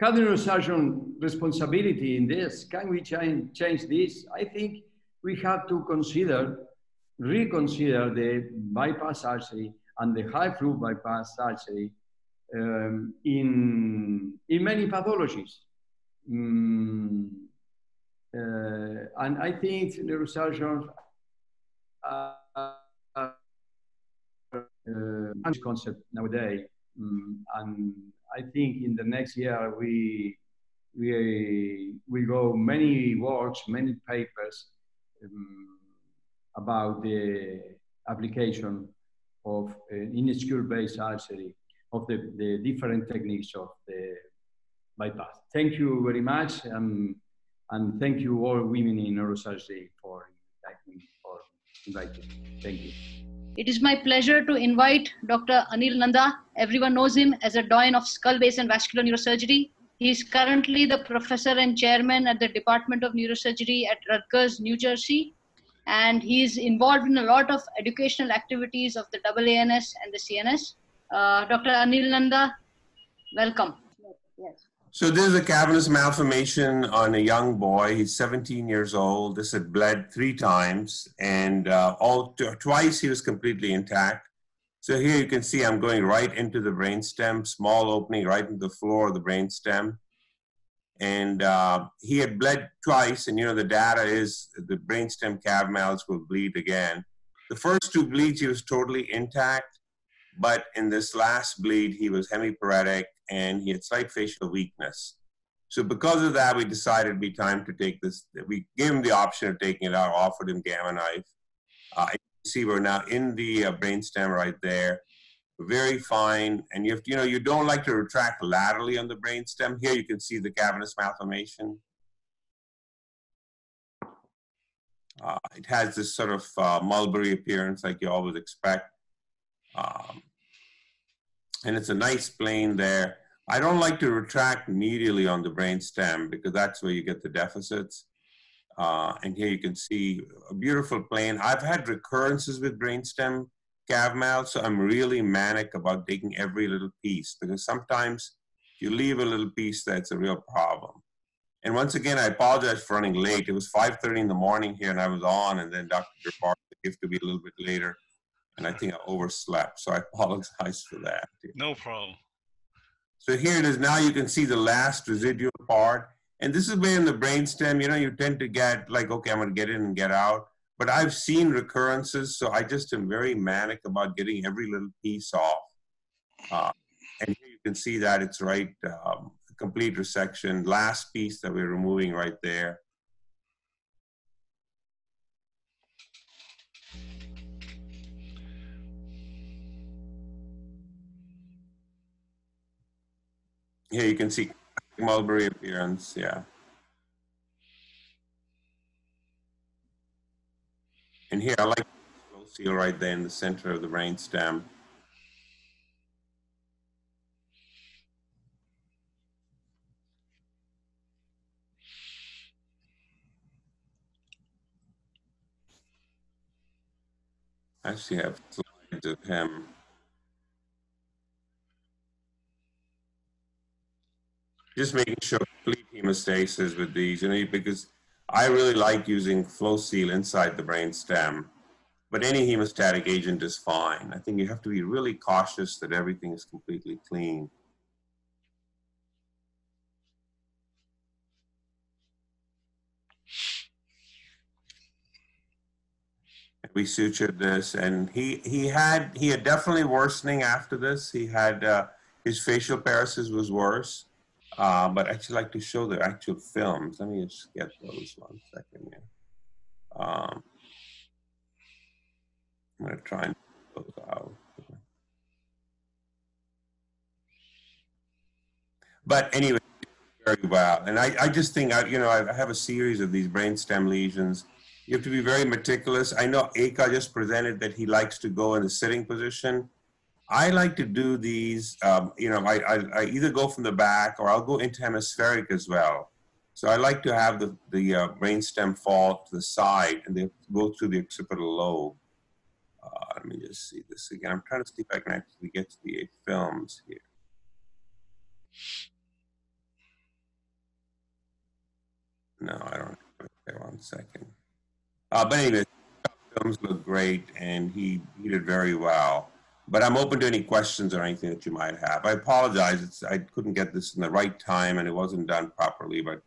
Cardiosurgeon responsibility in this, can we change, change this? I think we have to consider, reconsider the bypass surgery and the high flow bypass surgery um, in, in many pathologies. Mm, uh, and I think neurosurgeons uh, uh, this concept nowadays. Um, and I think in the next year we we will go many works, many papers um, about the application of uh, in skill-based surgery of the, the different techniques of the bypass. Thank you very much, um, and thank you all women in neurosurgery for inviting for inviting. Thank you. It is my pleasure to invite Dr. Anil Nanda. Everyone knows him as a doyen of skull base and vascular neurosurgery. He is currently the professor and chairman at the Department of Neurosurgery at Rutgers, New Jersey. And he is involved in a lot of educational activities of the AANS and the CNS. Uh, Dr. Anil Nanda, welcome. Yes. So this is a cavernous malformation on a young boy. He's 17 years old. This had bled three times, and uh, all twice he was completely intact. So here you can see I'm going right into the brainstem, small opening right into the floor of the brainstem. And uh, he had bled twice, and you know the data is the brainstem cav will bleed again. The first two bleeds he was totally intact. But in this last bleed, he was hemiparetic and he had slight facial weakness. So because of that, we decided it'd be time to take this. We gave him the option of taking it out, offered him gamma knife. Uh, you see, we're now in the uh, brainstem right there. Very fine, and you have to, you know you don't like to retract laterally on the brainstem. Here you can see the cavernous malformation. Uh, it has this sort of uh, mulberry appearance like you always expect. Um, and it's a nice plane there. I don't like to retract medially on the brain stem because that's where you get the deficits. Uh, and here you can see a beautiful plane. I've had recurrences with brainstem cav mal, so I'm really manic about taking every little piece because sometimes you leave a little piece that's a real problem. And once again, I apologize for running late. It was 5.30 in the morning here and I was on and then Dr. Darbar gave to be a little bit later and I think I overslept. So I apologize for that. No problem. So here it is. Now you can see the last residual part. And this is where in the brainstem, you know, you tend to get like, okay, I'm going to get in and get out. But I've seen recurrences, so I just am very manic about getting every little piece off. Uh, and here you can see that it's right, um, complete resection. Last piece that we're removing right there. Here you can see mulberry appearance, yeah. And here I like FloSeal right there in the center of the brain stem. I actually have slides of him. Just making sure complete hemostasis with these, you know, because I really like using FloSeal inside the brain stem, but any hemostatic agent is fine. I think you have to be really cautious that everything is completely clean. we sutured this and he he had he had definitely worsening after this he had uh, his facial paresis was worse uh, but I'd actually like to show the actual films. Let me just get those one second here. Um, I'm going to try and those out. But anyway very well and I, I just think I, you know I have a series of these brainstem lesions. You have to be very meticulous. I know Eka just presented that he likes to go in the sitting position. I like to do these, um, you know, I, I, I, either go from the back or I'll go interhemispheric as well. So I like to have the, the uh, brainstem fall to the side and then go through the occipital lobe. Uh, let me just see this again. I'm trying to see if I can actually get to the eight films here. No, I don't. Okay, one second. Uh, but anyway, films look great, and he, he did very well. But I'm open to any questions or anything that you might have. I apologize. It's, I couldn't get this in the right time, and it wasn't done properly. But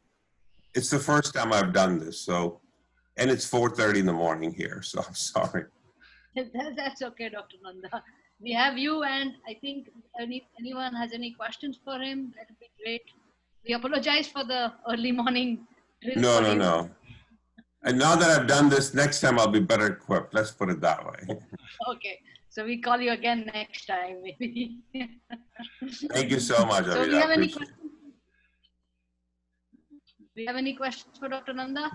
it's the first time I've done this, so and it's 4:30 in the morning here, so I'm sorry. That's okay, Dr. Nanda. We have you, and I think any, anyone has any questions for him, that would be great. We apologize for the early morning. No, no, no. And now that I've done this, next time I'll be better equipped. Let's put it that way. okay. So we call you again next time, maybe. Thank you so much. So do you have any questions? Do you have any questions for Dr. Nanda?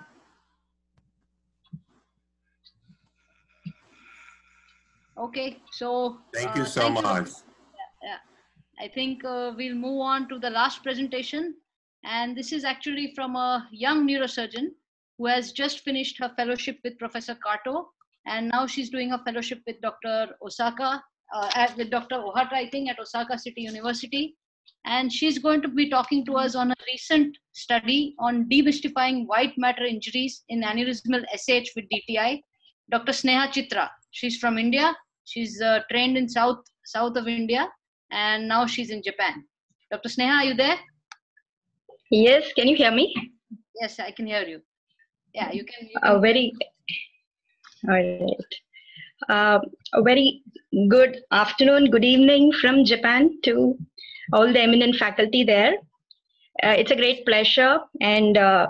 Okay, so thank you uh, so thank much. You. Yeah, yeah, I think uh, we'll move on to the last presentation, and this is actually from a young neurosurgeon who has just finished her fellowship with Professor Kato, and now she's doing a fellowship with Dr. Osaka, uh, at, with Dr. Ohata, I think, at Osaka City University. And she's going to be talking to us on a recent study on demystifying white matter injuries in aneurysmal SH with DTI. Dr. Sneha Chitra, she's from India. She's uh, trained in South South of India, and now she's in Japan. Dr. Sneha, are you there? Yes, can you hear me? Yes, I can hear you yeah you can, you can a very all right uh, a very good afternoon good evening from japan to all the eminent faculty there uh, it's a great pleasure and uh,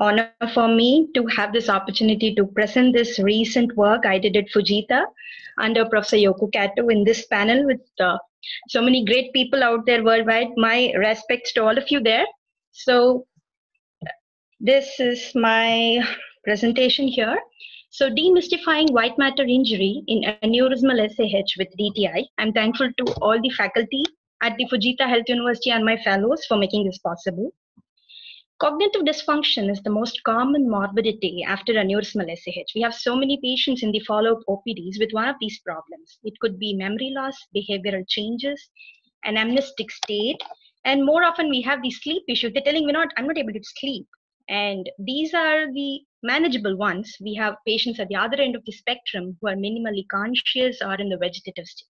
honor for me to have this opportunity to present this recent work I did at Fujita under Professor Yoko Kato in this panel with uh, so many great people out there worldwide. My respects to all of you there. So this is my presentation here. So demystifying white matter injury in aneurysmal SAH with DTI. I'm thankful to all the faculty at the Fujita Health University and my fellows for making this possible. Cognitive dysfunction is the most common morbidity after aneurysmal SAH. We have so many patients in the follow-up OPDs with one of these problems. It could be memory loss, behavioral changes, an amnestic state, and more often we have these sleep issues. They're telling me not, I'm not able to sleep. And these are the manageable ones. We have patients at the other end of the spectrum who are minimally conscious or in the vegetative state.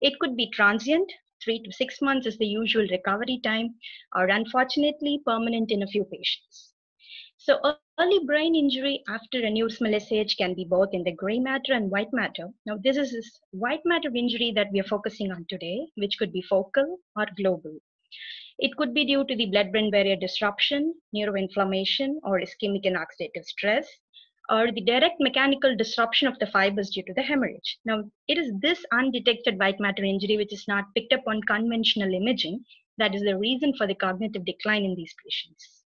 It could be transient, three to six months is the usual recovery time, or unfortunately permanent in a few patients. So early brain injury after aneurysmal SAH can be both in the gray matter and white matter. Now this is this white matter injury that we are focusing on today, which could be focal or global. It could be due to the blood-brain barrier disruption, neuroinflammation, or ischemic and oxidative stress, or the direct mechanical disruption of the fibers due to the hemorrhage. Now, it is this undetected white matter injury which is not picked up on conventional imaging That is the reason for the cognitive decline in these patients.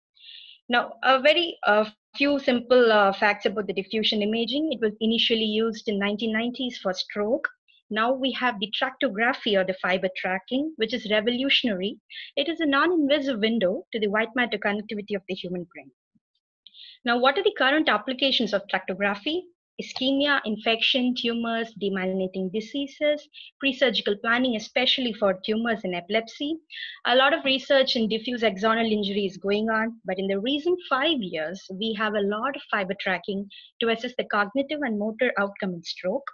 Now, a very uh, few simple uh, facts about the diffusion imaging. It was initially used in 1990s for stroke. Now we have the tractography or the fiber tracking, which is revolutionary. It is a non-invasive window to the white matter connectivity of the human brain. Now, what are the current applications of tractography? ischemia, infection, tumors, demyelinating diseases, pre-surgical planning, especially for tumors and epilepsy. A lot of research in diffuse axonal injury is going on, but in the recent five years, we have a lot of fiber tracking to assess the cognitive and motor outcome in stroke.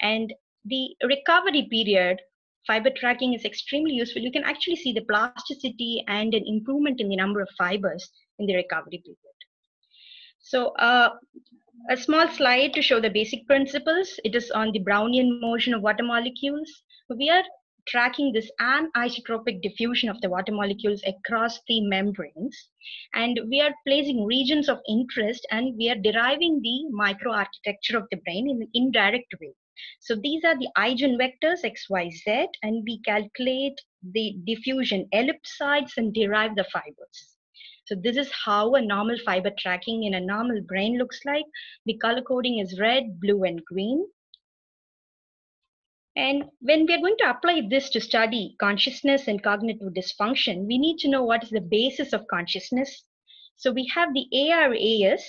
And the recovery period fiber tracking is extremely useful. You can actually see the plasticity and an improvement in the number of fibers in the recovery period. So uh, a small slide to show the basic principles. It is on the Brownian motion of water molecules. We are tracking this anisotropic diffusion of the water molecules across the membranes. And we are placing regions of interest and we are deriving the microarchitecture of the brain in an indirect way. So these are the eigenvectors x, y, z, and we calculate the diffusion ellipsoids and derive the fibers. So this is how a normal fiber tracking in a normal brain looks like. The color coding is red, blue, and green. And when we are going to apply this to study consciousness and cognitive dysfunction, we need to know what is the basis of consciousness. So we have the ARAS,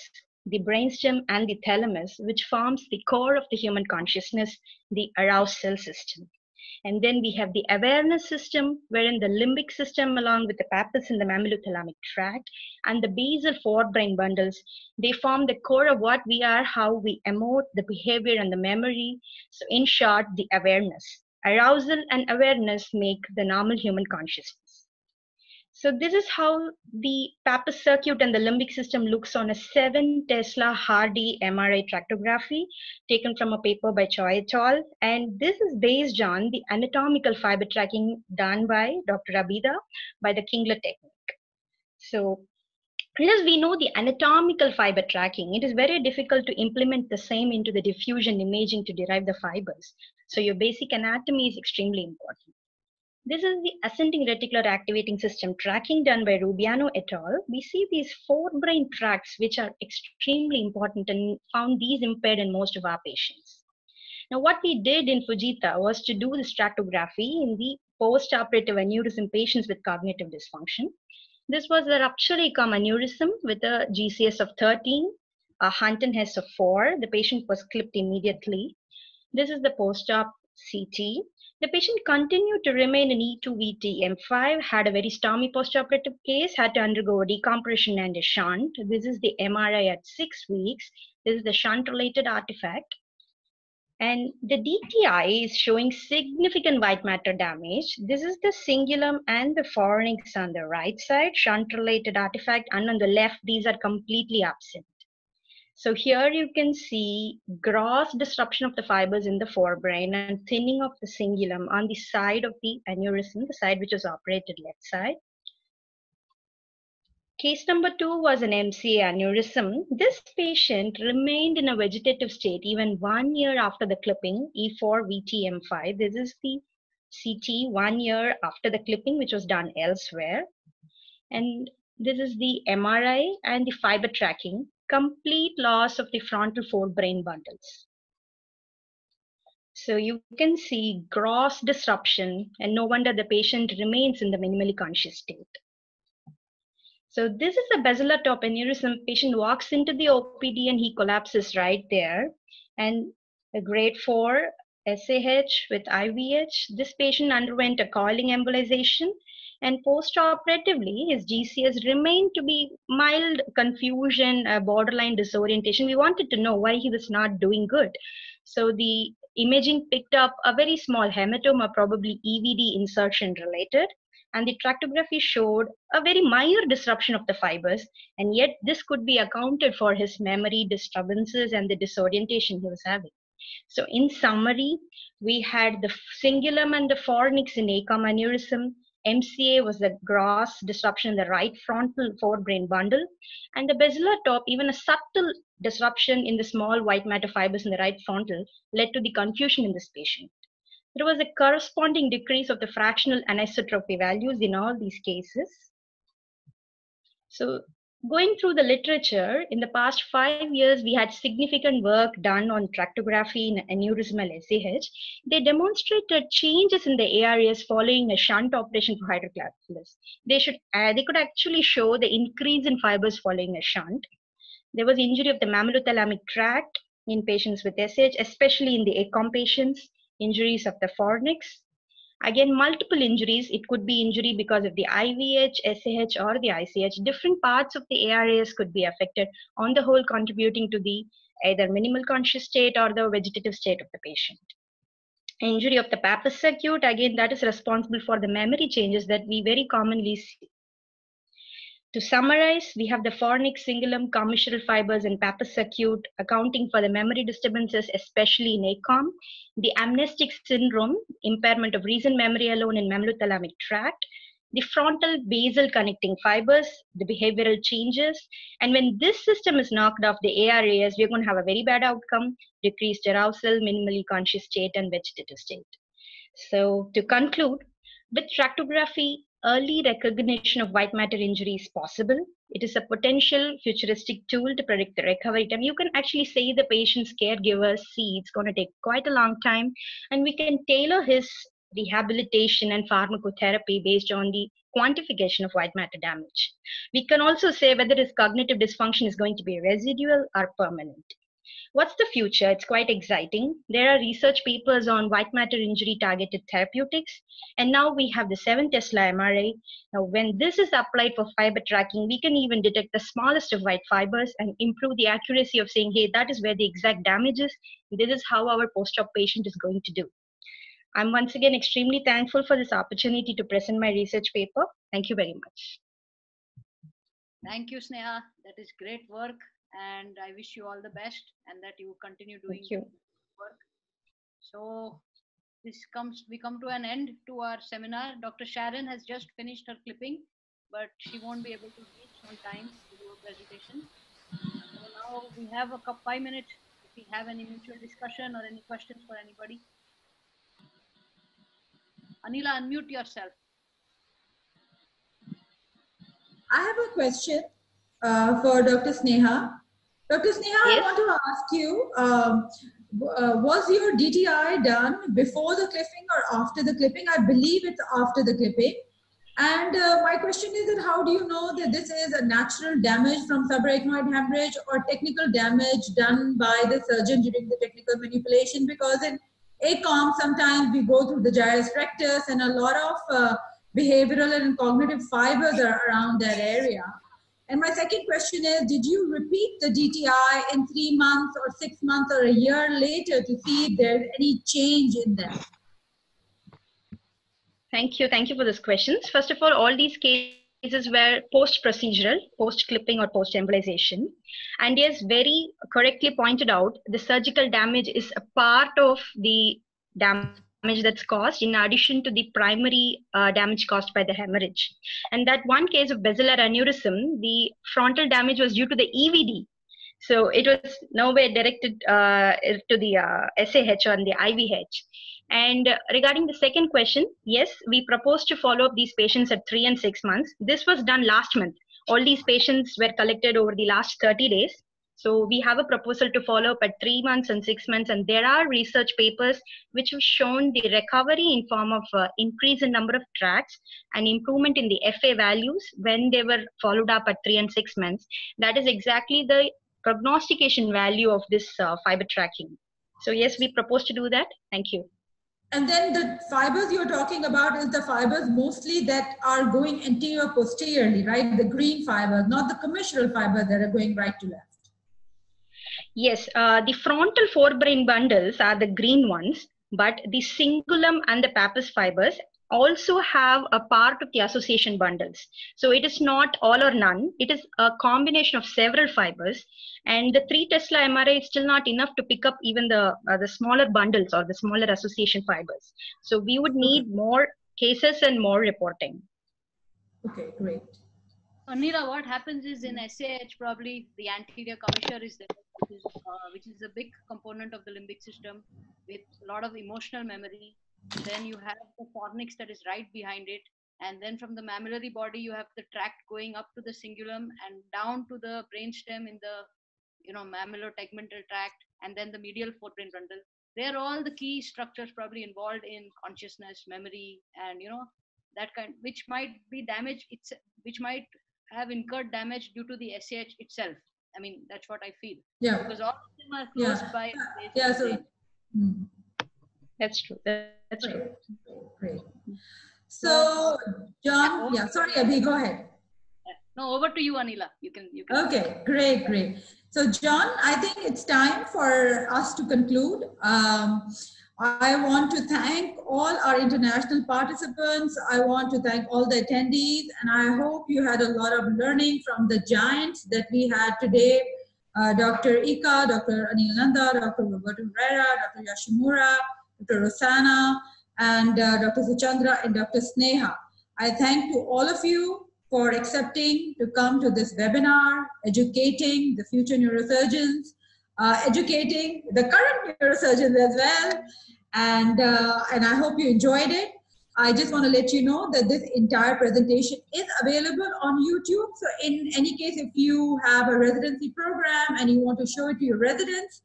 the brainstem and the thalamus, which forms the core of the human consciousness, the arousal cell system. And then we have the awareness system, wherein the limbic system, along with the Papez and the mammillothalamic tract, and the basal forebrain bundles, they form the core of what we are, how we emote, the behavior, and the memory. So, in short, the awareness. Arousal and awareness make the normal human consciousness. So this is how the Papez circuit and the limbic system looks on a 7 Tesla HARDI MRI tractography taken from a paper by Choi et al. And this is based on the anatomical fiber tracking done by Dr. Abida by the Klingler technique. So unless we know the anatomical fiber tracking, it is very difficult to implement the same into the diffusion imaging to derive the fibers. So your basic anatomy is extremely important. This is the ascending reticular activating system tracking done by Rubiano et al. We see these four brain tracts which are extremely important and found these impaired in most of our patients. Now, what we did in Fujita was to do the tractography in the post-operative aneurysm patients with cognitive dysfunction. This was a rupture ACOM aneurysm with a GCS of 13, a Hunt and Hess of 4. The patient was clipped immediately. This is the post-op CT. The patient continued to remain in E2VT M5, had a very stormy postoperative case, had to undergo a decompression and a shunt. This is the MRI at six weeks. This is the shunt related artifact. And the DTI is showing significant white matter damage. This is the cingulum and the fornix on the right side, shunt related artifact, and on the left, these are completely absent. So here you can see gross disruption of the fibers in the forebrain and thinning of the cingulum on the side of the aneurysm, the side which was operated left side. Case number two was an MCA aneurysm. This patient remained in a vegetative state even one year after the clipping, E4 VTM5. This is the CT one year after the clipping, which was done elsewhere. And this is the MRI and the fiber tracking complete loss of the frontal forebrain bundles. So you can see gross disruption and no wonder the patient remains in the minimally conscious state. So this is a basilar top aneurysm. Patient walks into the OPD and he collapses right there. And a grade 4 SAH with IVH. This patient underwent a coiling embolization and post-operatively, his GCS remained to be mild confusion, uh, borderline disorientation. We wanted to know why he was not doing good. So the imaging picked up a very small hematoma, probably EVD insertion related, and the tractography showed a very minor disruption of the fibers, and yet this could be accounted for his memory disturbances and the disorientation he was having. So in summary, we had the cingulum and the fornix in ACOM aneurysm, MCA was the gross disruption in the right frontal forebrain bundle, and the basilar top, even a subtle disruption in the small white matter fibers in the right frontal, led to the confusion in this patient. there was a corresponding decrease of the fractional anisotropy values in all these cases. So going through the literature, in the past five years, we had significant work done on tractography in aneurysmal SAH. They demonstrated changes in the ARAS following a shunt operation for hydrocephalus. They should, uh, they could actually show the increase in fibers following a shunt. There was injury of the mammillothalamic tract in patients with SH, especially in the ACOM patients, injuries of the fornix, Again, multiple injuries. It could be injury because of the IVH, SAH, or the ICH. Different parts of the ARAS could be affected, on the whole, contributing to the either minimal conscious state or the vegetative state of the patient. Injury of the Papez circuit, again, that is responsible for the memory changes that we very commonly see. To summarize, we have the fornix, cingulum, commissural fibers, and Papez circuit accounting for the memory disturbances, especially in ACOM, the amnestic syndrome, impairment of recent memory alone in mammillothalamic tract, the frontal basal connecting fibers, the behavioral changes. And when this system is knocked off the ARAS, we're going to have a very bad outcome, decreased arousal, minimally conscious state, and vegetative state. So to conclude, with tractography, early recognition of white matter injury is possible. It is a potential futuristic tool to predict the recovery time. You can actually say the patient's caregiver see it's going to take quite a long time, and we can tailor his rehabilitation and pharmacotherapy based on the quantification of white matter damage. We can also say whether his cognitive dysfunction is going to be residual or permanent. What's the future? It's quite exciting. There are research papers on white matter injury targeted therapeutics. And now we have the 7 Tesla MRI. Now, when this is applied for fiber tracking, we can even detect the smallest of white fibers and improve the accuracy of saying, hey, that is where the exact damage is. This is how our post-op patient is going to do. I'm once again extremely thankful for this opportunity to present my research paper. Thank you very much. Thank you, Sneha. That is great work and I wish you all the best and that you continue doing Thank you. work. So this comes we come to an end to our seminar. Dr. Sharon has just finished her clipping, but she won't be able to reach on time to do a presentation. So now we have a couple five minutes if we have any mutual discussion or any questions for anybody. Anila, unmute yourself. I have a question uh, for Dr. Sneha. Dr. Sneha, I want to ask you, um, uh, was your DTI done before the clipping or after the clipping? I believe it's after the clipping. And uh, my question is that how do you know that this is a natural damage from subarachnoid hemorrhage or technical damage done by the surgeon during the technical manipulation? Because in ACOM, sometimes we go through the gyrus rectus and a lot of uh, behavioral and cognitive fibers are around that area. And my second question is, did you repeat the DTI in three months or six months or a year later to see if there's any change in them? Thank you. Thank you for those questions. First of all, all these cases were post-procedural, post-clipping or post-embolization. And yes, very correctly pointed out, the surgical damage is a part of the damage that's caused in addition to the primary uh, damage caused by the hemorrhage. And that one case of basilar aneurysm, the frontal damage was due to the EVD. So it was nowhere directed uh, to the uh, SAH or the IVH. And regarding the second question, yes, we propose to follow up these patients at three and six months. This was done last month. All these patients were collected over the last 30 days. So we have a proposal to follow up at three months and six months, and there are research papers which have shown the recovery in form of uh, increase in number of tracks and improvement in the FA values when they were followed up at three and six months. That is exactly the prognostication value of this uh, fiber tracking. So yes, we propose to do that. Thank you. And then the fibers you're talking about is the fibers mostly that are going anterior posteriorly, right? The green fibers, not the commissural fibers that are going right to left. Yes, uh, the frontal forebrain bundles are the green ones, but the cingulum and the Papez fibers also have a part of the association bundles. So it is not all or none. It is a combination of several fibers. And the 3 Tesla MRI is still not enough to pick up even the, uh, the smaller bundles or the smaller association fibers. So we would need more cases and more reporting. Okay, great. Anila, what happens is in SAH, probably the anterior commissure is there, which is, uh, which is a big component of the limbic system with a lot of emotional memory. Then you have the fornix that is right behind it. And then from the mammillary body, you have the tract going up to the cingulum and down to the brainstem in the you know mammillo tegmental tract and then the medial forebrain bundle they're all the key structures probably involved in consciousness memory and you know that kind which might be damaged it's which might have incurred damage due to the sh itself i mean that's what i feel Yeah. because all of them are close Yeah. by Yeah, so mm, That's true. That's true. great. So, John, yeah, sorry, Abhi, go ahead. no over to you anila you can you can Okay, great, great. So, John, I think it's time for us to conclude. Um, I want to thank all our international participants. I want to thank all the attendees, and I hope you had a lot of learning from the giants that we had today. Uh, Dr. Eka, Dr. Anil Nanda, Dr. Roberto Herrera, Dr. Yoshimura, Dr. Rossana, and uh, Dr. Suchanda and Dr. Sneha. I thank to all of you for accepting to come to this webinar, educating the future neurosurgeons, uh, educating the current neurosurgeons as well. And, uh, and I hope you enjoyed it. I just want to let you know that this entire presentation is available on YouTube. So in any case, if you have a residency program and you want to show it to your residents,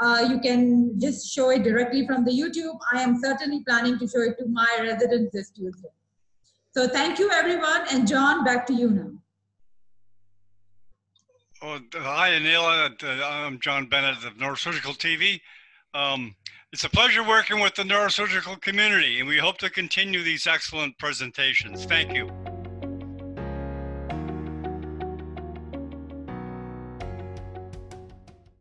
uh, you can just show it directly from the YouTube. I am certainly planning to show it to my residents this Tuesday. So thank you everyone and John, back to you now. Th- hi, Anila. Uh, I'm John Bennett of Neurosurgical TV. Um, it's a pleasure working with the neurosurgical community, and we hope to continue these excellent presentations. Thank you.